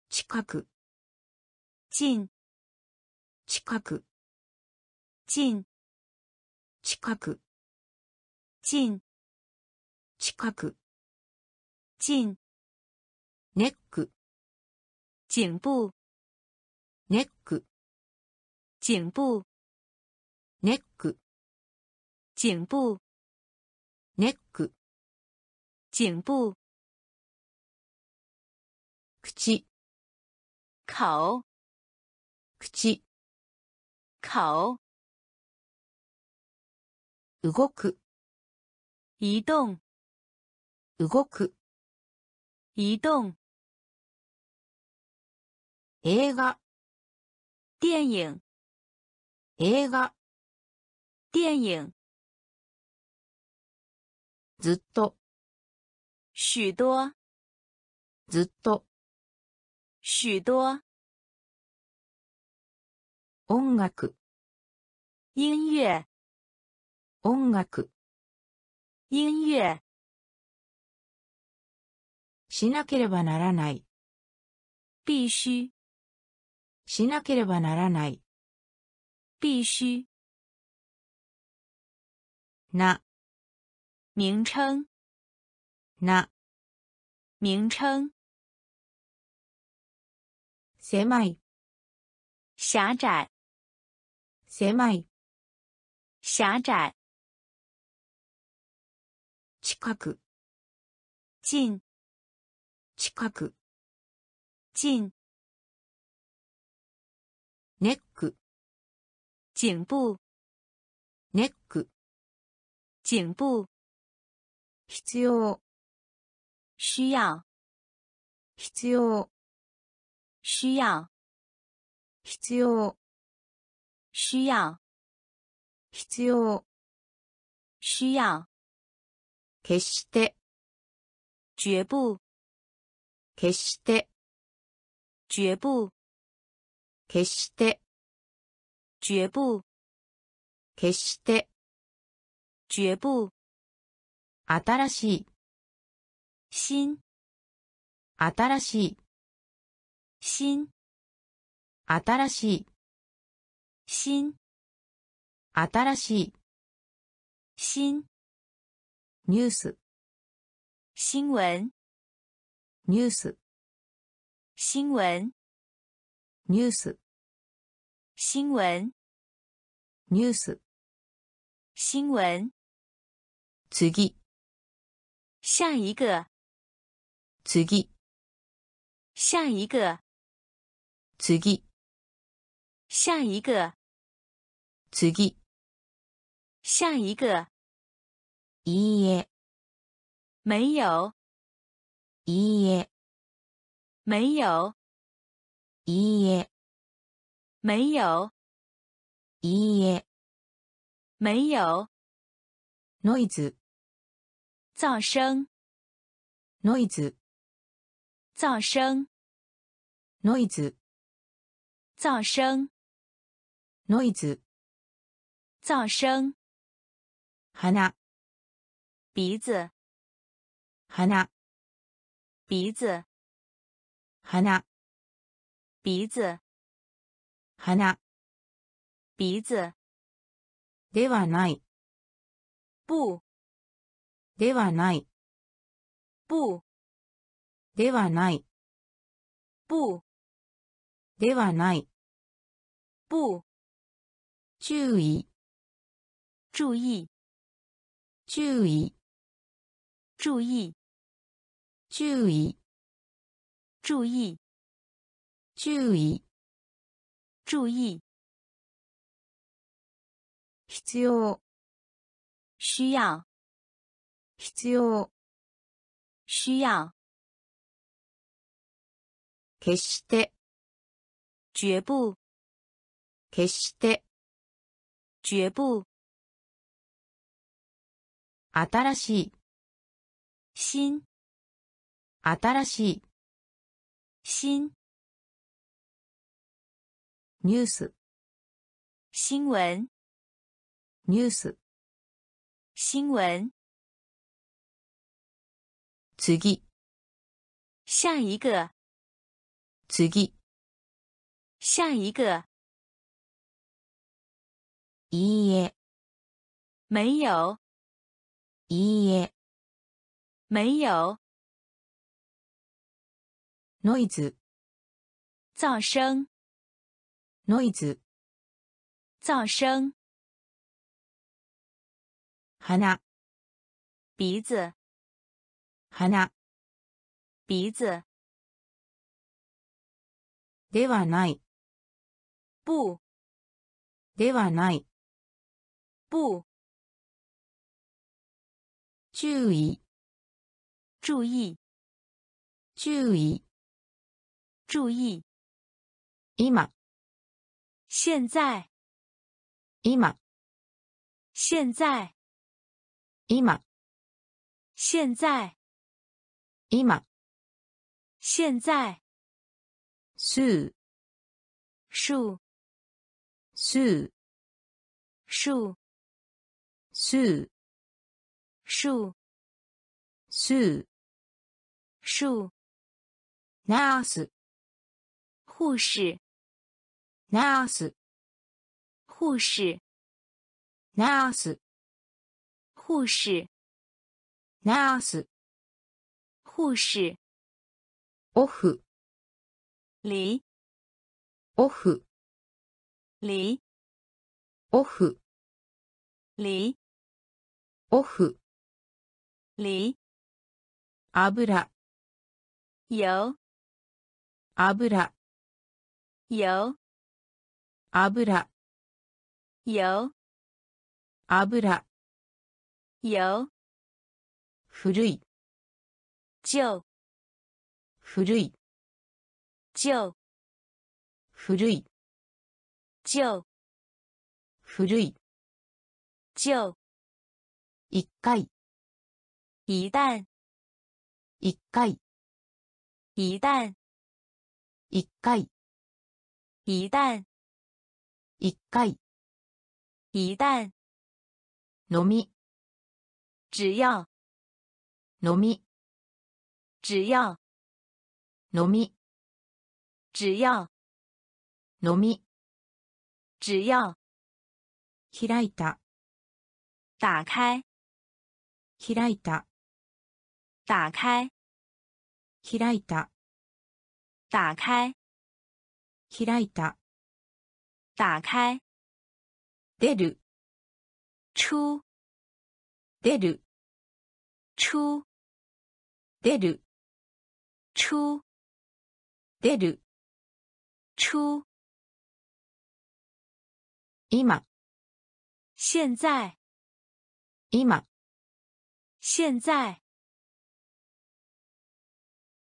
近く、近、近く、近、近く、近、近く、近、ネック、颈部、ネック、颈部、ネック、颈部、ネック、颈部、 口、口、口、口、動く、移動、動く、移動、映画、電影、映画、電影、ずっと、許多、ずっと、許多、音楽、音乐、音楽、音乐、しなければならない、必须、しなければならない、必須、な、名称、な、名称、狭い、狭窄、狭い、狭窄、近く、近、近く、近、ネック、颈部、ネック、颈部、必要、需要、必要、需要、必要、需要、必要、需要、決して、绝不、決して、绝不、決して、绝不、決して、绝不、新しい、新、新しい、新、新しい、新、新しい、新、ニュース、新闻、ニュース、新闻ニュース。新闻ニュース。新闻次。下一个。次。下一个次下一个次下一个いいえ没有いいえ没有いいえ没有いいえ没有ノイズ噪声ノイズ噪声ノイズ噪声ノイズ噪声鼻鼻子鼻鼻子鼻鼻子鼻鼻子ではない不ではない不ではない不 ではない。不。注意。注意。注意。注意。注意。注意。注意。注意。必要。需要。必要。需要。決して绝不決して绝不新しい新新しい新ニュース新闻ニュース新闻次下一个次下一个いいえ没有いいえ没有ノイズ噪声ノイズ噪声鼻鼻子鼻鼻子ではない 不ではない。不注意。注意。注意。注意。今。现在。今。现在。今。现在。今。现在。数。数树树树树树树。nurse 护士 nurse 护士 nurse 护士 nurse 护士。off 离 off フ离オフ离オフ离油油油油油油油油古い旧古い旧古い旧古い。旧一回。一旦一回。一旦一回。一旦一回。一旦飲み。只要。飲み。只要。飲み。只要。飲み只要。開いた。打开。開いた。打开。開いた。打开，開いた、打开，出る、出，出る、出，出る、出，出る、出。今、现在，今、现在，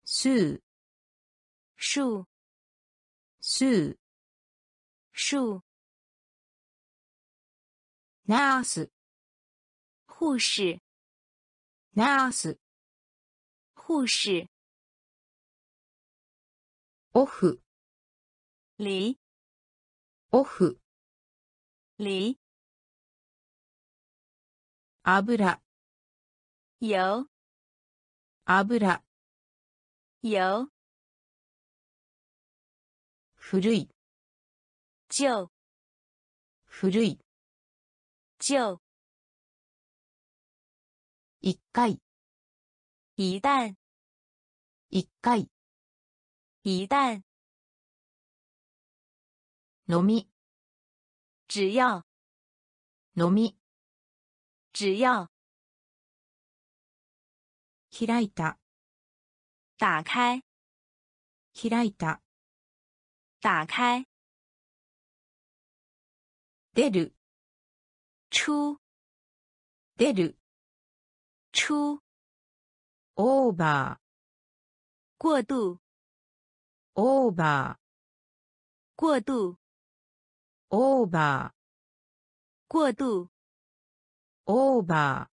数、数，数、数，ナース、护士，ナース、护士，オフ、离，オ フ、离，油、油，油、油，古い、旧，古い、旧，一回、一旦，一回、一旦，飲み、只要，飲み、只要，開いた、打开，開いた、打开，出る、出，出る、出，オーバ过度，ー、オーバ过度，ー、オーバ过度，ー、オーバ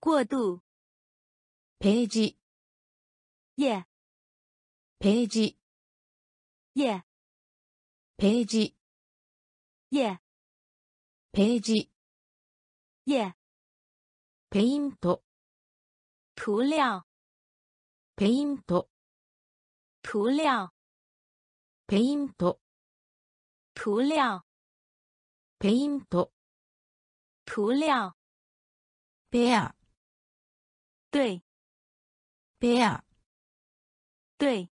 过度，ー、ページ、页，ページ、页，ページ、页，ページ、页，ペイント、涂料，ペイント、涂料，ペイント、涂料，ペイント、涂料，ペア、对，ペア、对，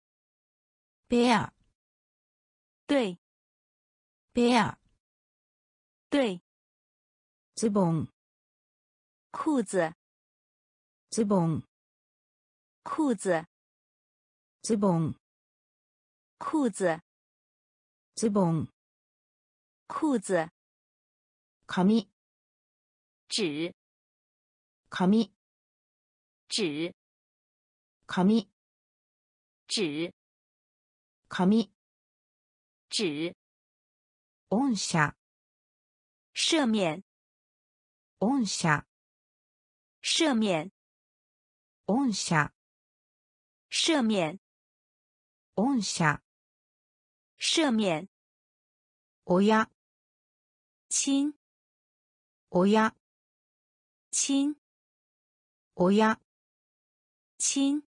ペア、对，ペア、对，ズボン、裤子，ズボン、裤子，ズボン、裤子，ズボン、裤子，紙、纸，紙、纸，紙、纸，紙、纸，御社、赦免，恩赦、赦免，恩赦、赦免，恩赦、赦免，親、亲，親、亲，親、亲，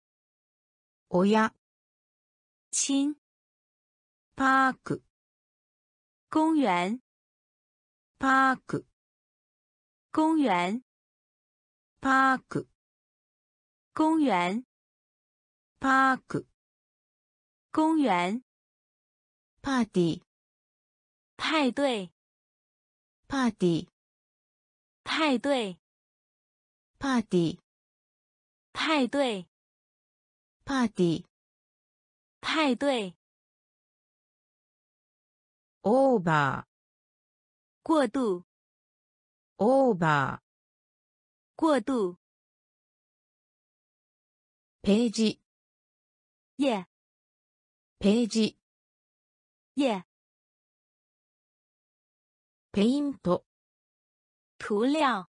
親、亲，パーク、公园，パーク、公园，パーク、公园，パーク、公园，パーティー、派对， パーティー、派对，パーティー、派对，パーティー、派对，オーバ过度，ー、オーバ过度，ー、ページ、页，ページ、页，ペイント、涂料，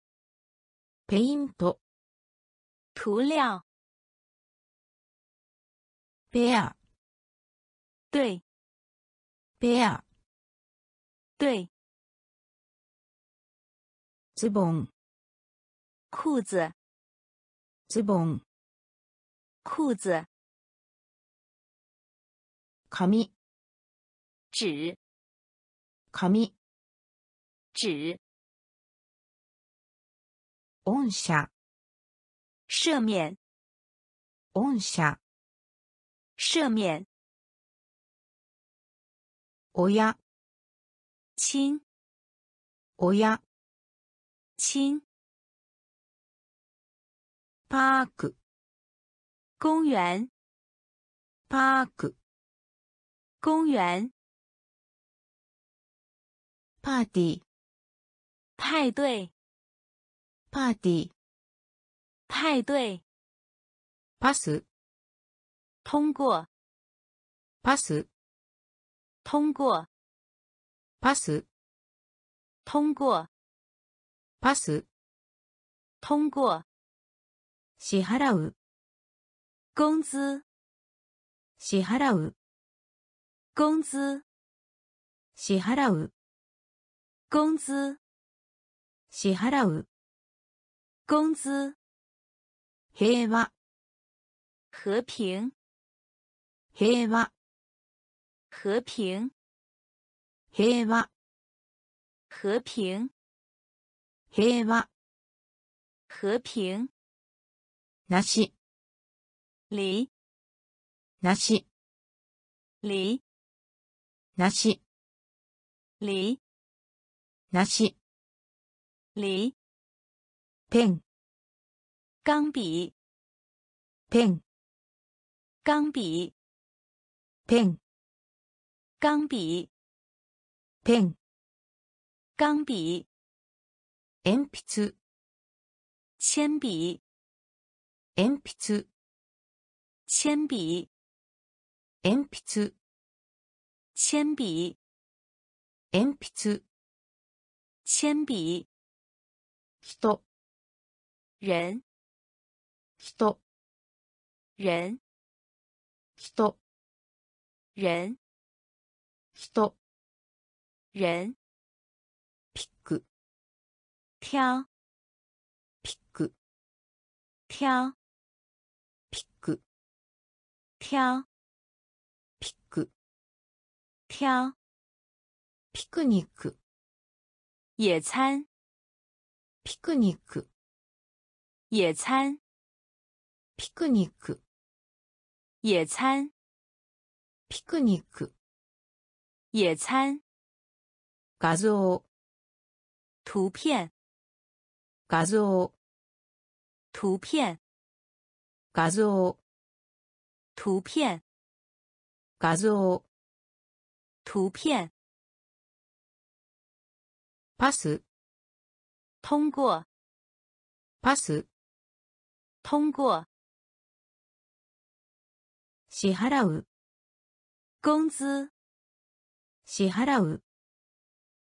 ペイント、涂料，ペア、对，ペア、对，ズボン、裤子，ズボン、裤子，紙、纸，紙、纸，御社、赦免，御社、赦免， 親、亲親、亲パーク、公园パーク、公园パーティー、 派对パーティー、派对パス、通过パス、通过パス、通过パス、通过支払う、工资支払う、工资支払う、工资 支払う、工资平和、和平。平和、和平。平和、和平。平和、和平。なし、离なし、离なし、离なし、离ペン、钢笔ペン、钢笔ペン、钢笔ペン、钢笔鉛筆、铅笔鉛筆、铅笔鉛筆、铅笔鉛筆、铅笔 人、人。人、人。人、人。人、人。ピック、挑。ピック、挑。ピック、挑。ピック、挑。ピクニック、野餐 ピクニック、野餐ピクニック、野餐ピクニック、野餐画像、图片画像、图片画像、图片画像、图片パス、 通过パス、通过支払う、工资支払う、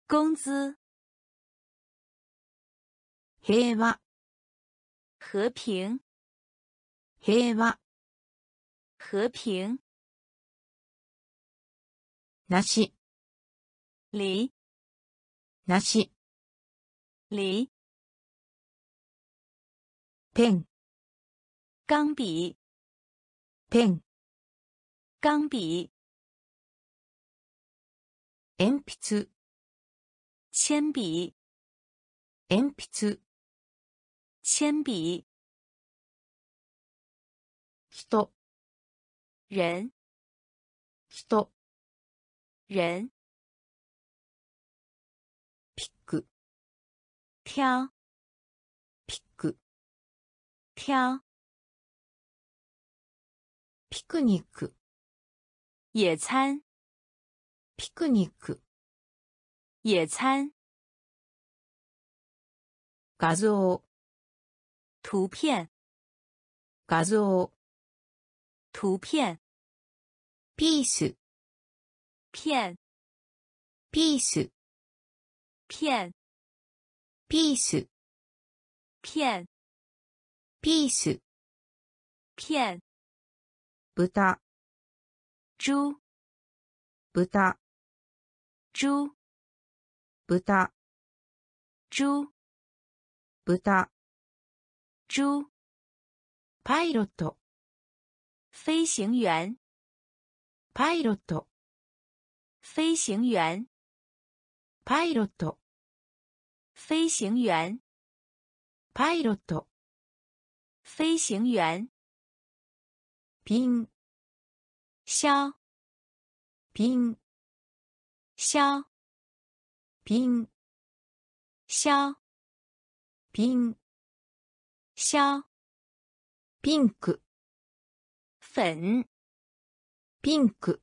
工资平和、和平平和、和平なし、离なし、 离ペン、钢笔ペン、钢笔鉛筆、铅笔鉛筆、铅笔人、人人、 挑。ピック、挑。ピクニック、野餐。ピクニック、野餐。画像、图片。画像、图片。ピース、片ピース、片ピース、片ピース、片豚、猪。豚、猪。豚、猪。豚、猪。パイロット、飞行员。パイロット、飞行员。パイロット、飞行员。パイロット、飞行员。ピン、削ピン、消ピン、消ピン、消ピンク、粉。ピンク、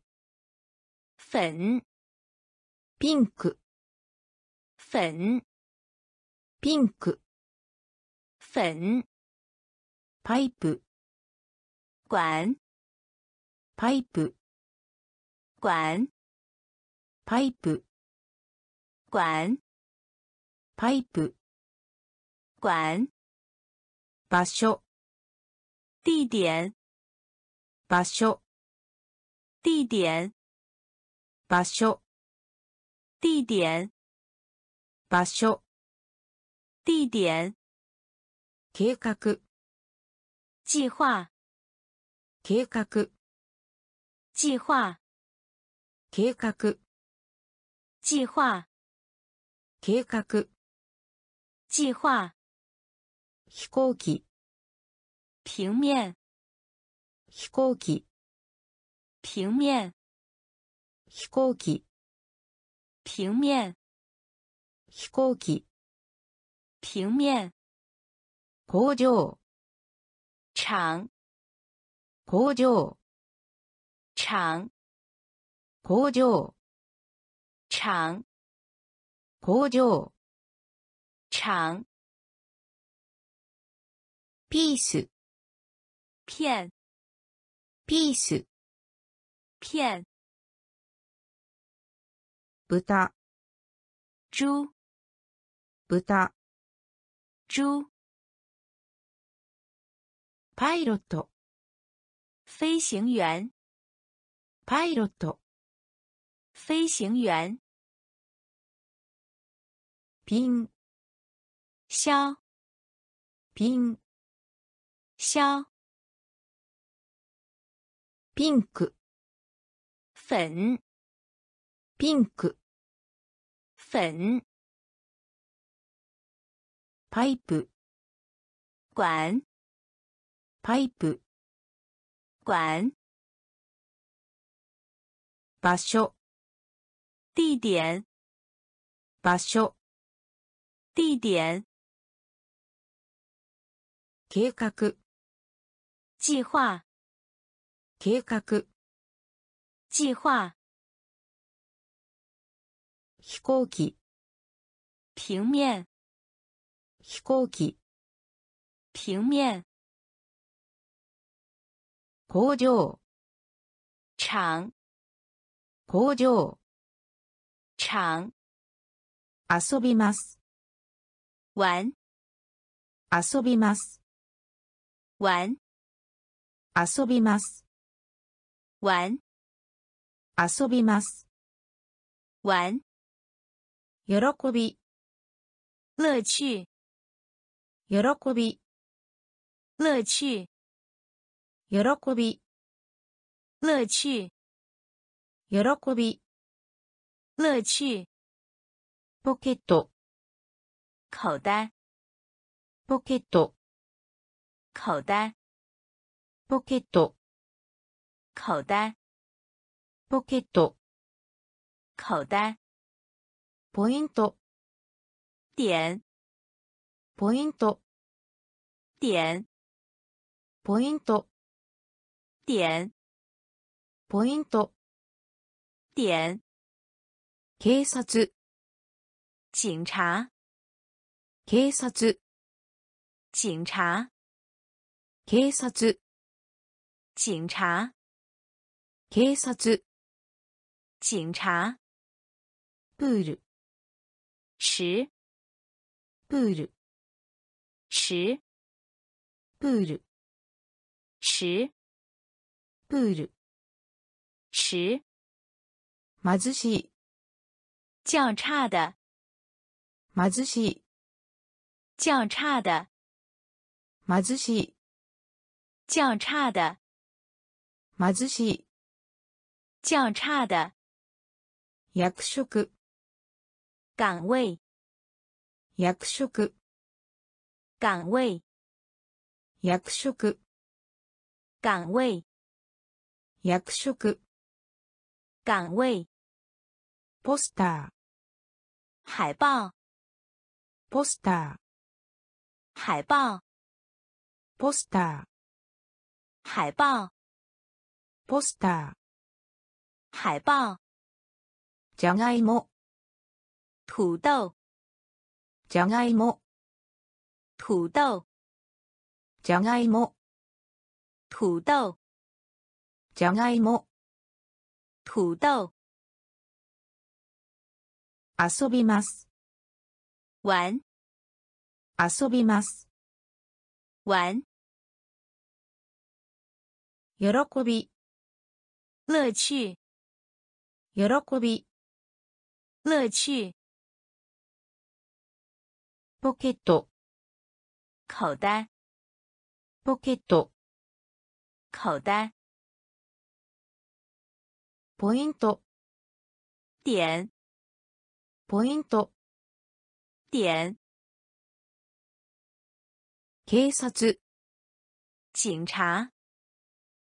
粉。ピンク、粉ピンク、粉。パイプ、管。パイプ、管。パイプ、管。パイプ、管。場所、地点。場所、地点。場所、地点。場所、地点。計画、计划計画、计划計画、计划計画、计划飛行機、平面。飛行機、平面。飛行機、平面。飛行機、平面工場、厂工場、厂工場、厂工場、厂ピース、片ピース、片豚、猪豚、 猪。パイロット、飞行员。パイロット、飞行员。ピン、消ピン、消ピンク、粉。ピンク、粉パイプ、管。パイプ、管。場所、地点。場所、地点。計画、计划計画、计划飛行機、平面飛行機、平面。工場、厂工場、厂遊びます、玩。遊びます、玩。遊びます、玩。遊びます、玩。喜び、乐趣喜び、乐趣。喜び、乐趣。喜び、乐趣。ポケット、口袋。ポケット、口袋。ポケット、口袋。ポケット、口袋。ポイント、点ポイント、点。ポイント、点。ポイント、点。警察、警察。警察、警察。警察、警察。警察、警察。プール、池プール、池プール、池プール、池貧しい、较差的貧しい、较差的貧しい、较差的貧しい、较差的役職、岗位役職、 岗位。役職、岗位。役職、岗位。ポスタ海报。ー、ポスター、海报。ポスター、海报。ポスター、海报。じゃがいも、土豆。じゃがいも、土豆じゃがいも、土豆じゃがいも、土豆遊びます、玩遊びます、玩喜び、乐趣喜び、乐趣ポケット、口袋ポケット、口袋ポイント、点ポイント、点警察、警察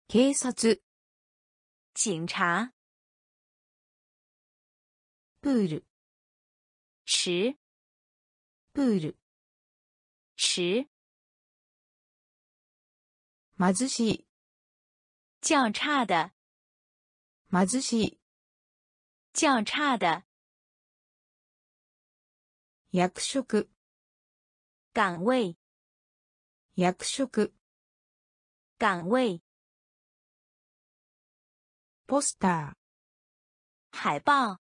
警察、警察プール、池プール、池貧しい、较差的貧しい、较差的役職、岗位役職、岗位ポスター、海报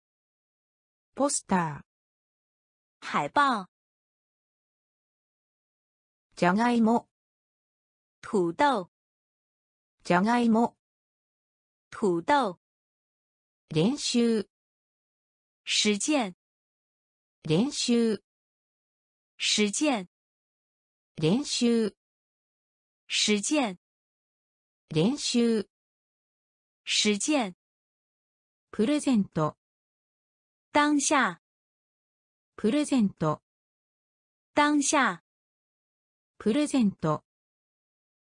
ポスター、海报 じゃがいも、土豆じゃがいも、土豆練習、实践練習、实践練習、实践練習、实践プレゼント、当下。プレゼント、当下プレゼント、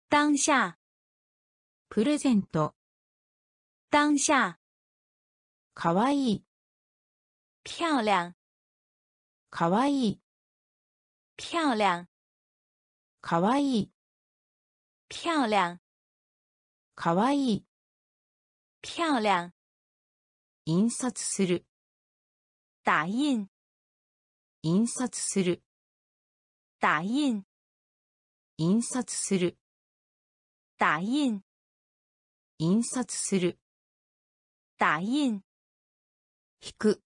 当下。プレゼント、当下。かわい。い、漂亮。かわい。い、漂亮。かわい。い、漂亮。かわいい、漂亮。印刷する、打印。印刷する、打印。印刷する、打印。印刷する、打印。引く、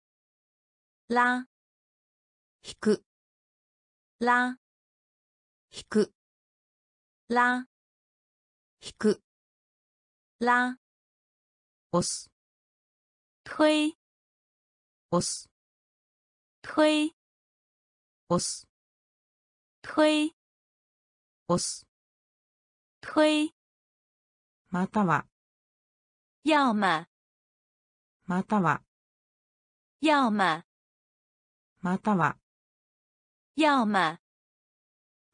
拉。引く、拉。引く、拉。引く、拉。押す、推。押す、推。押す、推押す、推。または、要么。または、要么。または、要么。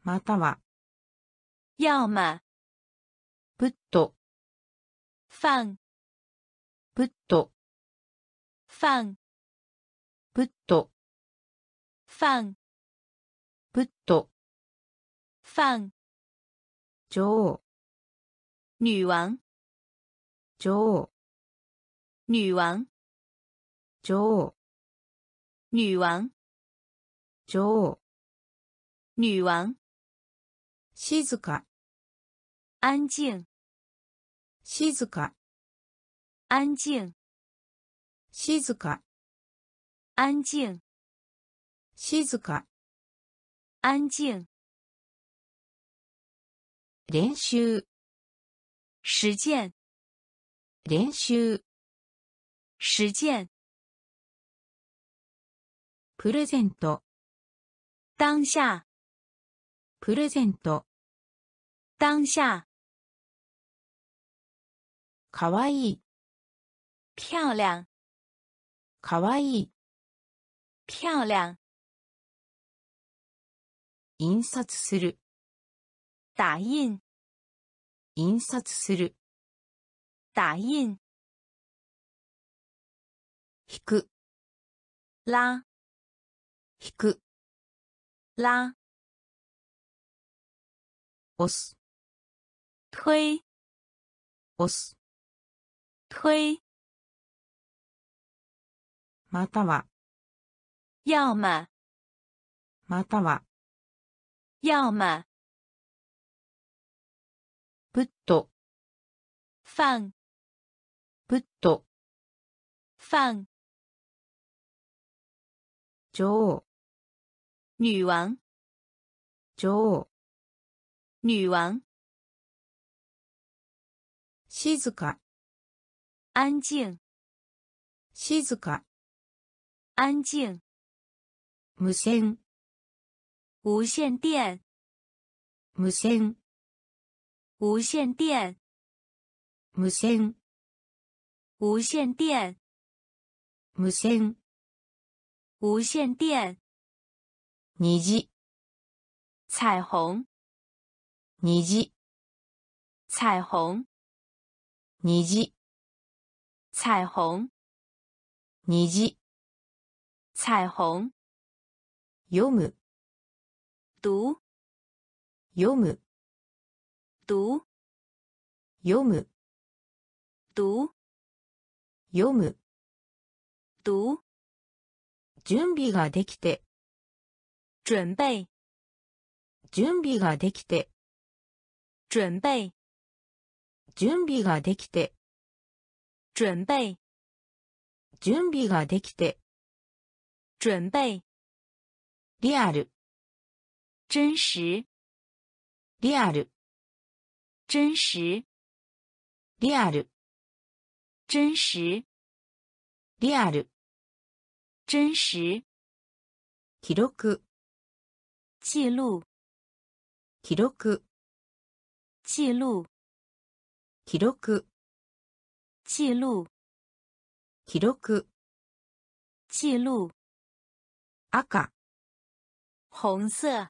または、要么。プット、放。プット、放。プット、放。プット、放女王、女王女王、女王女王、女王女王、女王静か、安静静か、安静静か、安静静か、安静 練習、实践。練習、实践。プレゼント、当下。プレゼント、当下。かわい。い、漂亮。かわいい、漂亮。印刷する、打印印刷する、打印引く、拉引く、拉押す、推押す、推，または、要么または、要么プット、放プット、放女王、女王。女王、女王。静か、安静。静か、安静。無線、无线电無線、无线电。無線、无线电。無線、无线电。虹、彩虹。虹、彩虹。虹、彩虹。虹、彩虹。読む、读。読む、读読む、读読む、读準備ができて、准备準備ができて、准备準備ができて、准备準備ができて、准备リアル、真实。リアル、真实リアル、真实リアル、真实記録、记录記録、记录記録、记录記録、记录赤、红色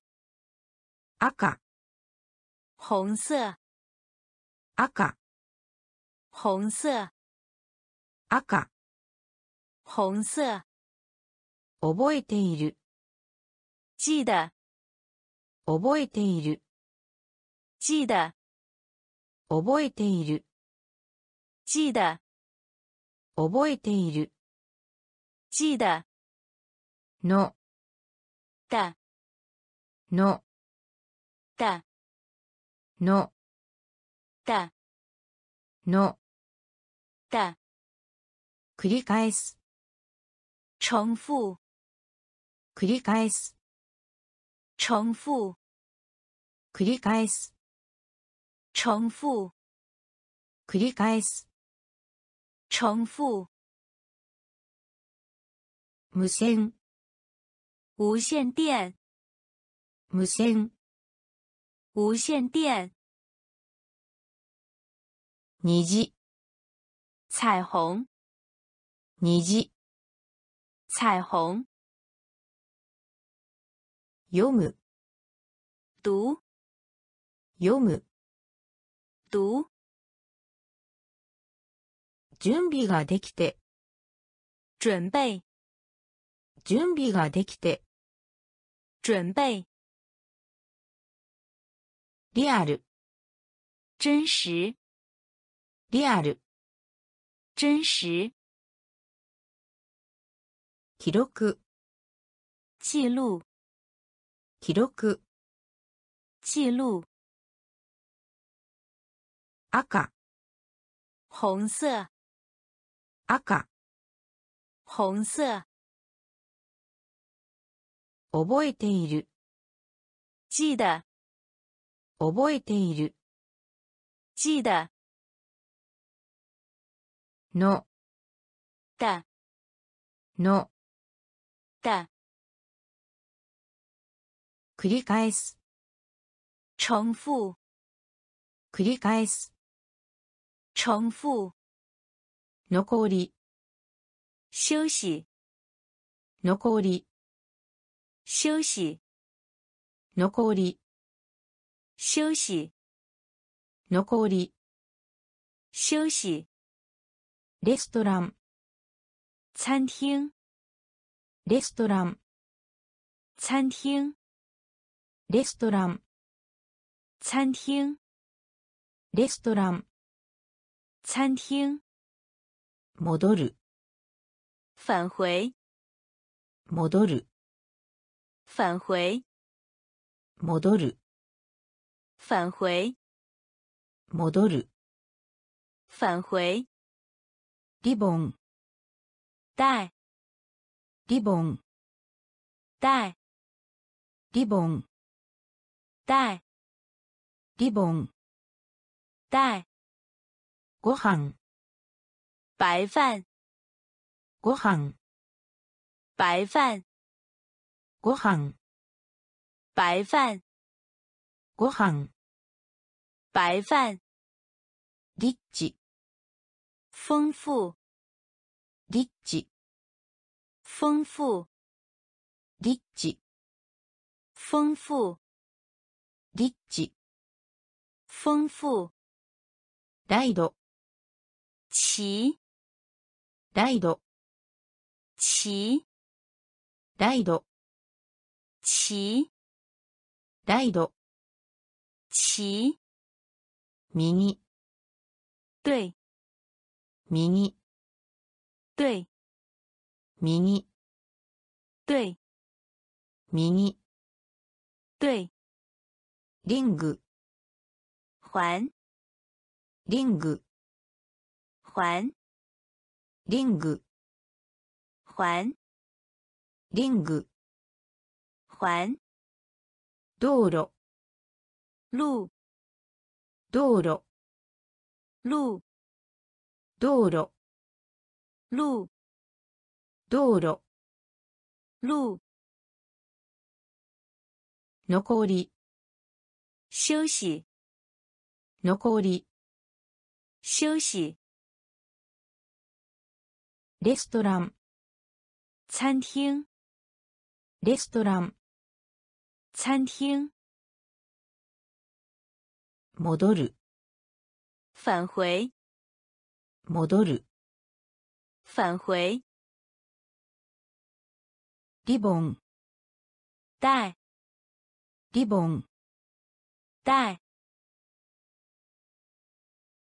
赤、红色 赤、红色。赤、红色。覚えている、记得。覚えている、记得。覚えている、记得。覚えている、记得。の、的。の、的。の、的の、的繰り返す、重复繰り返す、重复繰り返す、重复繰り返す、重复無線、无线电無線、无线电虹、彩虹。虹、彩虹。読む、读。読む、读。準備ができて、准备。準備ができて、准备。リアル、真实リアル、真实。記録、记录記録、记录赤、红色。赤、红色。覚えている、记得。覚えている、记得。の、的の、的繰り返す、重复繰り返す、重复残り、休息残り、休息残り、休息残り、休息レストラン、餐厅。レストラン。餐厅。レストラン。餐厅。レストラン。餐厅。戻る。返回。戻る。返回。戻る。返回。戻る。返回リボン带リボン带リボン带リボン带ご飯白饭ご飯白饭ご飯白饭ご飯白饭リッチ丰富。リッチ。丰富。リッチ。丰富。リッチ。丰富。ライド。骑ライド。骑ライド。骑ライド。骑右对右。对。右。对。右。对。リング。环。リング。环。リング。环。リング。环。道路。路。道路。路道路。路。道路。路。残り。休息。残り。休息。レストラン。餐厅。レストラン。餐厅。戻る。返回戻る。返回。リボン。带リボン。带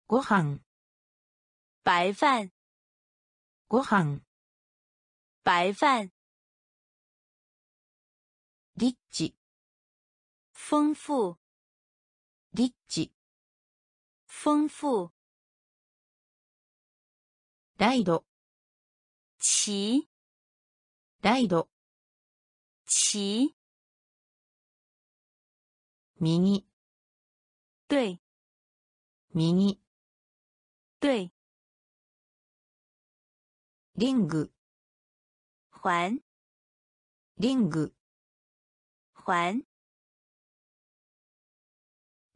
ご飯。白饭ご飯。白饭リッチ。丰富。リッチ。丰富ライド。骑ライド。骑右。对。右。对。リング。环リング。环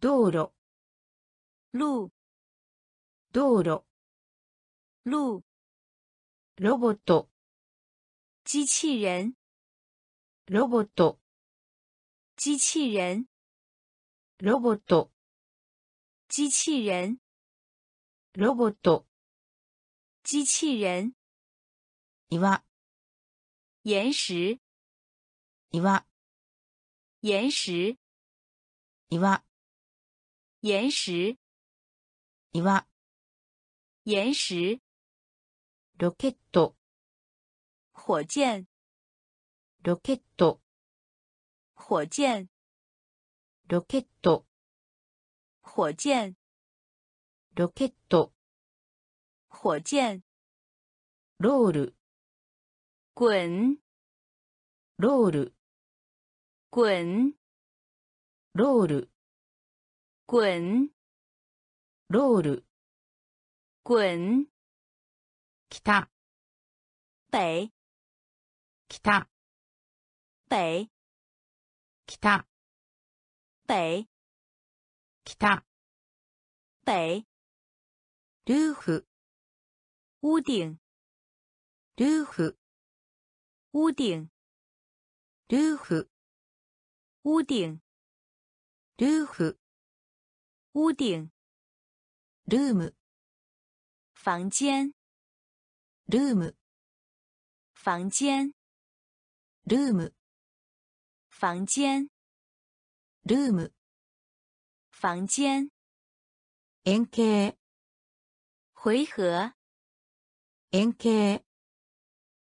道路。路。道路路ロボット机器人ロボット机器人ロボット机器人ロボット机器人岩岩石岩岩石岩岩石岩岩石 ロケット。火箭。ロケット。火箭。ロケット。火箭。ロケット。火箭。ロール。滚。ロール。滚。ロール。滚。ロール。滚北北北北北北。roof 屋顶 roof 屋顶 roof 屋顶 roof 屋顶 room 房间 ルーム房间 ルーム房间ルーム房间円形回合円形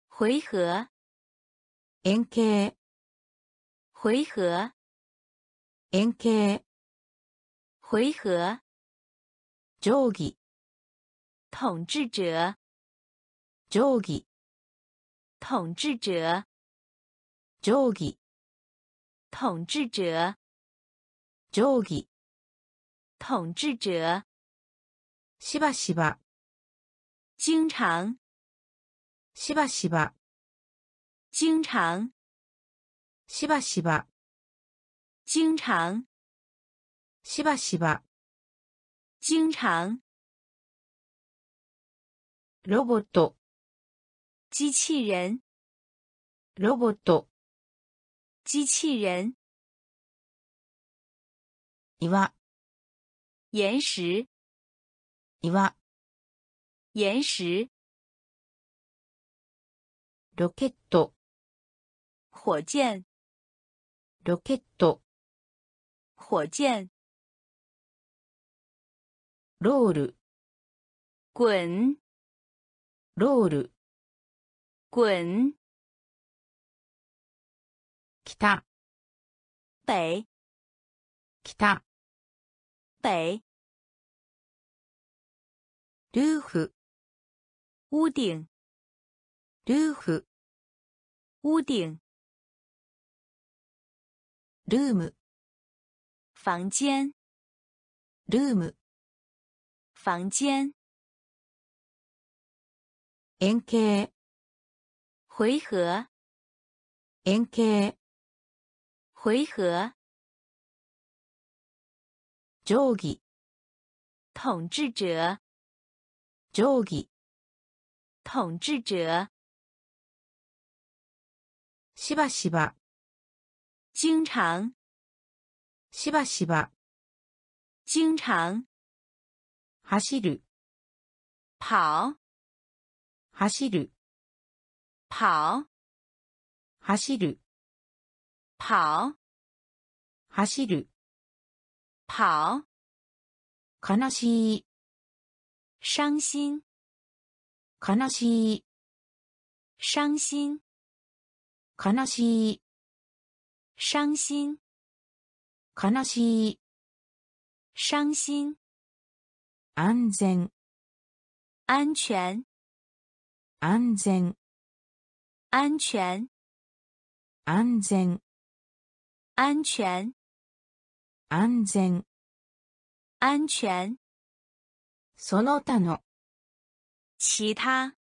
回合円形回合円形回合定規统治者 定規统治者。定規统治者。定規统治者。しばしば。经常。しばしば。经常。しばしば。经常。しばしば。经常。ロボット机器人ロボット机器人岩岩石岩岩石ロケット火箭ロケット火箭ロール滚ロール 滚。北。北。北。北。屋顶。roof。屋顶。room。房间。room。房间。円形回合円形回合定規统治者定規统治者しばしば经常しばしば经常走る跑走る 跑。走る。跑。走る。跑。悲しい。伤心。悲しい。伤心。悲しい。伤心。悲しい。伤心。安全。安全。安全安全。安全。安全。安全。安全。その他の。其他。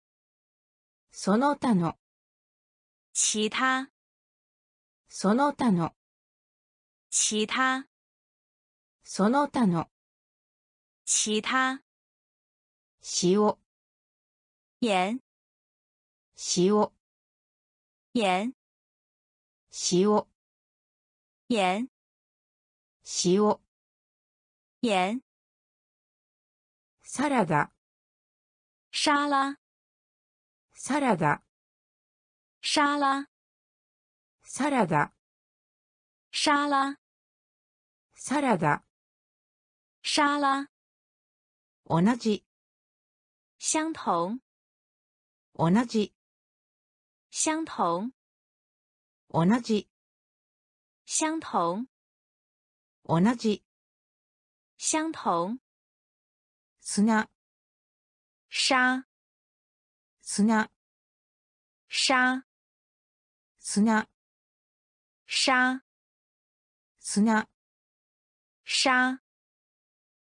その他の。其他。その他の。其他。その他の。其他。塩盐塩盐。塩。盐。塩。盐。サラダ。沙拉。サラダ。沙拉。サラダ。沙拉。サラダ。沙拉。同じ。相同。同じ相同同じ相同同じ相同砂沙砂沙砂沙砂沙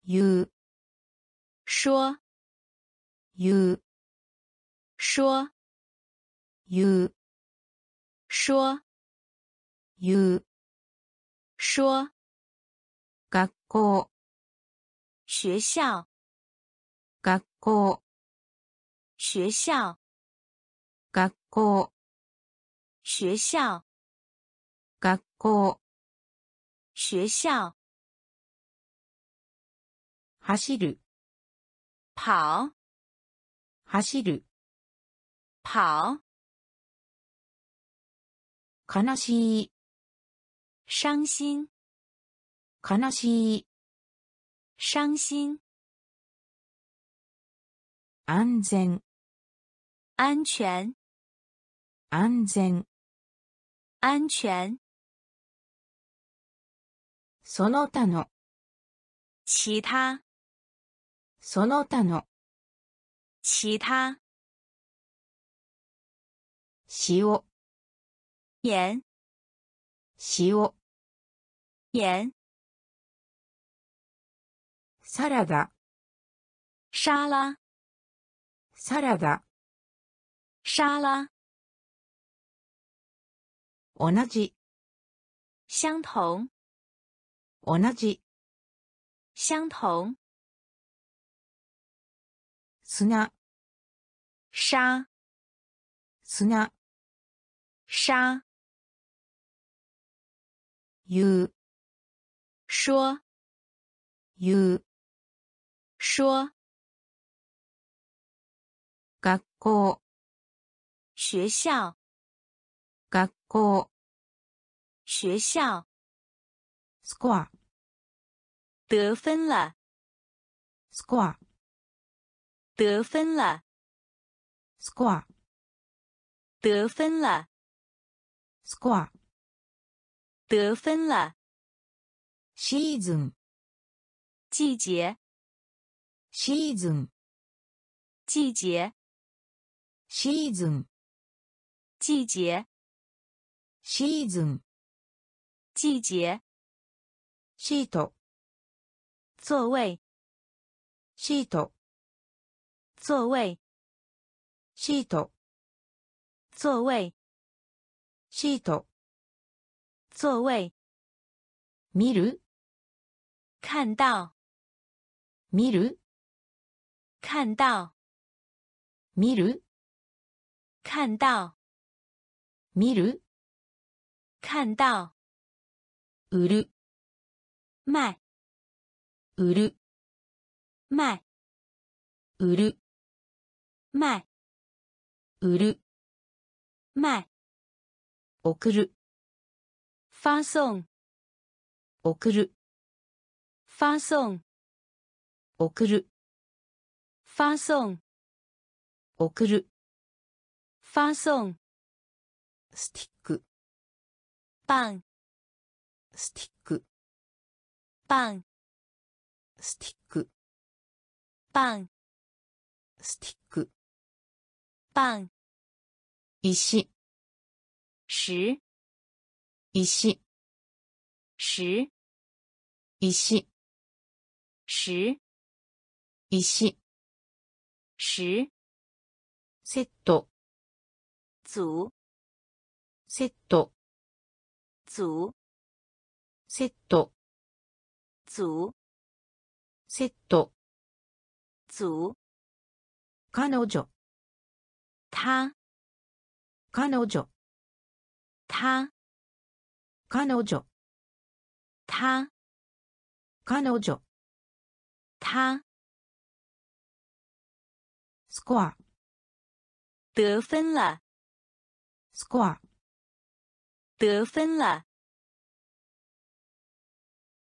言う说言う说 言う说言う说学校学校学校学校学校学校学校学校走る跑走る跑 悲しい、伤心，悲しい、伤心，安全、安全，安全、安全，その他の、其他，その他の、其他，塩、盐，塩、盐，サラダ、沙拉，サラダ、沙拉，同じ、相同，同じ、相同，砂、沙，砂、沙，言う、说，言う、说，学校、学校，学校、学校，スコア、得分了，スコア、得分了，スコア、得分了，スコア、得分了，シーズン、季节，シーズン、季节，シーズン、季节，シーズン、季节，シート、座位，シート、座位，シート、座位，シート、 座位，見る、看到，見る、看到，見る、看到，見る、看到，売る、卖，売る、卖，売る、卖，売る、卖，送る、发送，送る、发送，送る、发送，送る、发送，スティック、棒，スティック、棒，スティック、棒，スティック、棒，石、石，石、石，石、石，石、石，セット、组，セット、组，セット、组，セット、组，彼女、他，彼女、他，彼女、他，彼女、他，スコア、得分了，スコア、得分了，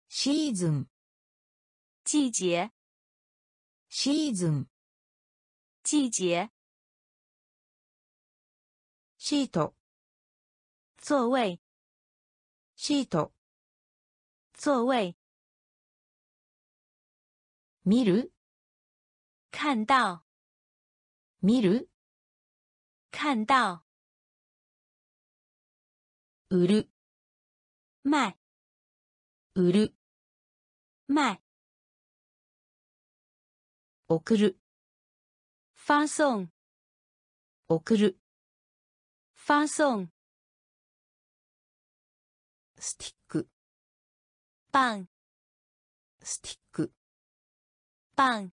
シーズン、季节，シーズン、季节，シート、座位，シート、座位，見る、看到，見る、看到，売る、卖，売る、卖，送る、发送，送る、发送，スティック、棒，スティック、棒，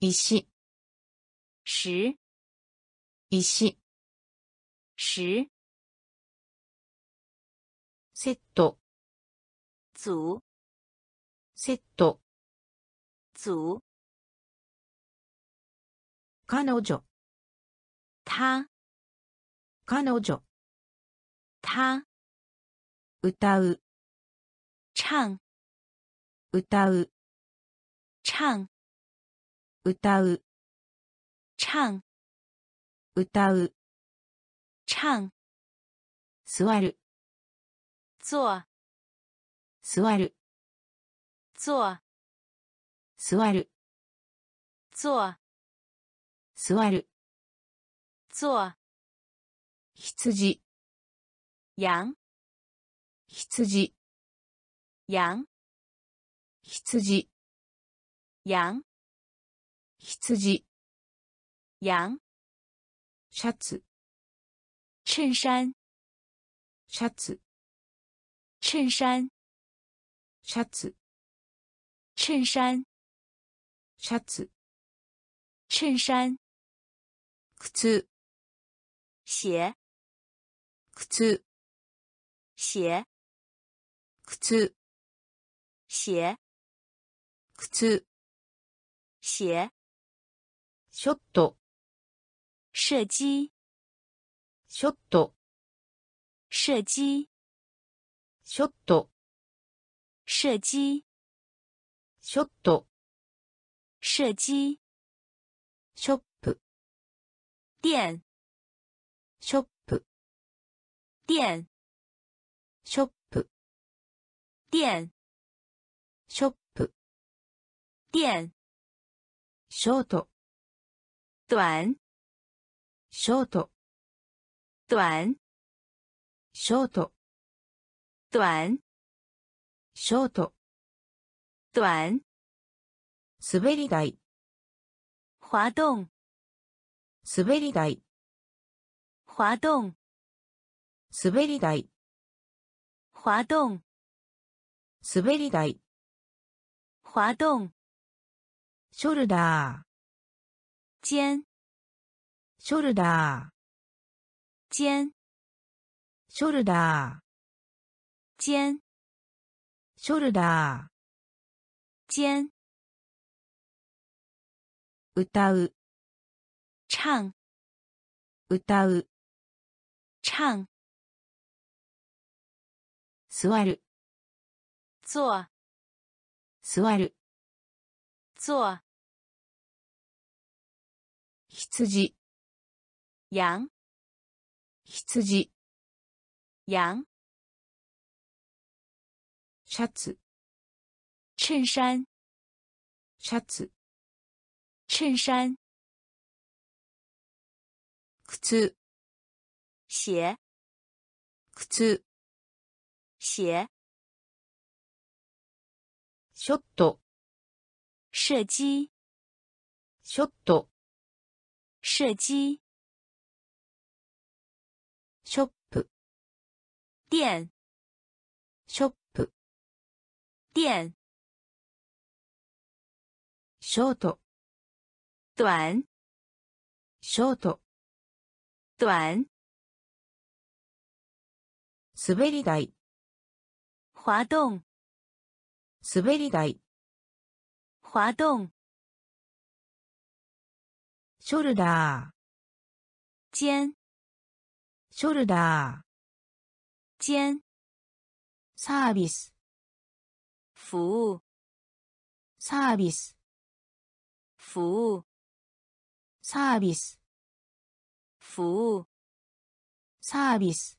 石、石，石、石，セット、组，セット、组，彼女、他，彼女、他歌う、唱。歌う、唱。歌う、唱。歌う、唱。座る、坐。座る、坐。座る、坐。座る、坐。羊、羊羊、羊羊、羊羊、羊シャツ、衬衫シャツ、衬衫シャツ、衬衫シャツ、衬衫靴、鞋靴、鞋。靴、鞋。靴、鞋。ショット、射击。ショット、射击。ショット、射击。ショット、射击。ショップ、店。ショップ、店ショップ、店。ショップ、店。ショート、短。ショート、短。ショート、短。ショート、短。滑り台、滑动滑り台、滑动滑り台、滑动滑り台、滑動ショルダ肩ー、ショルダー、肩ショルダー、肩ショルダ肩ー、歌う、唱。歌う、唱座る、坐座る、坐羊、羊。羊、羊。シャツ、衬衫。シャツ、衬衫。靴、鞋。靴、鞋。ショット、射击。ショット、射击。ショップ、店。ショップ、店。ショート、短。ショート、短。滑り台、滑動滑り台、滑動ショルダ肩。ー、ショルダー、肩。サービス、服。務サービス、服。務サービス、服。務サービス、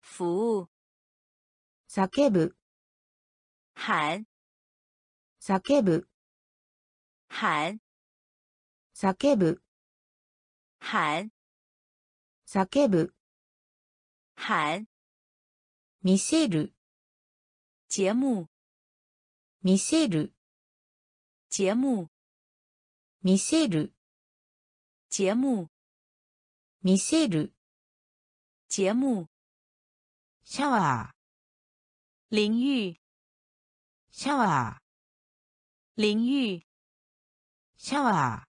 服。務叫ぶ、喊。叫ぶ、喊。叫ぶ、喊。叫ぶ、喊。見せる、节目。見せる、节目。見せる、节目。見せる、节目。シャワー、淋浴シャワー、淋浴シャワ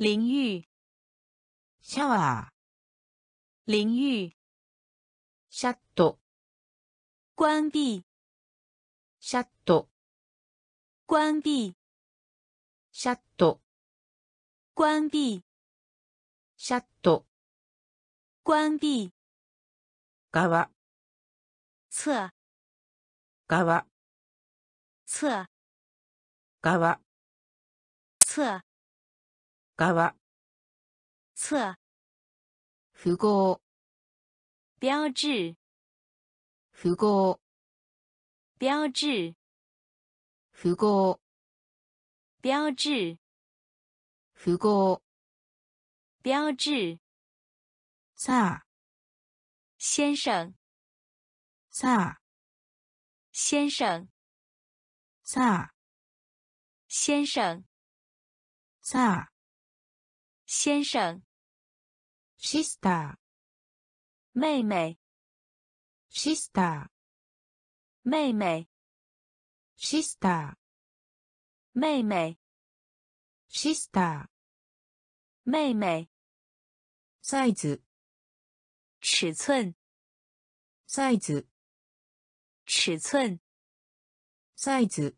ー、淋浴シャワー、淋浴シャット、关闭。シャット、关闭。シャット、关闭。シャット、关闭，側、侧，側、侧，側、侧，側、侧，符号、标志，符号、标志，符号、标志，符号、标志。さあ、先生，さあ、 先生，さあ、先生，さあ、先生，シスター、妹妹，シスター、妹妹，シスター、妹妹，シスター、妹妹。サイズ、尺寸，サイズ、尺寸，サイズ、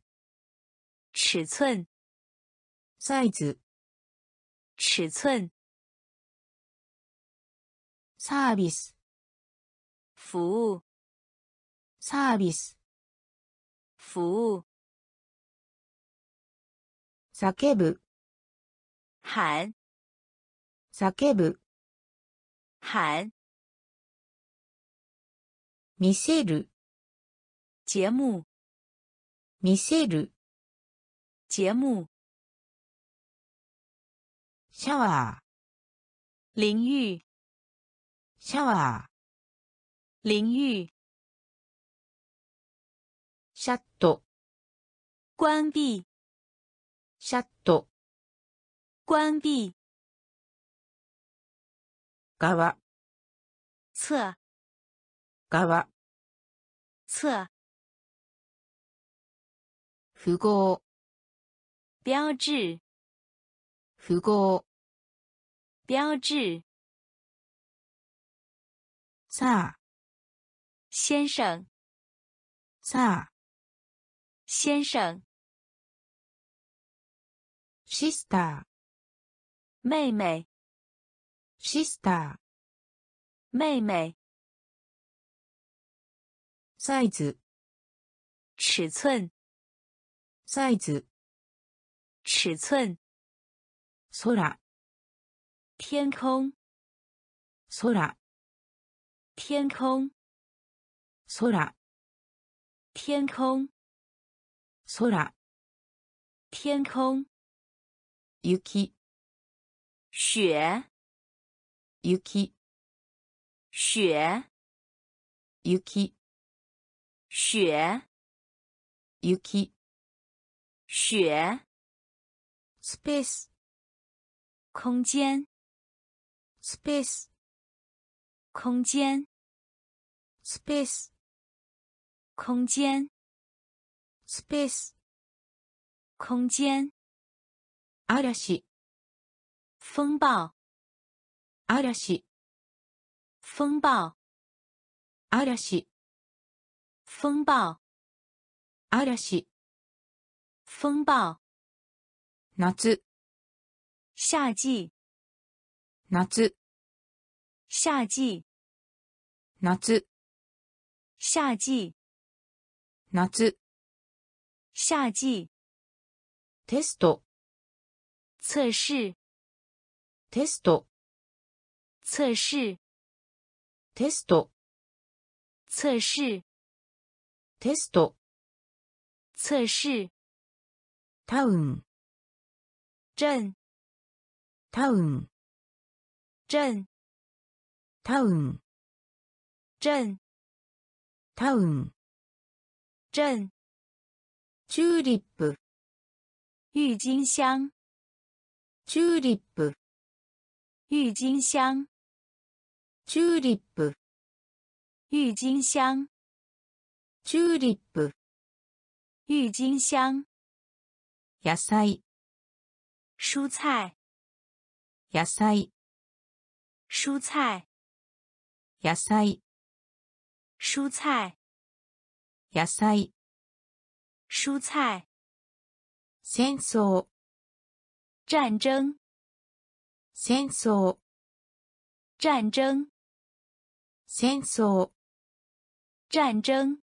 尺寸，サイズ、尺寸。サービス、服务，サービス、服务，叫ぶ、喊，叫ぶ、喊。見せる、 节目，見せる、节目。シャワー、淋浴，シャワー、淋浴。シャット、关闭，シャット、关闭。側、侧，側、侧。符号、标志，符号、标志。さあ、先生，さあ、先生，シスター、妹妹，シスター、妹妹。サイズ、尺寸， サイズ、尺寸。空、天空，空、天空，空、天空，空、天空。雪、雪，雪、雪，雪、雪， 雪、雪。スペース、空间，スペース、空间，スペース、空间，スペース、空間。嵐、风暴，嵐、风暴，嵐、风暴，嵐、风暴。夏、夏季，夏、夏季，夏、夏季，夏、夏季。テスト、测试，テスト、测试，テスト、测试，テスト、测试。 タウン、镇，タウン、镇，タウン、镇，タウン、镇。チューリップ、郁金香，チューリップ、郁金香，チューリップ、郁金香，チューリップ、郁金香。野菜、蔬菜，野菜、蔬菜，野菜、蔬菜，野菜、蔬菜。戦争、战争，戦争、战争，戦争、战争，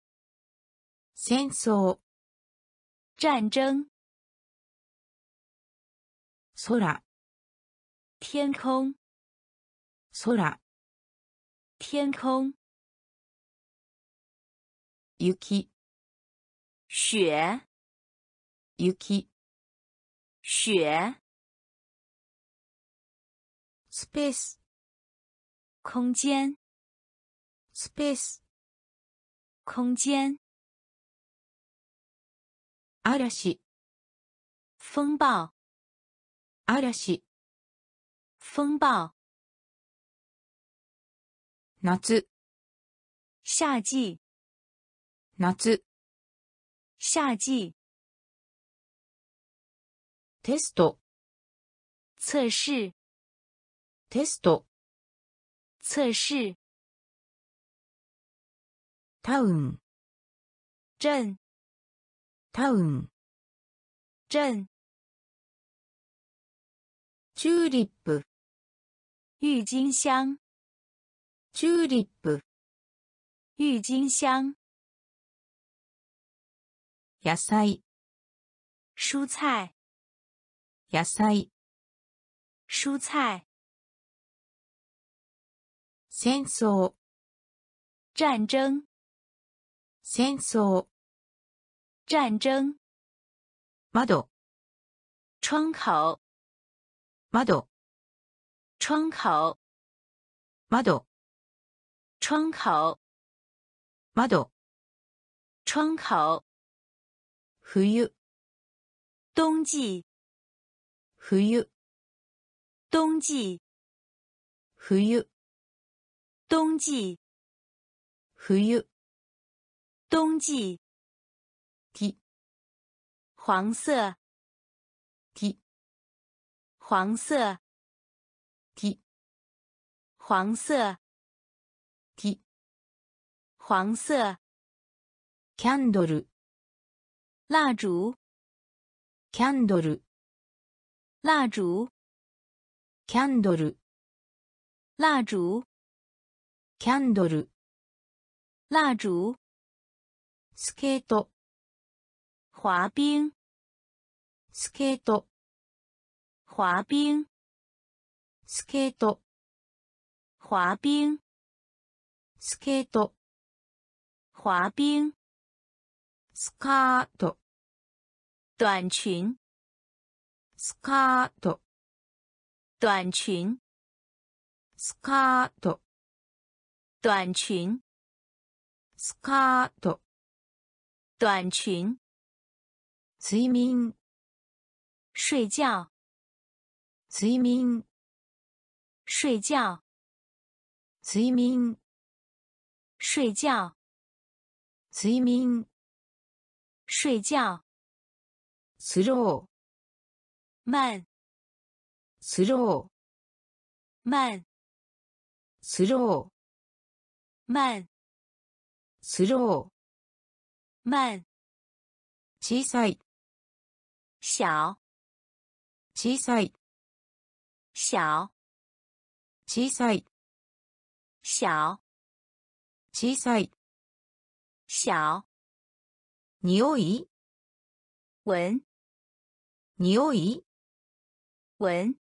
戦争、战争，空、天空，空、天空，雪、雪，雪、雪，スペース、空间，スペース、空间，嵐、风暴， 嵐、风暴，夏、夏季，夏、夏季，テスト、测试，テスト、测试，タウン、镇，タウン、镇，チューリップ、郁金香，チューリップ、郁金香，野菜、蔬菜，野菜、蔬菜，戦争、战争，戦争、战争，窓、窗口，窓、窗口，窓、窗口，窓、窗口，冬、冬季，冬、冬季，冬、冬季，冬、冬季，木、黄色，黄色，木、黄色，木、黄色，キャンドル、蜡烛，キャンドル、蜡烛，キャンドル、蜡烛，キャンドル、蜡烛，スケート、滑冰，スケート、滑冰，スケート、滑冰，スケート、滑冰，スカート、短裙，スカート、短裙，スカート、短裙，スカート、短裙，睡眠、睡觉， 睡眠、睡觉，睡眠、睡觉，睡眠、睡觉，スロー、慢，スロー、慢，スロー、慢，スロー、慢，小さい、小，小さい、 小，小さい、小，小さい、小，匂い、闻，匂い、闻，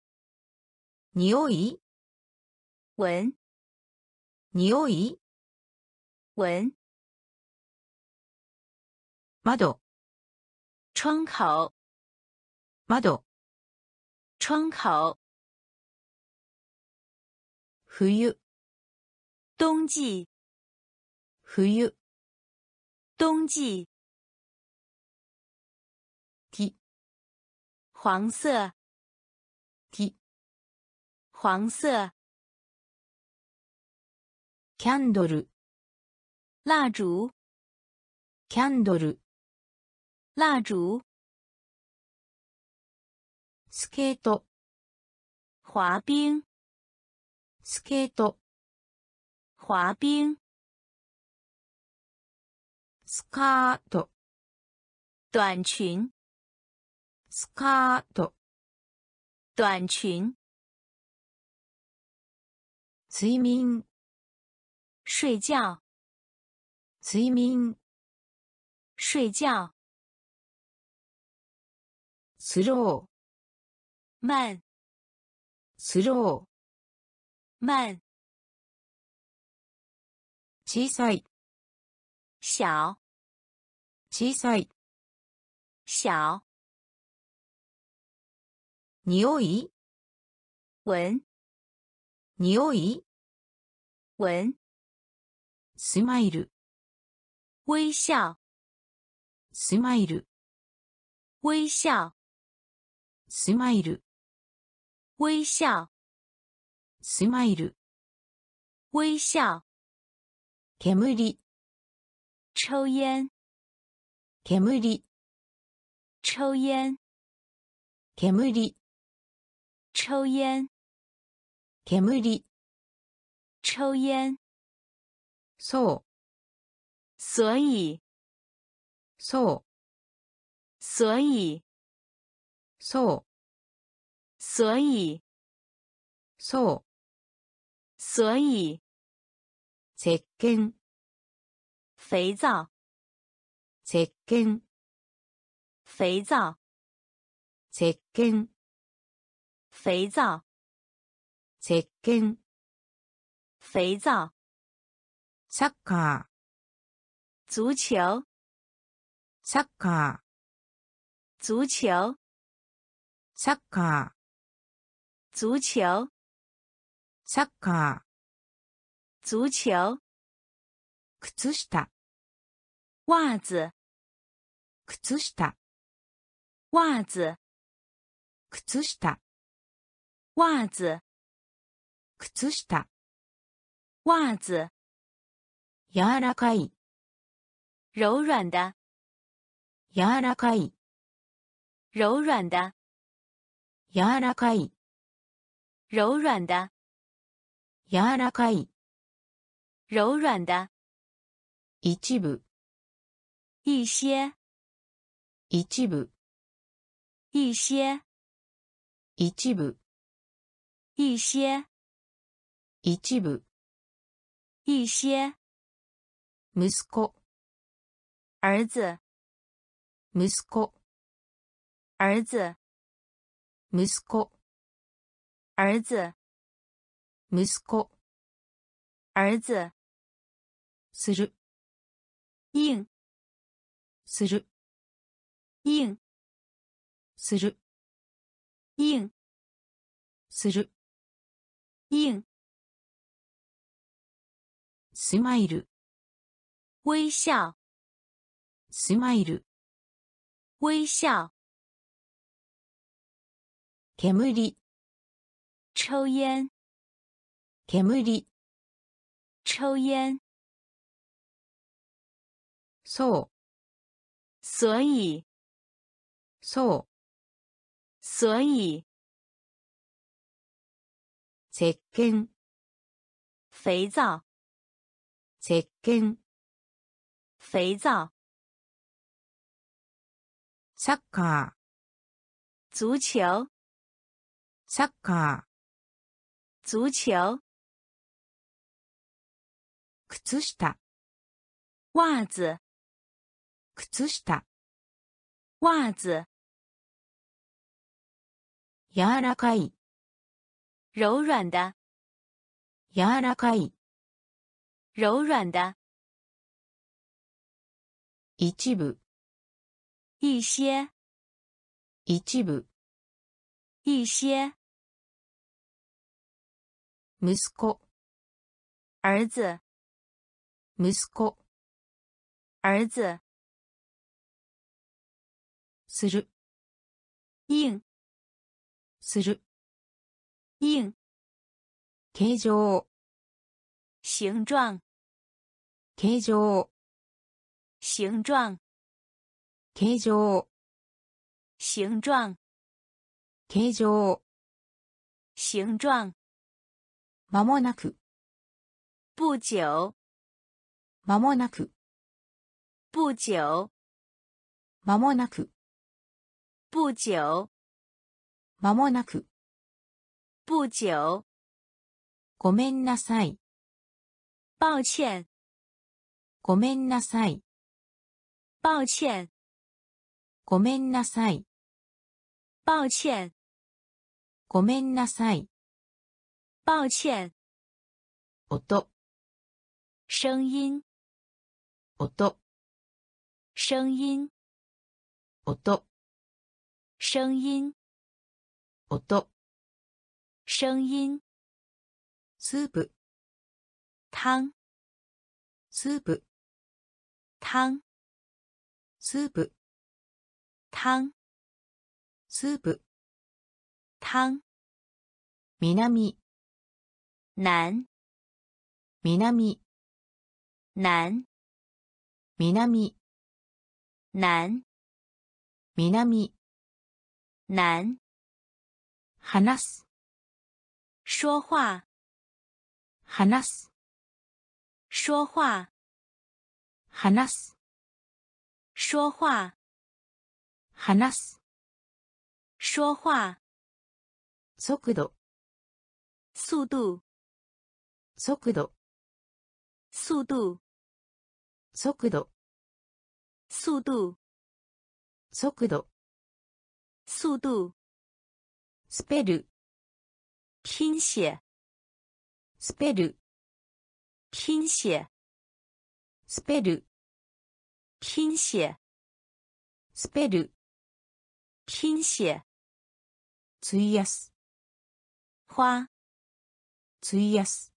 匂い、闻，匂い、闻，窓、窗口，窓、窗口， 冬、冬季，冬、冬季，木、黄色，木、黄色，キャンドル、蜡烛，キャンドル、蜡烛，スケート、滑冰，スケート、滑冰，スカート、短裙，スカート、短裙，睡眠、 睡觉，睡眠、睡觉，スロー、慢，スロー、 慢，小さい、小，小さい、小，匂い、闻，匂い、闻，スマイル、微笑，スマイル、微笑，スマイル、微笑，スマイル、微笑，煙、抽烟，煙、抽烟，煙、抽烟，煙、抽烟，そう、所以，そう、所以，そう、所以，そう、所以，石鹸、肥皂，石鹸、肥皂，石鹸、肥皂，石鹸、肥皂，サッカ足球，ー、サッカー、足球，サッカー、足球， サッカ足球，ー、靴下、袜子，靴下、袜子，靴下、袜子，靴下、袜子，柔らかい、柔软的，柔らかい、柔软的，柔らかい、柔软的，柔らかい、柔软的，一部、一些，一部、一些，一部、一些，一部、一些，息子、儿子，息子、儿子，息子、儿子，息子、儿子，する、硬，する、硬，する、硬，する、硬，スマイル、微笑，スマイル、微笑，煙、抽烟，煙、抽烟，そう、所以，そう、所以，石鹸、肥皂，石鹸、肥皂，サッカ足球，ー、サッカー、足球，靴下、袜子，靴下、袜子，柔らかい、柔软的，柔らかい、柔软的，一部、一些，一部、一些，息子、儿子，息子、儿子，する、硬，する、硬，形状、形状，形状、形状，形状、形状，形状、形状，間もなく、不久，間もなく、不久，間もなく、不久，間もなく、不久，ごめんなさい、抱歉，ごめんなさい。抱歉，ごめんなさい。抱歉，ごめんなさい。抱歉。音、声音，音、声音，音、声音，音。声音。スープ、汤，スープ、汤，スープ、汤，スープ。汤。南、南，南、南，南、南，南。南。話す、说话，話す、说话，話す、说话，話す。说话。速度、速度，速度、速度，速度、速度，速度。速度。スペル、拼写，スペル、拼写，スペル、拼写，スペル。拼写。費やす、花，費やす、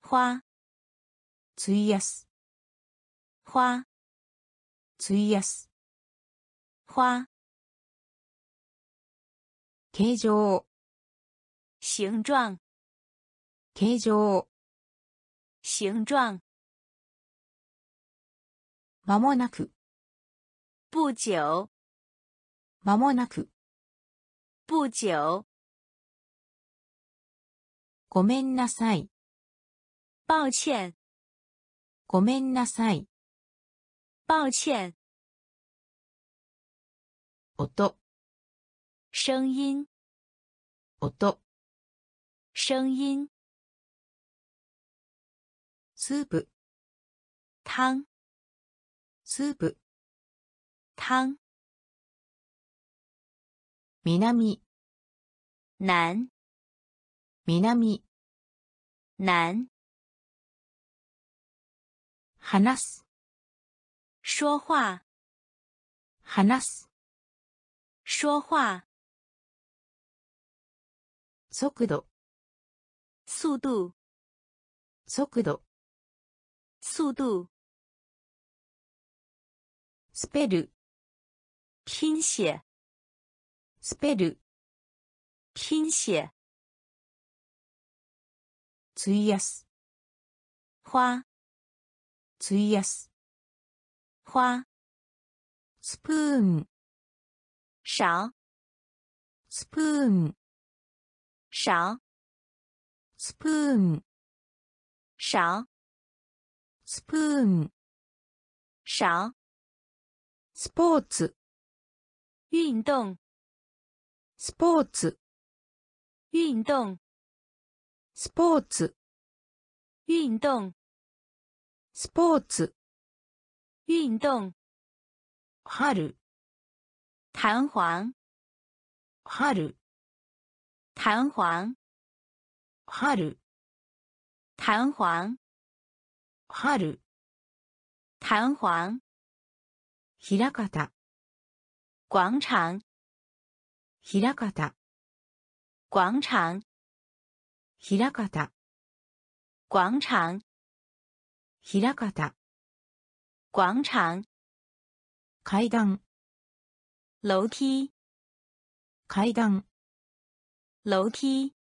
花，費やす、花，費やす。花。形状、形状，形状。形状。まもなく、不久，まもなく。不久。ごめんなさい、抱歉，ごめんなさい。抱歉。音、声音，音。声音。スープ、汤，スープ。汤。南、南，南。南。話す、说话，話す。说话。速度、速度，速度。速度。スペル、拼写，スペル。拼写。費やす、花，費やす。花 spoon 勺 spoon 勺 spoon 勺 spoon 勺 sports 运动 sports 运动 sports 运动 sports 运动。春、弹簧，春、弹簧，春、弹簧，春。弹簧。ひらかた、广场，ひらかた、广场，ひらかた、广场，ひらかた。 广场。階段、楼梯，階段、楼梯，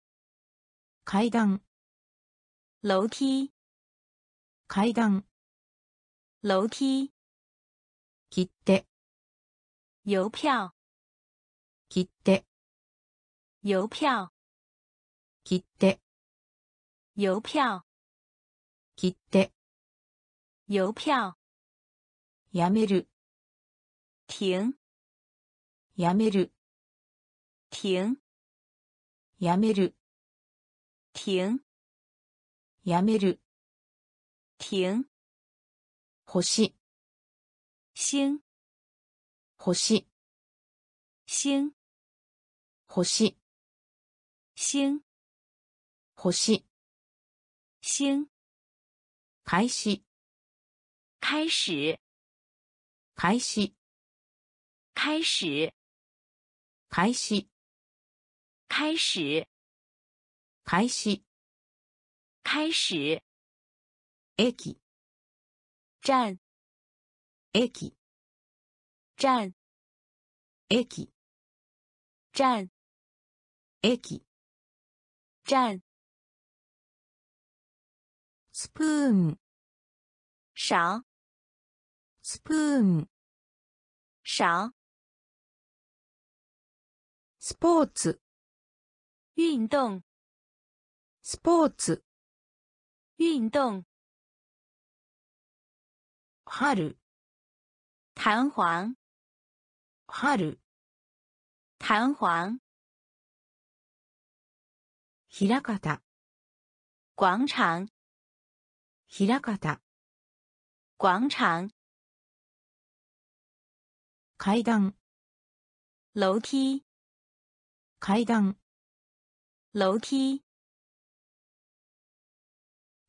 階段、楼梯，階段。楼梯。切手、邮票，切手、邮票，切手、邮票，切手。邮票。やめる、停，やめる、停，やめる、停，やめる。停，星、星，星、星，星、星，星、星，開始、开始，開始、开始，開始、开始，開始、开始，駅、站，駅、站，駅、站，駅、站，スプーン、勺， スプーン、勺，スポーツ、运动，スポーツ、运动，春、弹簧，春、弹簧，ひらかた、广场，ひらかた、广场，階段、楼梯，階段、楼梯，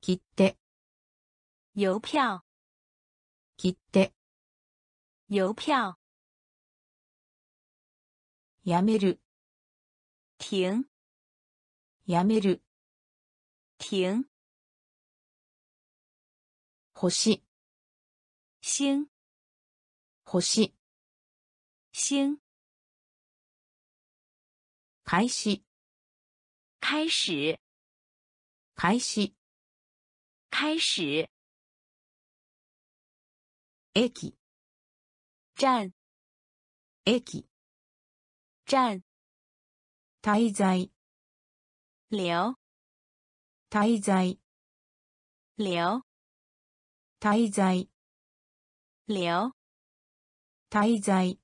切手、邮票，切手、邮票，やめる、停，やめる、停，星、星，星、星，開始、开始，開始、开始，駅、站，駅、站，滞在、留，滞在、留，滞在、留，滞在、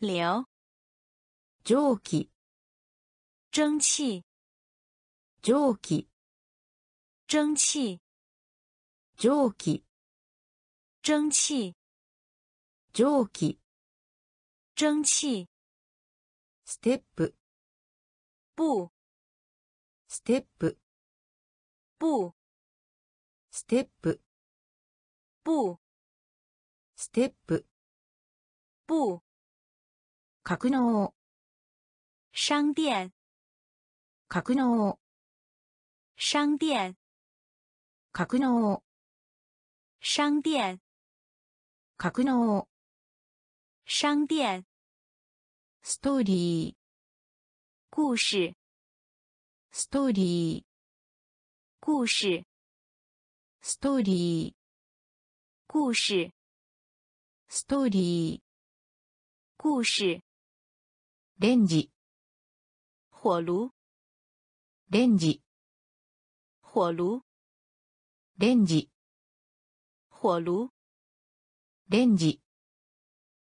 留，蒸気、蒸汽，蒸気、蒸汽，蒸気、蒸汽，蒸気、蒸汽，ステップ、步，ステップ、步，ステップ、步，ステップ、步，格納、商店，格納、商店，格納、商店，格納、商店，ストーリー、故事，ストーリー、故事，ストーリー、故事，ストーリー、故事，レンジ、火炉，レンジ、火炉，レンジ、火炉，レンジ、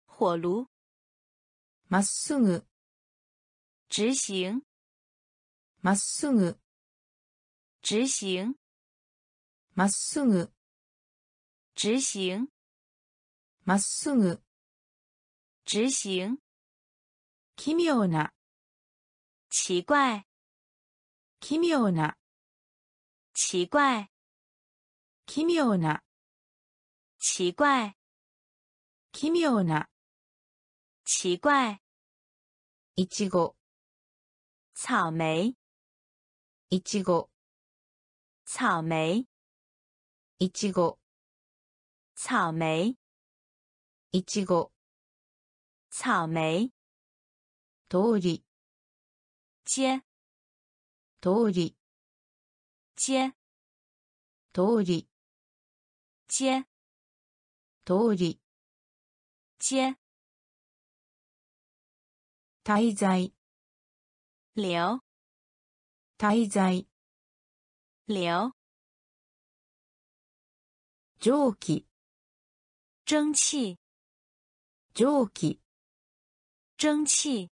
火炉，まっすぐ、直行，まっすぐ、直行，まっすぐ、直行，まっすぐ、直行，奇妙な、奇怪，奇妙な、奇怪，奇妙な、奇怪，奇妙な、奇怪，いちご、草莓，いちご、草莓，いちご、草莓，いちご、草莓，通り、街，通り、街，通り、街，通り、街，滞在、留，滞在、留，蒸気、蒸汽，蒸気、蒸汽，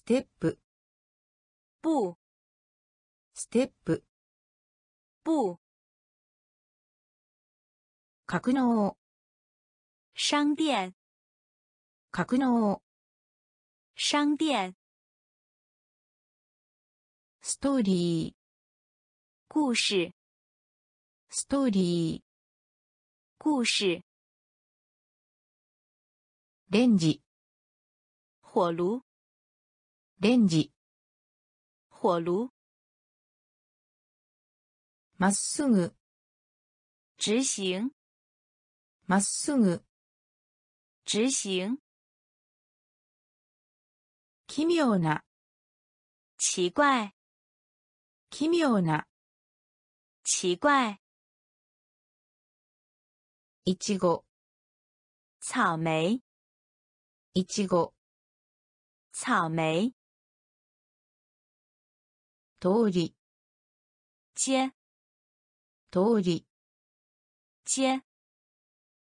ステップ、步，ステップ、不，格納、商店，格納、商店，ストーリー、故事，ストーリー、故事，レンジ、火炉，レンジ、火炉，まっすぐ、直行，まっすぐ、直行，奇妙な、奇怪，奇妙な、奇怪，いちご、草莓，いちご、草莓，通り、街，通り、街，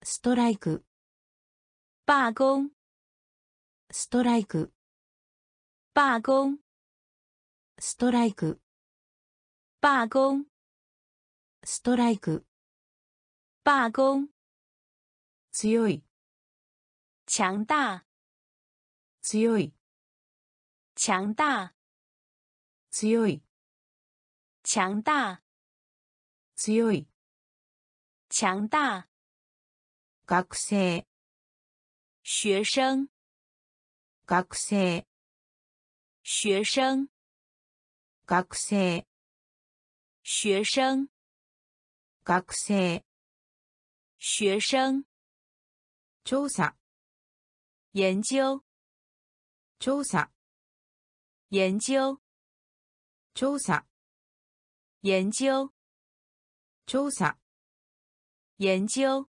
ストライク、罢工，ストライク、罢工，ストライク、罢工，ストライク、罢工，強い、强大，強い、强大，強い、强大，強い、强大，学生、学生，学生、学生，学生、学生，学生、学生，調査、研究，調査、研究，調査、研究，調査、研究，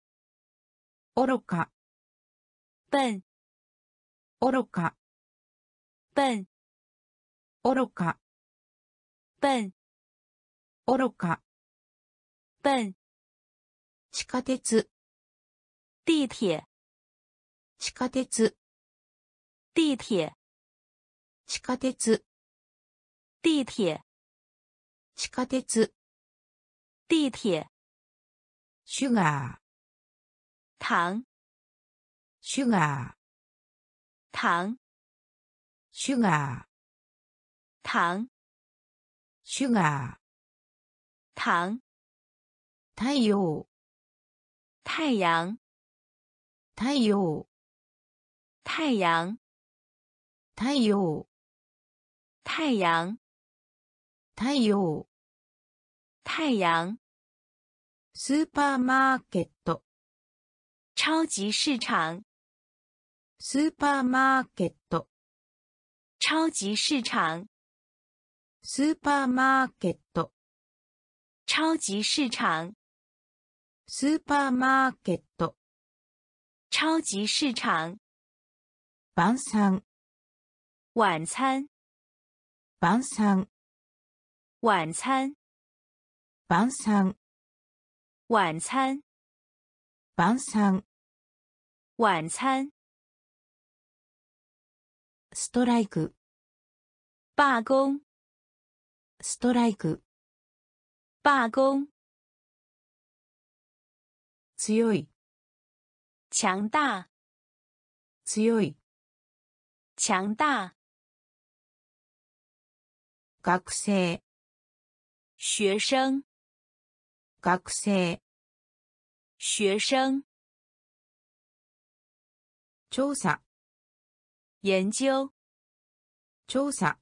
愚か、笨，愚か、笨，愚か、笨，愚か、笨，地下鉄、地铁，地下鉄、地铁，地下鉄、地铁，地下鉄、地铁，シュガー、糖，シュガー、糖，シュガー、糖，シュガー、糖，太陽、太阳，太陽、太阳，太陽、太阳，太陽、太阳，スーパーマーケット、超级市场，スーパーマーケット、超级市场，スーパーマーケット、超级市场，スーパーマーケット、超级市场，晩餐、晚餐，晩餐、 晚餐，晩餐、晚餐，晩餐、晚餐，ストライク、罢工，ストライク、罢工，強い、强大，強い、强大，学生、 学生，学生、学生，調査、研究，調査、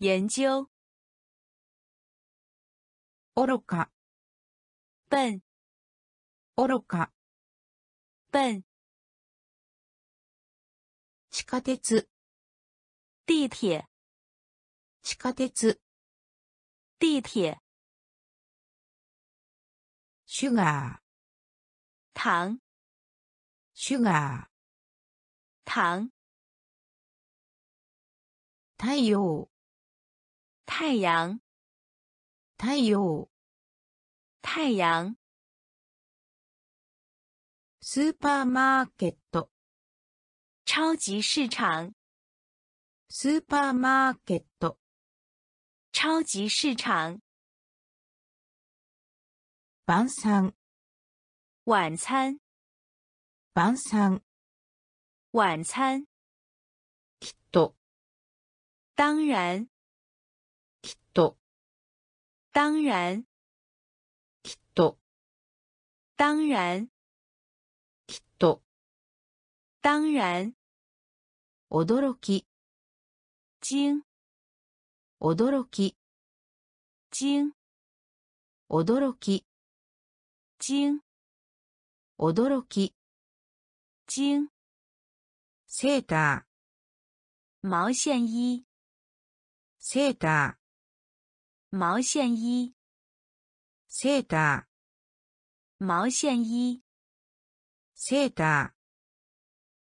研究，愚か、笨，愚か、笨，地下鉄、地铁，地下鉄、地铁，シュガー、糖，シュガー、糖，太陽、太阳，太陽、太阳，スーパーマーケット、超级市场，スーパーマーケット、 超级市场， 晩餐、晚餐，晩餐、晚餐，きっと、当然，きっと、当然，きっと、当然，きっと、当然，驚き、惊 驚き、惊驚き、惊驚き、惊，セータ毛线衣，ー、セータ毛线衣，ー、セータ毛线衣，ー、セータ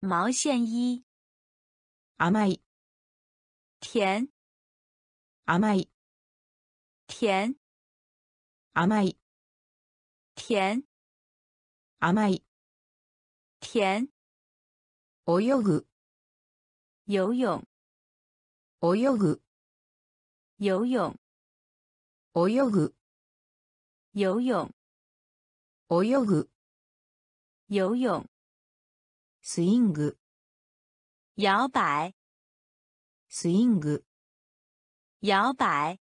毛线衣，ー、甘い、甜甘い、甜。甘い、甜。甘い、甜，泳ぐ、游泳。泳ぐ、游泳。泳ぐ、游泳。泳ぐ、游泳，スイング、摇摆。スイング、摇摆。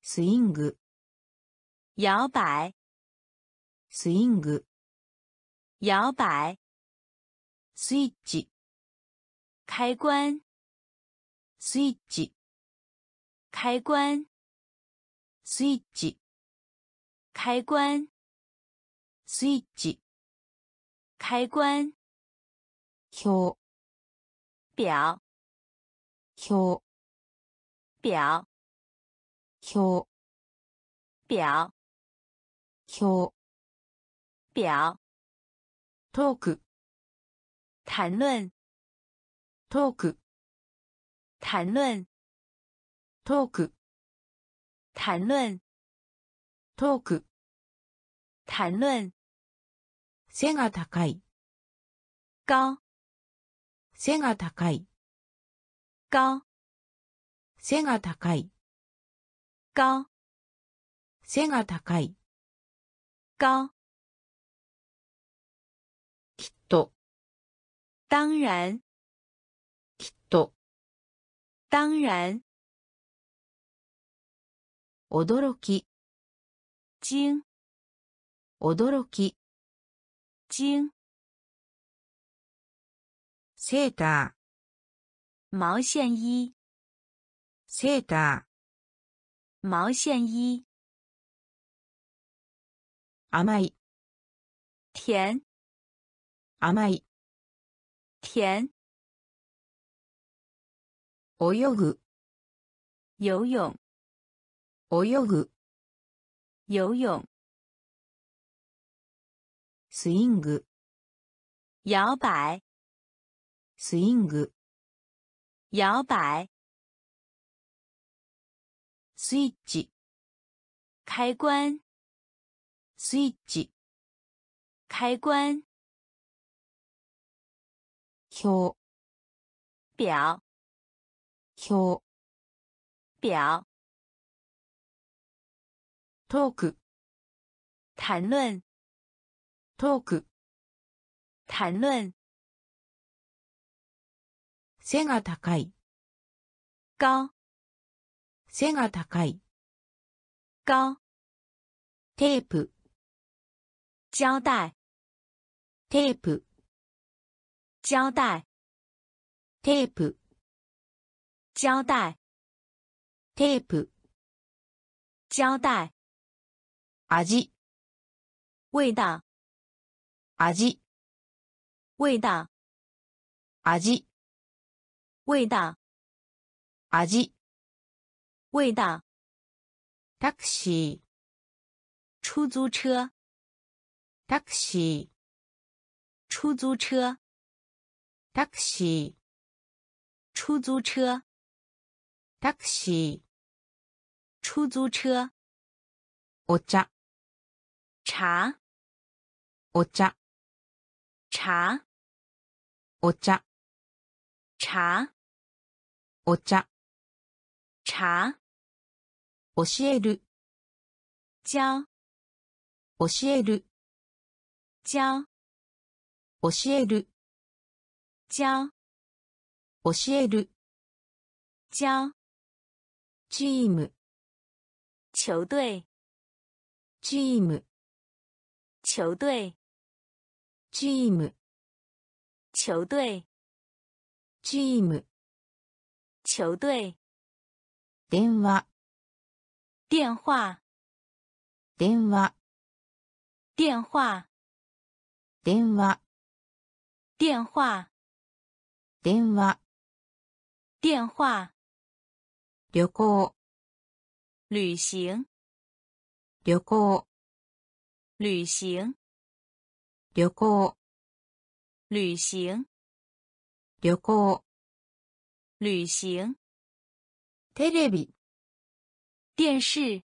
スイング、摇摆。スイング、摇摆，スイッチ、开关。スイッチ、开关。スイッチ、开关。スイッチ、开关，表、表。表、表。表、表。表、表，トーク、谈论トーク、谈论トーク、谈论トーク、谈论，背が高い、高背が高い、高背が高い、高背が高い、高，きっと、当然。きっと、当然，驚き、惊驚き、惊，セータ毛线衣。ー、セータ毛线衣，ー、甘い、甜。甘い、甜，泳ぐ、游泳。泳ぐ、游泳，スイング、摇摆。スイング、摇摆，スイッチ、开关。スイッチ、开关，表、表。表、表，トーク、谈论トーク、谈论，背が高い、高背が高い、高，テープ、胶带テープ、胶带テープ、胶带テープ、胶带，味、味。道味、味。道味、味。道味、味道，タクシー、出租车タクシー、出租车タクシー、出租车タクシー、出租车，お茶、茶お茶、茶お茶、茶お茶、茶， 教える、教。教える、教。教える、教。教える、教。チーム、球队。チーム、球队。チーム、球队。チーム、球队。電話、电话電話、电话電話、电话電話、电话旅行、旅行旅行、旅行旅行、旅行旅行、旅行テレビ、 电视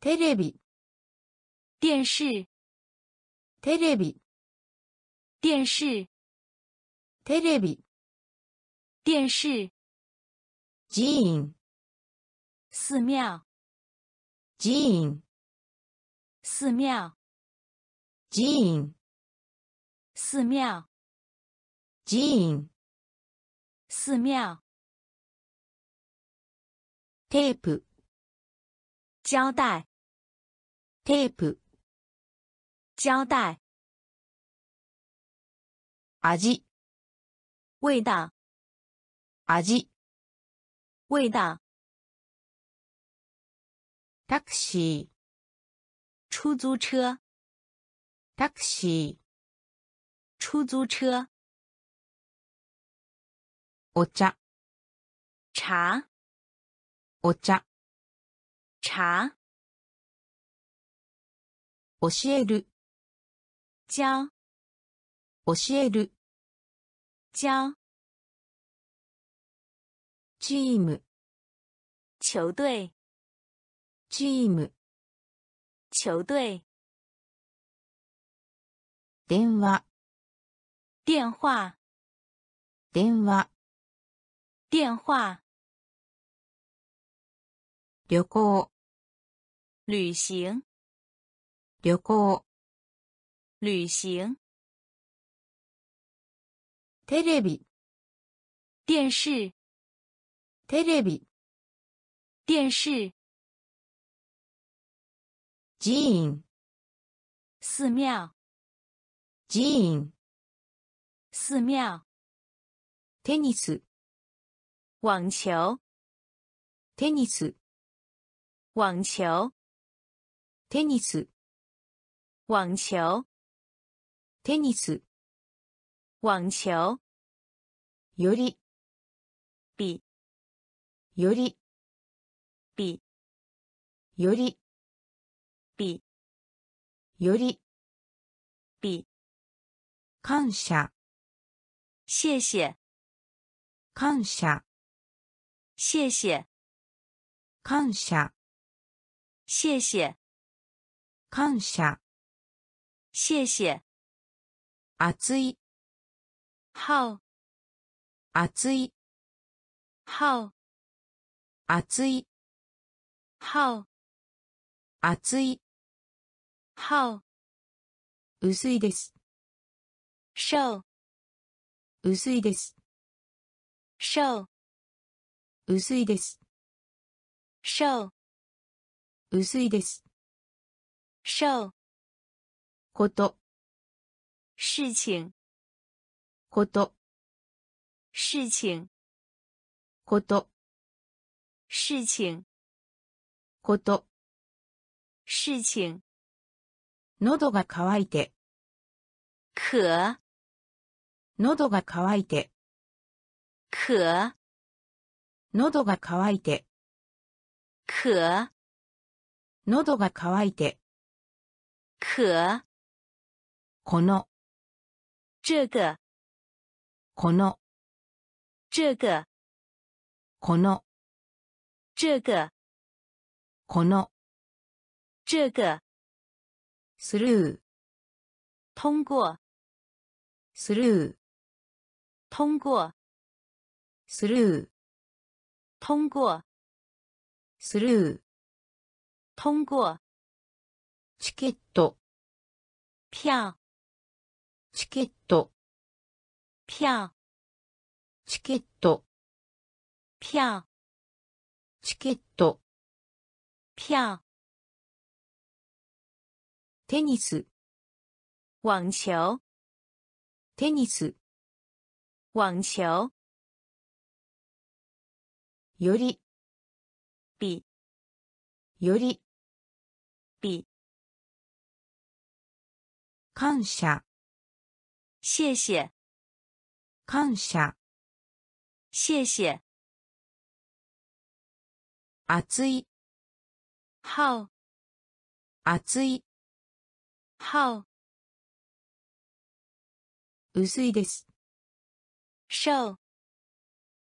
テレビ、电視テレビ、电视テレビ、电视寺院、寺庙寺院、寺庙寺院、寺庙寺院、寺庙テープ、 胶带，tape。胶带，味，味道，味，味道。taxi，出租车。taxi，出租车。お茶，茶。お茶。茶教える、教教える、教チーム、球队チーム、球队電話、电话電話、电话旅行、 旅行旅行、旅行テレビ、电视テレビ、电视寺院、寺庙寺院、寺庙テニス、网球テニス、网球 テニス、网球。テニス、网球。より、比。より、比。より、比。より、比。感謝、谢谢。感謝、谢谢。感謝、谢谢感謝、谢谢。熱い、好。熱い、好。熱い、好。熱い、好。薄いです、瘦。薄いです、瘦。薄いです、瘦。薄いです、瘦こと、事情。こと、事情。こと、事情。こと、事情。喉が渇いて、渴。喉が渇いて、渴。喉が渇いて、渴。喉が渇いて、渴この、这个。この、这个。この、这个。この、这个。スルー、通过。スルー、通过。スルー、通过。スルー、通过チケット、票。チケット、票。チケット、票。チケット、票。テニス、网球。テニス、网球。より、比。より、比感謝、谢谢。感謝、谢谢。熱い、好熱い、好薄いです、瘦。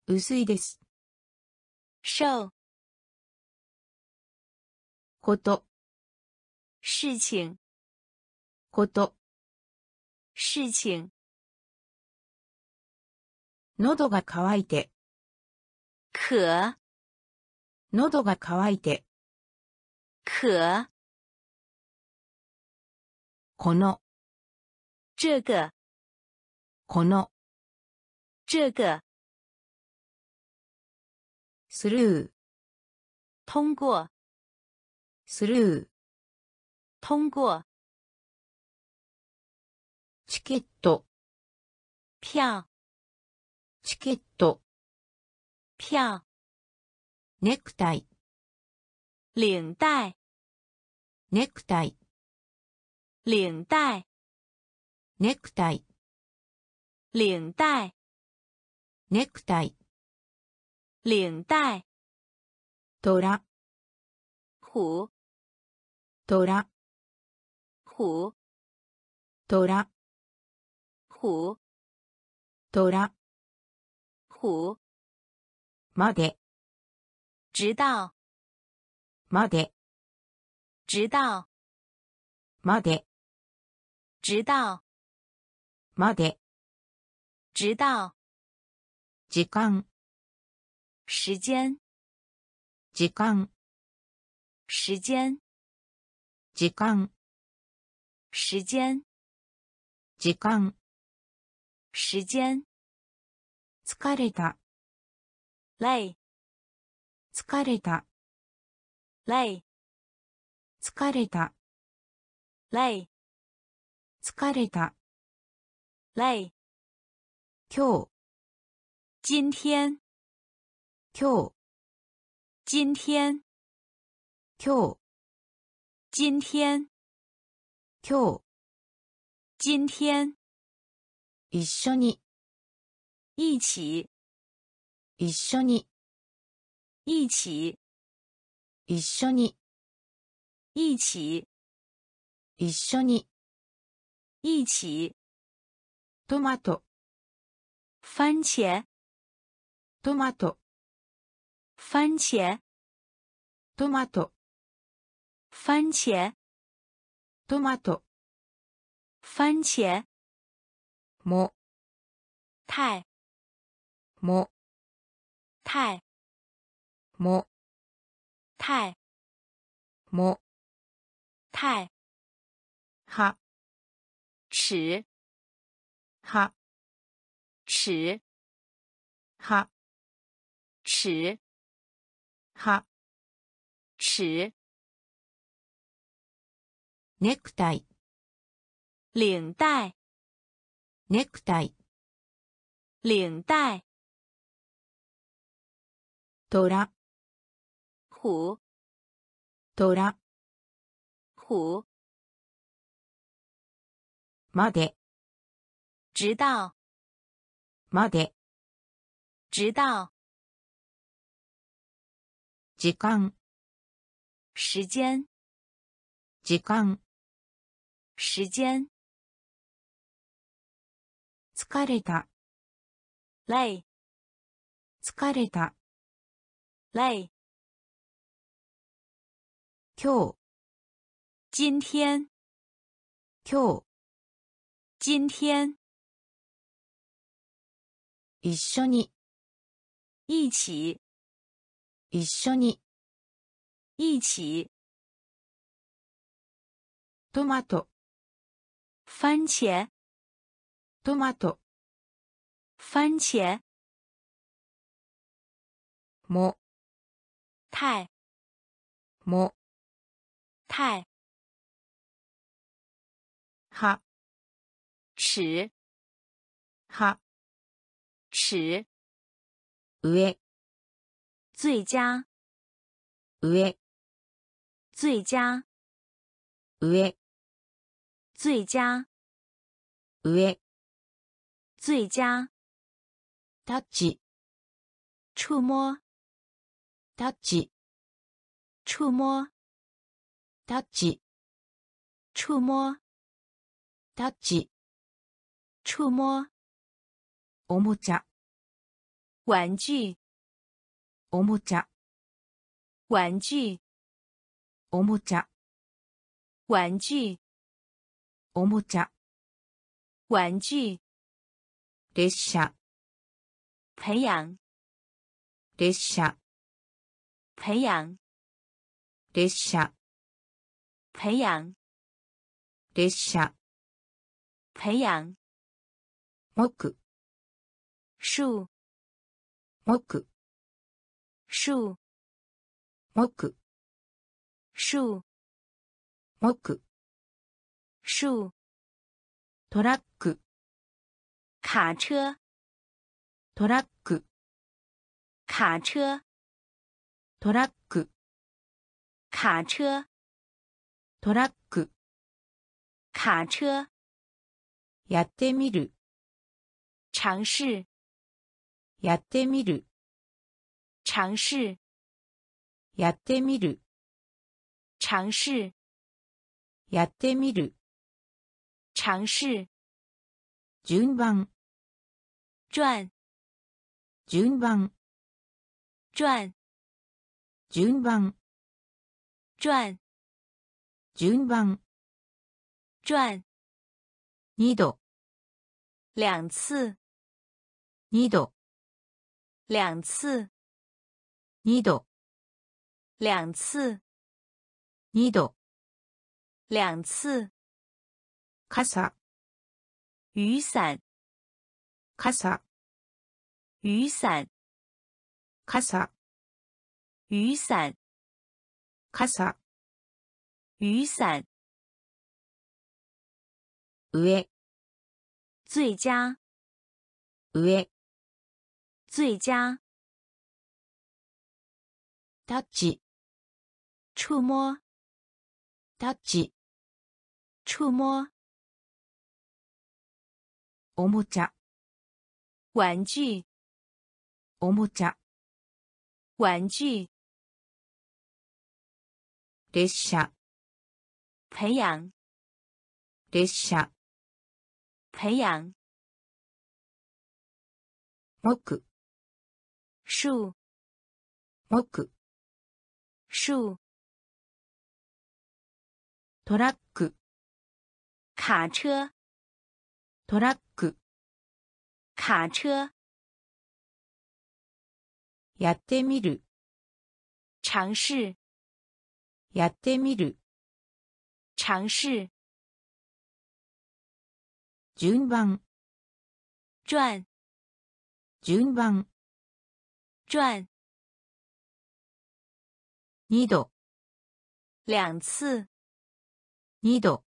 薄いです、瘦。こと、事情こと、事情。喉が渇いて、渴。喉が渇いて、渴。この、这个。この、这个。スルー、通过。スルー、通过チケット、票。チケット、票。ネクタイ、领带。ネクタイ、领带。ネクタイ、领带。ネクタイ、领带。トラ、虎。トラ、虎。トラ、虎トラ、虎まで、直到まで、直到まで、直到まで、直到時間、时间時間、时间時間、时间時間、 时间疲れた、累。疲れた、累。疲れた、累。疲れた、累。今日、今天。今日、今天。今日、今天。今日、今天一緒に、一起。一緒に、一起。一緒に、一起。一緒に、一起。トマト、番茄。トマト、番茄。トマト、番茄。トマト、番茄も、太。も、太。も、太。も、太。は、尺。は、尺。は、尺。は、尺。ネクタイ、领带ネクタイ、领带トラ、虎トラ、虎まで、直到まで、直到時間、时间時間、时间疲れた、累疲れた、累今日、今天。今日、今天。一緒に、一起。一緒に、一起。トマト、番茄，トマト、番茄，も、太も、太は、尺は、尺上、最佳上、最佳上、最佳上、 最佳。タッチ、触摸。タッチ、触摸。タッチ、触摸。タッチ、触摸。おもちゃ、玩具。おもちゃ、玩具。おもちゃ、玩具。おもちゃ、玩具列車、培养列車、培養。列車、培養。列車、培養。木、樹。木、樹。木、樹。木、樹。トラック、卡車トラック、卡車トラック、卡車トラック、卡車やってみる、尝試やってみる、尝試やってみる、尝試やってみる、尝試順番、转順番、转順番、转順番、转二度、两次二度、两次二度、两次二度、两次傘、雨伞傘、雨伞傘、雨伞傘、雨伞上、最佳上、最佳タッチ、触摸タッチ、触摸 おもちゃ、玩具。おもちゃ、玩具。列車、培養。列車、培養。木、樹。木、樹。トラック、卡車トラック、卡車やってみる、尝試やってみる、尝試順番、转順番、转二度、两次二度、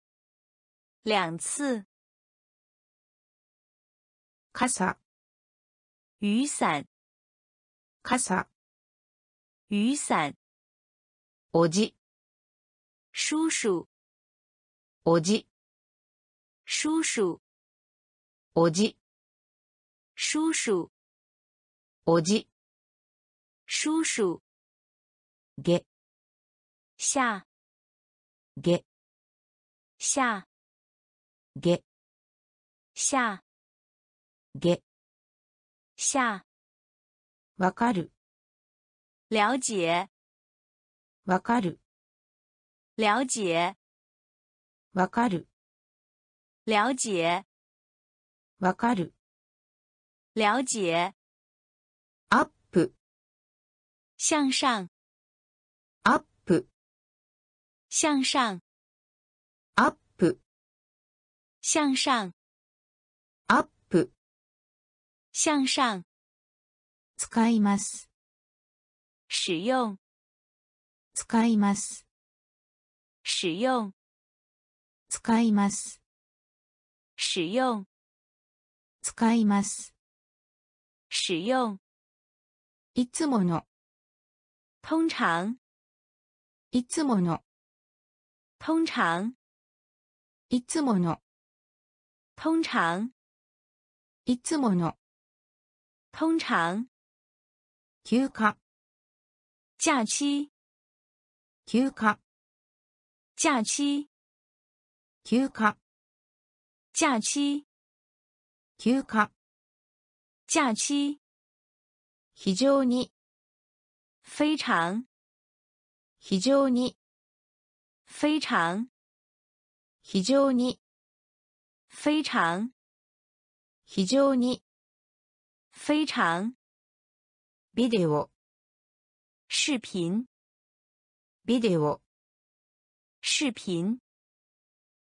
两次 傘、雨伞傘、雨伞おじ、叔叔。おじ、叔叔。おじ、叔叔。おじ、叔叔。げ、下。げ、下。げ、下げ、下わかる、了解。わかる、了解。わかる、了解。わかる、了解。アップ、向上。アップ、向上。アップ、向上，向上，使います、使用，使います、使用，使います、使用，使います。使用。いつもの、通常，いつもの、通常，いつもの、通常，いつもの、通常。休暇、假期，休暇、假期，休暇、假期，休暇、假期。非常に、非常，非常に、非常，非常に、非常，非常に、 非常。ビデオ、视频，ビデオ、视频，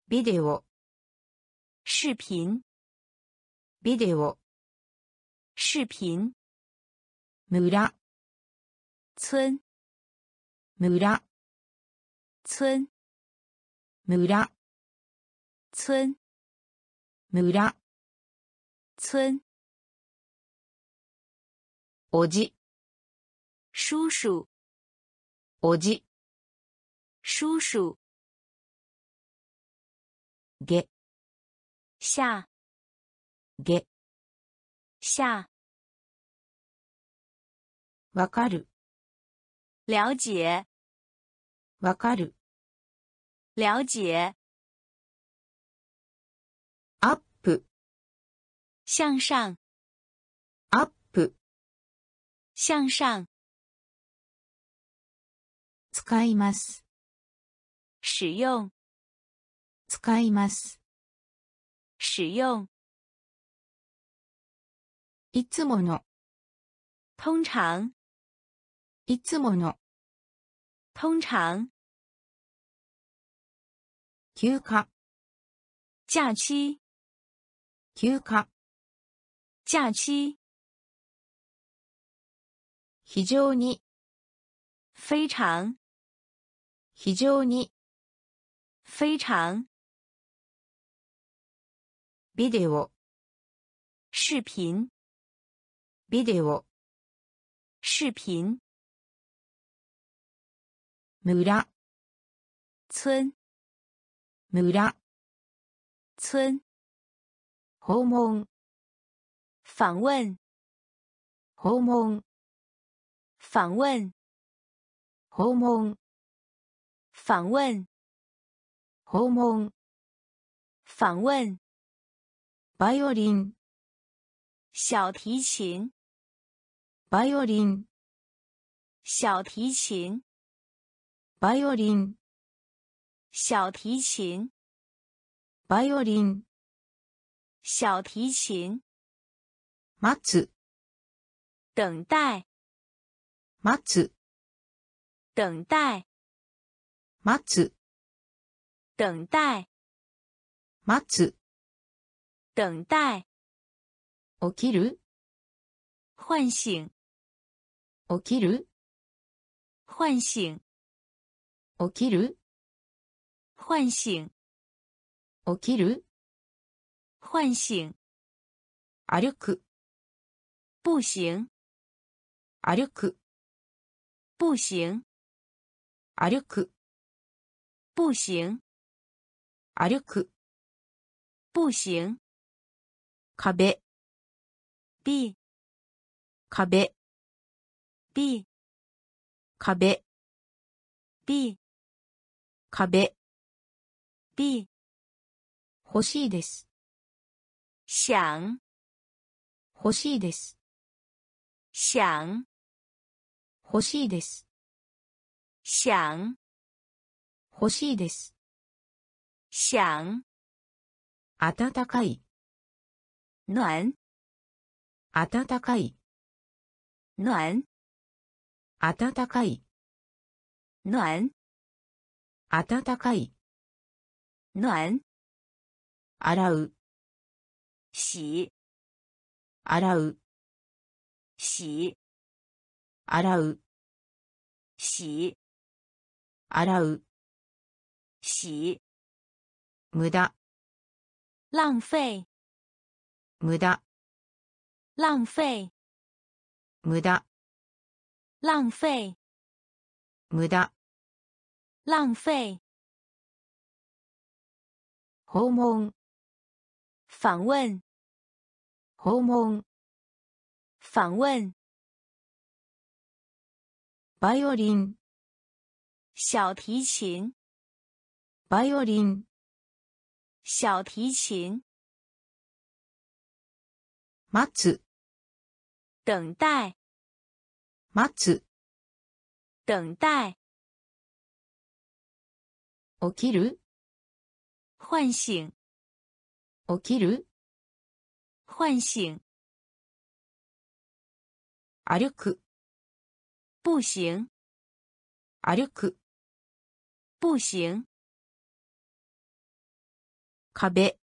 ビデオ、视频，ビデオ、视频。村、村，村、村，村、村，村、村。 おじ、叔叔，おじ、叔叔。げ、下，げ、下。わかる、了解，わかる、了解。アップ、向上，アップ、向上。使います、使用，使います。使用。いつもの、通常，いつもの、通常。休暇、假期，休暇、假期。非常に、非常，非常に、非常。ビデオ、视频，ビデオ、视频。村、村，村、村。訪問、访问，訪問、 访问，訪問、访问，訪問、访问。バイオリン、小提琴，バイオリン、小提琴，バイオリン、小提琴，バイオリン、小提琴。待つ、等待， 待つ、等待，待つ、等待，待つ、等待。起きる、唤醒，起きる、唤醒，起きる、唤醒，起きる、唤醒。歩く、步行，歩く、步行，歩く、步行，歩く、步行。壁、壁，壁、壁，壁、壁，壁、壁。欲しいです、想，欲しいです、想，欲しいです、想，欲しいです。想。暖かい、暖，暖かい、暖，暖かい、暖，暖かい、暖。洗う、洗。洗う、洗洗う、洗。洗う、洗。無駄、浪费。無駄、浪费。無駄、浪费。無駄、浪费。訪問、访问訪問、访问バイオリン、小提琴。バイオリン、小提琴。待つ、等待。待つ、等待。起きる、唤醒。起きる、唤醒。歩く、步行。歩く、步行。壁、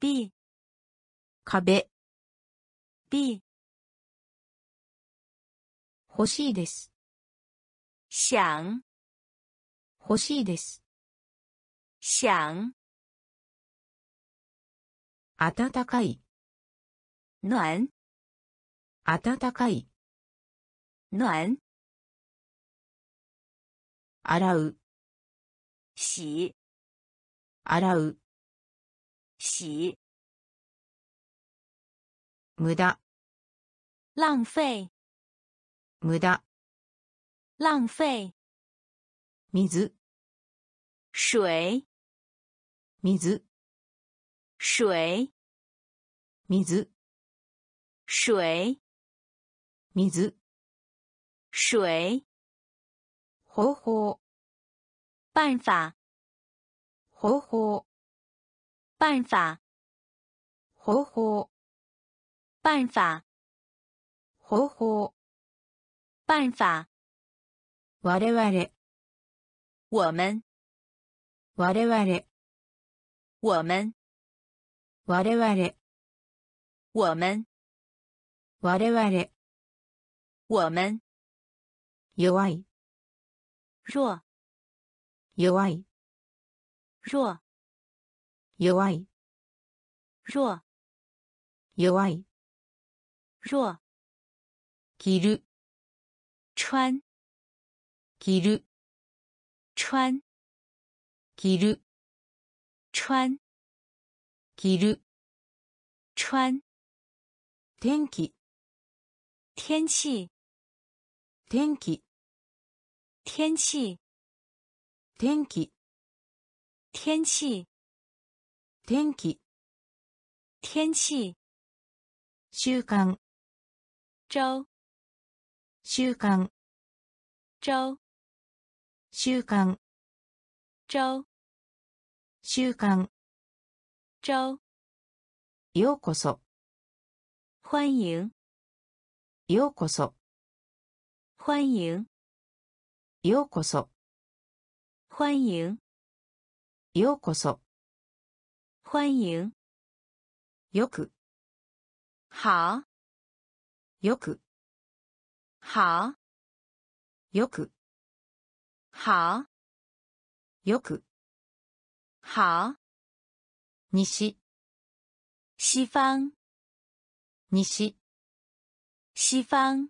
b 壁、b 欲しいです、想。欲しいです、想。暖かい、暖。暖かい、暖。洗。う、洗。洗。う、洗。無駄、浪费。無駄、浪费。水、水。水、水。水、水水、水方法、办法。方法、办法。方法、办法。方法、办法。我々、我们。我々、我们。我々、我们。我々、我们弱い、弱。弱い、弱。弱い、弱。弱い、弱。着る、穿。着る、穿。着る、穿。着る、穿。天気、天气。天気、天气。天気、天气。天気、天气。習慣、周。習慣、周。習慣、周。習慣、周。ようこそ、欢迎。ようこそ、欢迎ようこそ、欢迎。ようこそ、欢迎。よく、好。よく、好。よく、好。よく、好。西、西方。西、西方。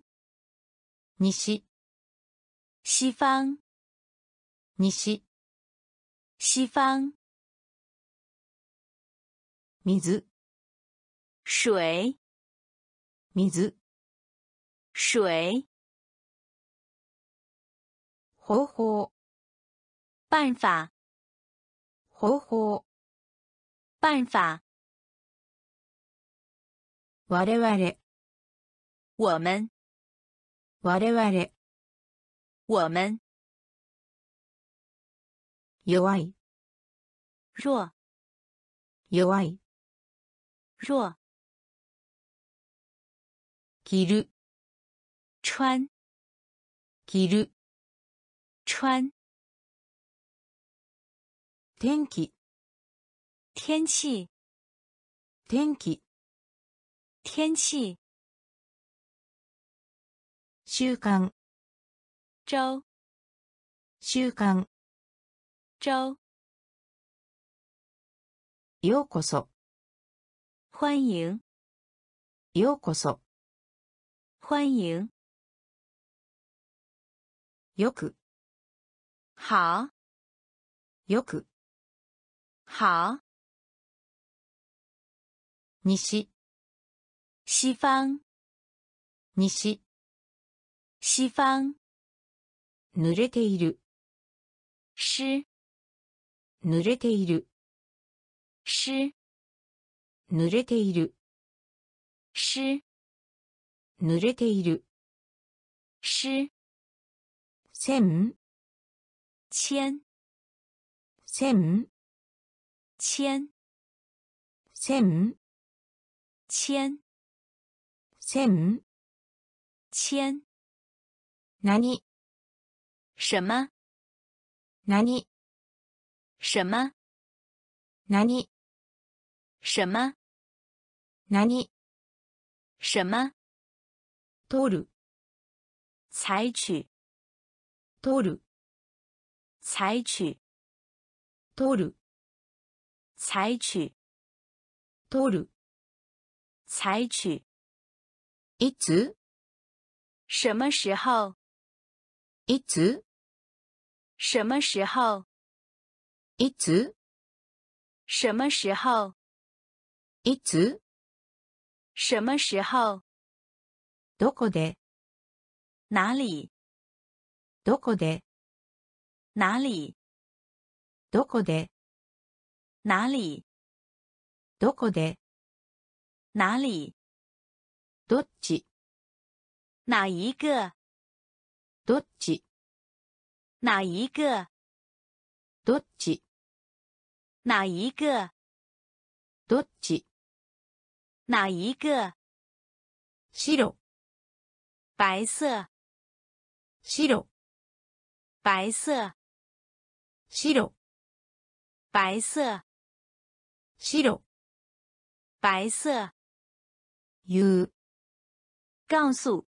西、西方。西、西方。水、水。水、水。方法、办法。方法、办法。我々、我们。我々、我们弱い、弱弱い、弱着る、穿着る、穿天気、 天气，天気、天气，習慣、 周，習慣、周，ようこそ、欢迎，ようこそ、欢迎，よく、好，よく、好，西、西方，西、西方，濡れている、湿，濡れている、湿，濡れている、湿，濡れている、湿，線、千，線、千，線、千，線、千，何、什么？何、什么？何、什么？何、什么？取る、采取，取る、采取，取る、采取，取る、采取。いつ、什么时候？いつ、 什么时候？いつ、什么时候？いつ、什么时候？どこで、哪里？どこで、哪里？どこで、哪里？どこで、哪里？どっち、哪一个？どっち、 哪一个？どっち、哪一个？どっち、哪一个？白、白色，白、白色，白、白色，白、白色。言う、告诉，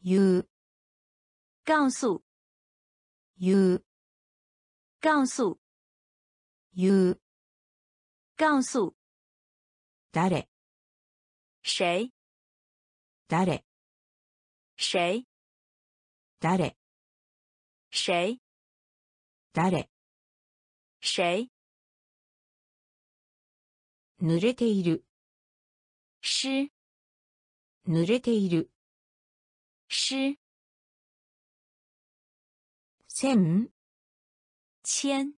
言う、告诉， 言う、告诉，言う、告诉誰、谁？誰、谁？誰、谁？誰、谁？濡れている、湿，濡れている、湿，線、千，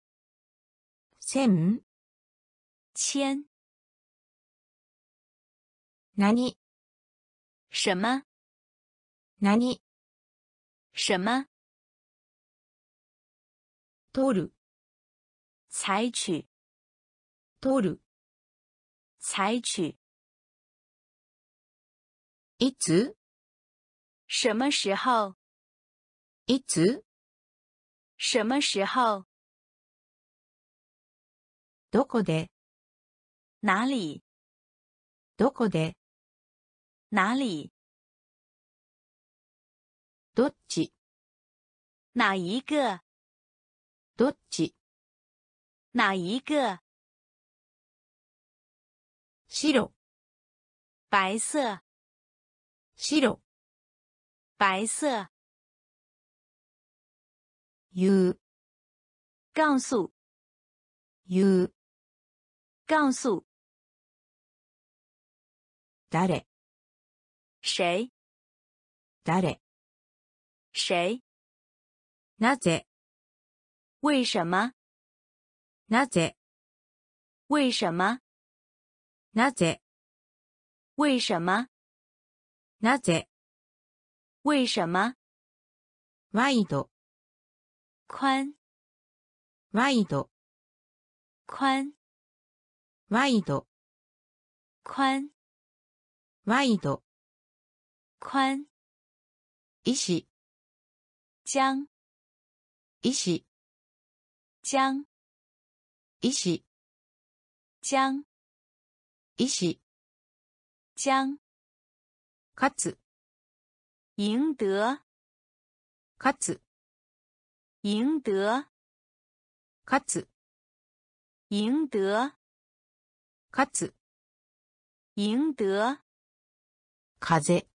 線、千，何、什么？何、什么？取る、采取，取る、采取。いつ、什么时候？いつ、什么时候？どこで、哪里？どこで、哪里？どっち、哪一个？どっち、哪一个？白、白色，白、白色。 言う、告诉，言う、告诉誰、谁？誰、谁？なぜ、为什么？なぜ、为什么？なぜ、为什么？なぜ、为什么？ワイド、 宽，ワイド、宽，ワイド、宽，ワイド、宽。医師、将，医師、将，医師、 将医師将勝つ赢得勝つ 赢得勝つ赢得勝つ赢得風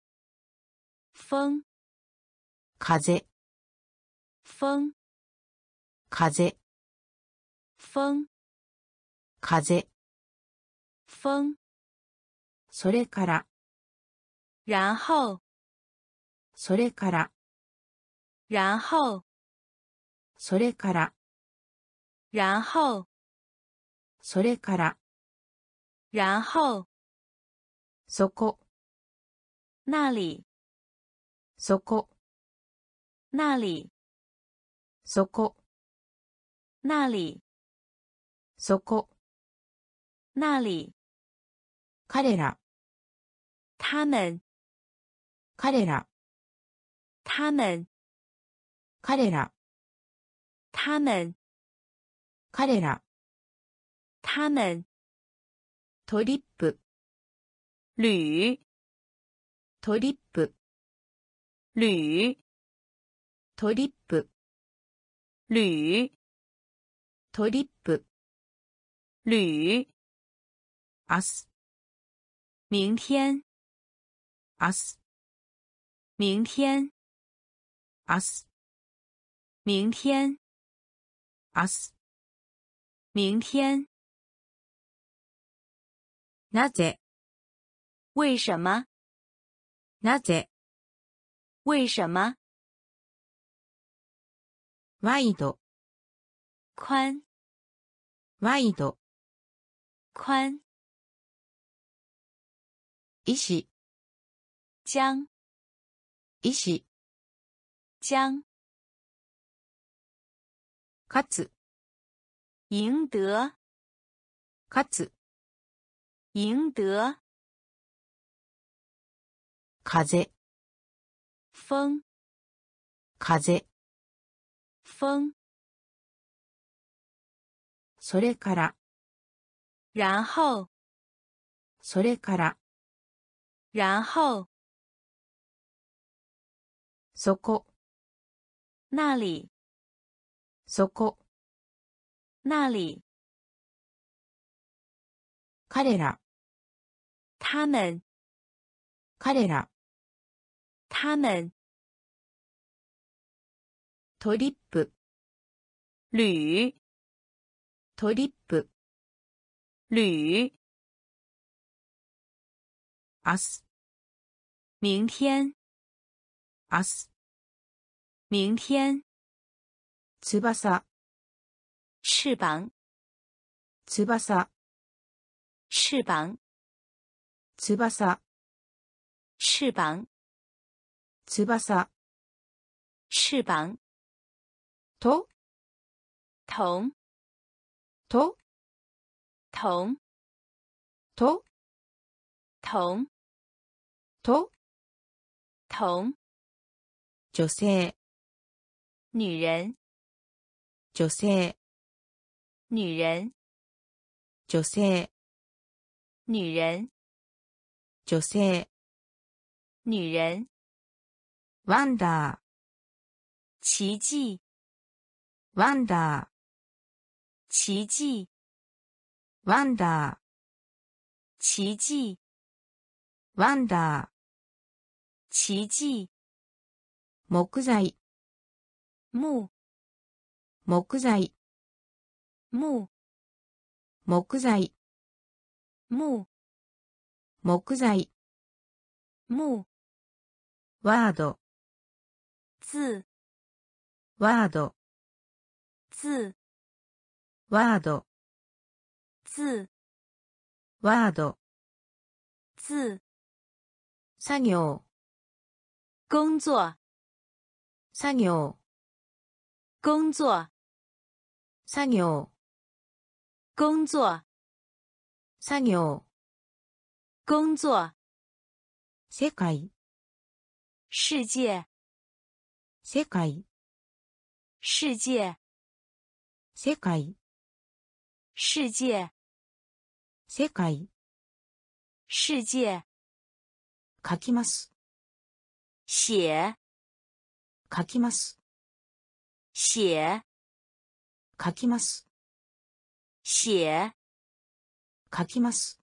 风風风風风風风それから然后それから然后 それから。然后。それから。然后。そこ。那里。そこ。那里。そこ。那里。そこ。那里。彼ら。他们。彼ら。他们。彼ら他们彼ら他们トリップ旅トリップ旅トリップ旅トリップ旅明日明天明日明天明日明天 明日明天なぜ为什么なぜ为什么ワイド宽ワイド宽医師将医師将 勝つ。赢得。勝つ。赢得。風。风風。风それから。然后。それから。然后。そこ。那里そこ。那里彼ら。他们。彼ら。他们。トリップ。旅。トリップ。旅。明日。明天。明日。明天翼。翅膀。翼。翅膀。翼。翅膀。翼。翅膀。と。同。と。同。と。同。と。同。女性。女人女性。女人。女性。女人。女性。女人。ワンダ奇迹。ーワンダ奇迹。ーワンダ奇迹。ーワンダ奇迹。ー木材。木木材。木。木材。木。木材。木。ワード。字ワード。字ワード。字ワード。字作業。工作。作業。工作作業。工作。作業。工作。世界。世界。世界。世界。世界。世界。世界。世界。書きます。写。書きます。写書きます。写。書きます。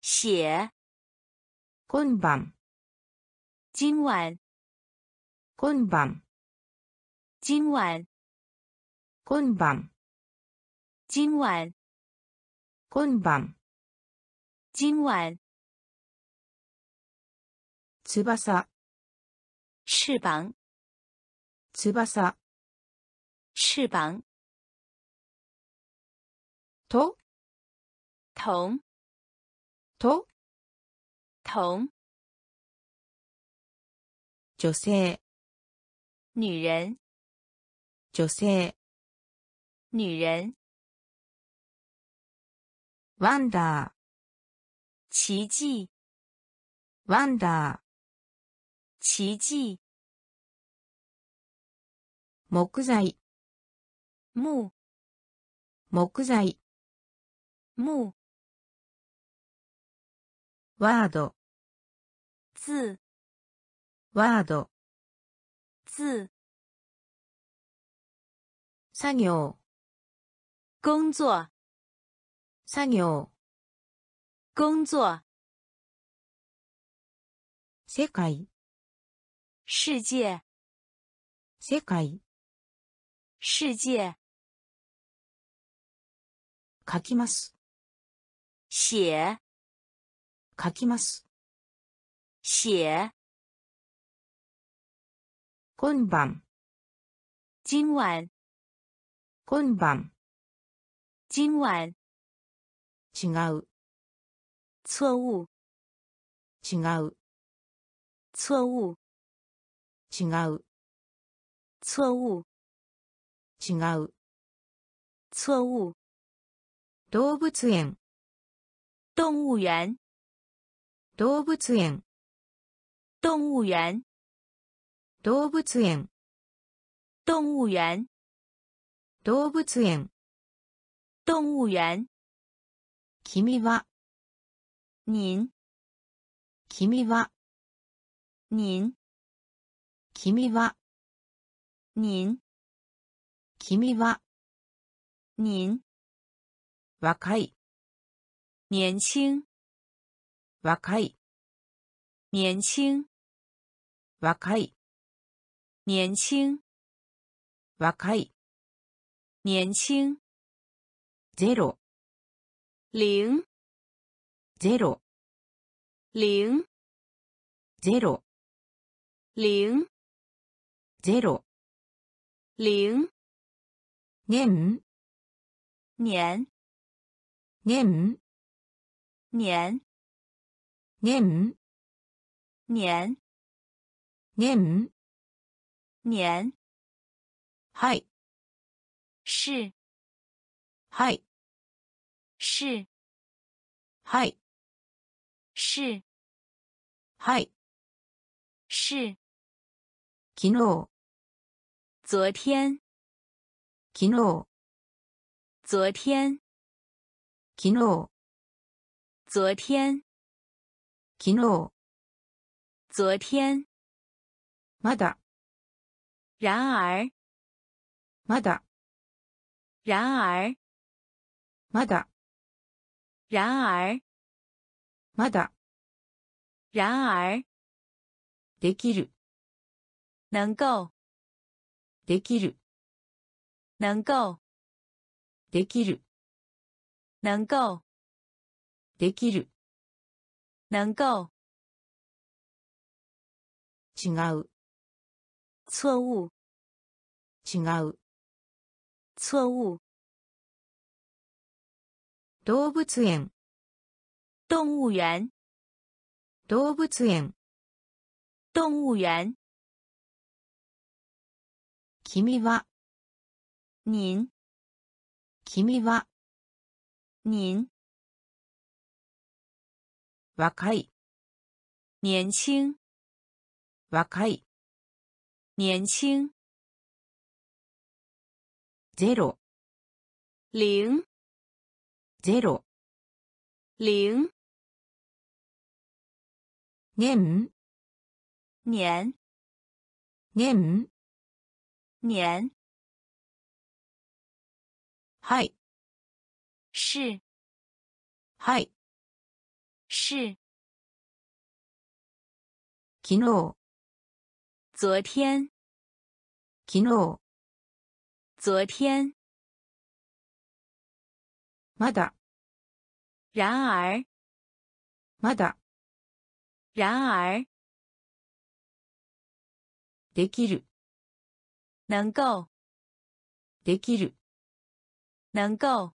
写。今晩。今晚。今晩。今晚。今晩。今晚。今晩。今晚。翼。翅膀。翼。翅膀と？同？と？同？女性。女人？女性。女人？ワンダ奇迹？ーワンダー。奇迹？木材。木？木材木ワード。字ワード。字作業。工作。作業。工作。世界。世界。世界。世界。書きます写。書きます。写。今晩。今晚。今晩。今晚。違う。错误違う。错误違う。错误違う。错误動物園动物园動物園。动物园動物園。动物园動物園。动物园君は？您君は？您君は？您君は？您若い年轻若い年轻若い年轻若い年轻ゼロ零ゼロ零ゼロ零ゼロ零年年年 年年年年年はい是はい是はい是はい是昨日昨天昨日昨天昨日 昨天昨日昨天まだ然而まだ然而まだ然而まだ然而できる能够できる能够できる能够 できる。能够違う。错误違う。错误動物園。动物园動物園。动物园君は。您君は。您若い。年轻。若い。年轻。ゼロ。零。ゼロ。零。年、年。年、年。はい、是。はい、是昨日、昨天昨日、昨天。まだ、然而まだ、然而できる、能够できる、能够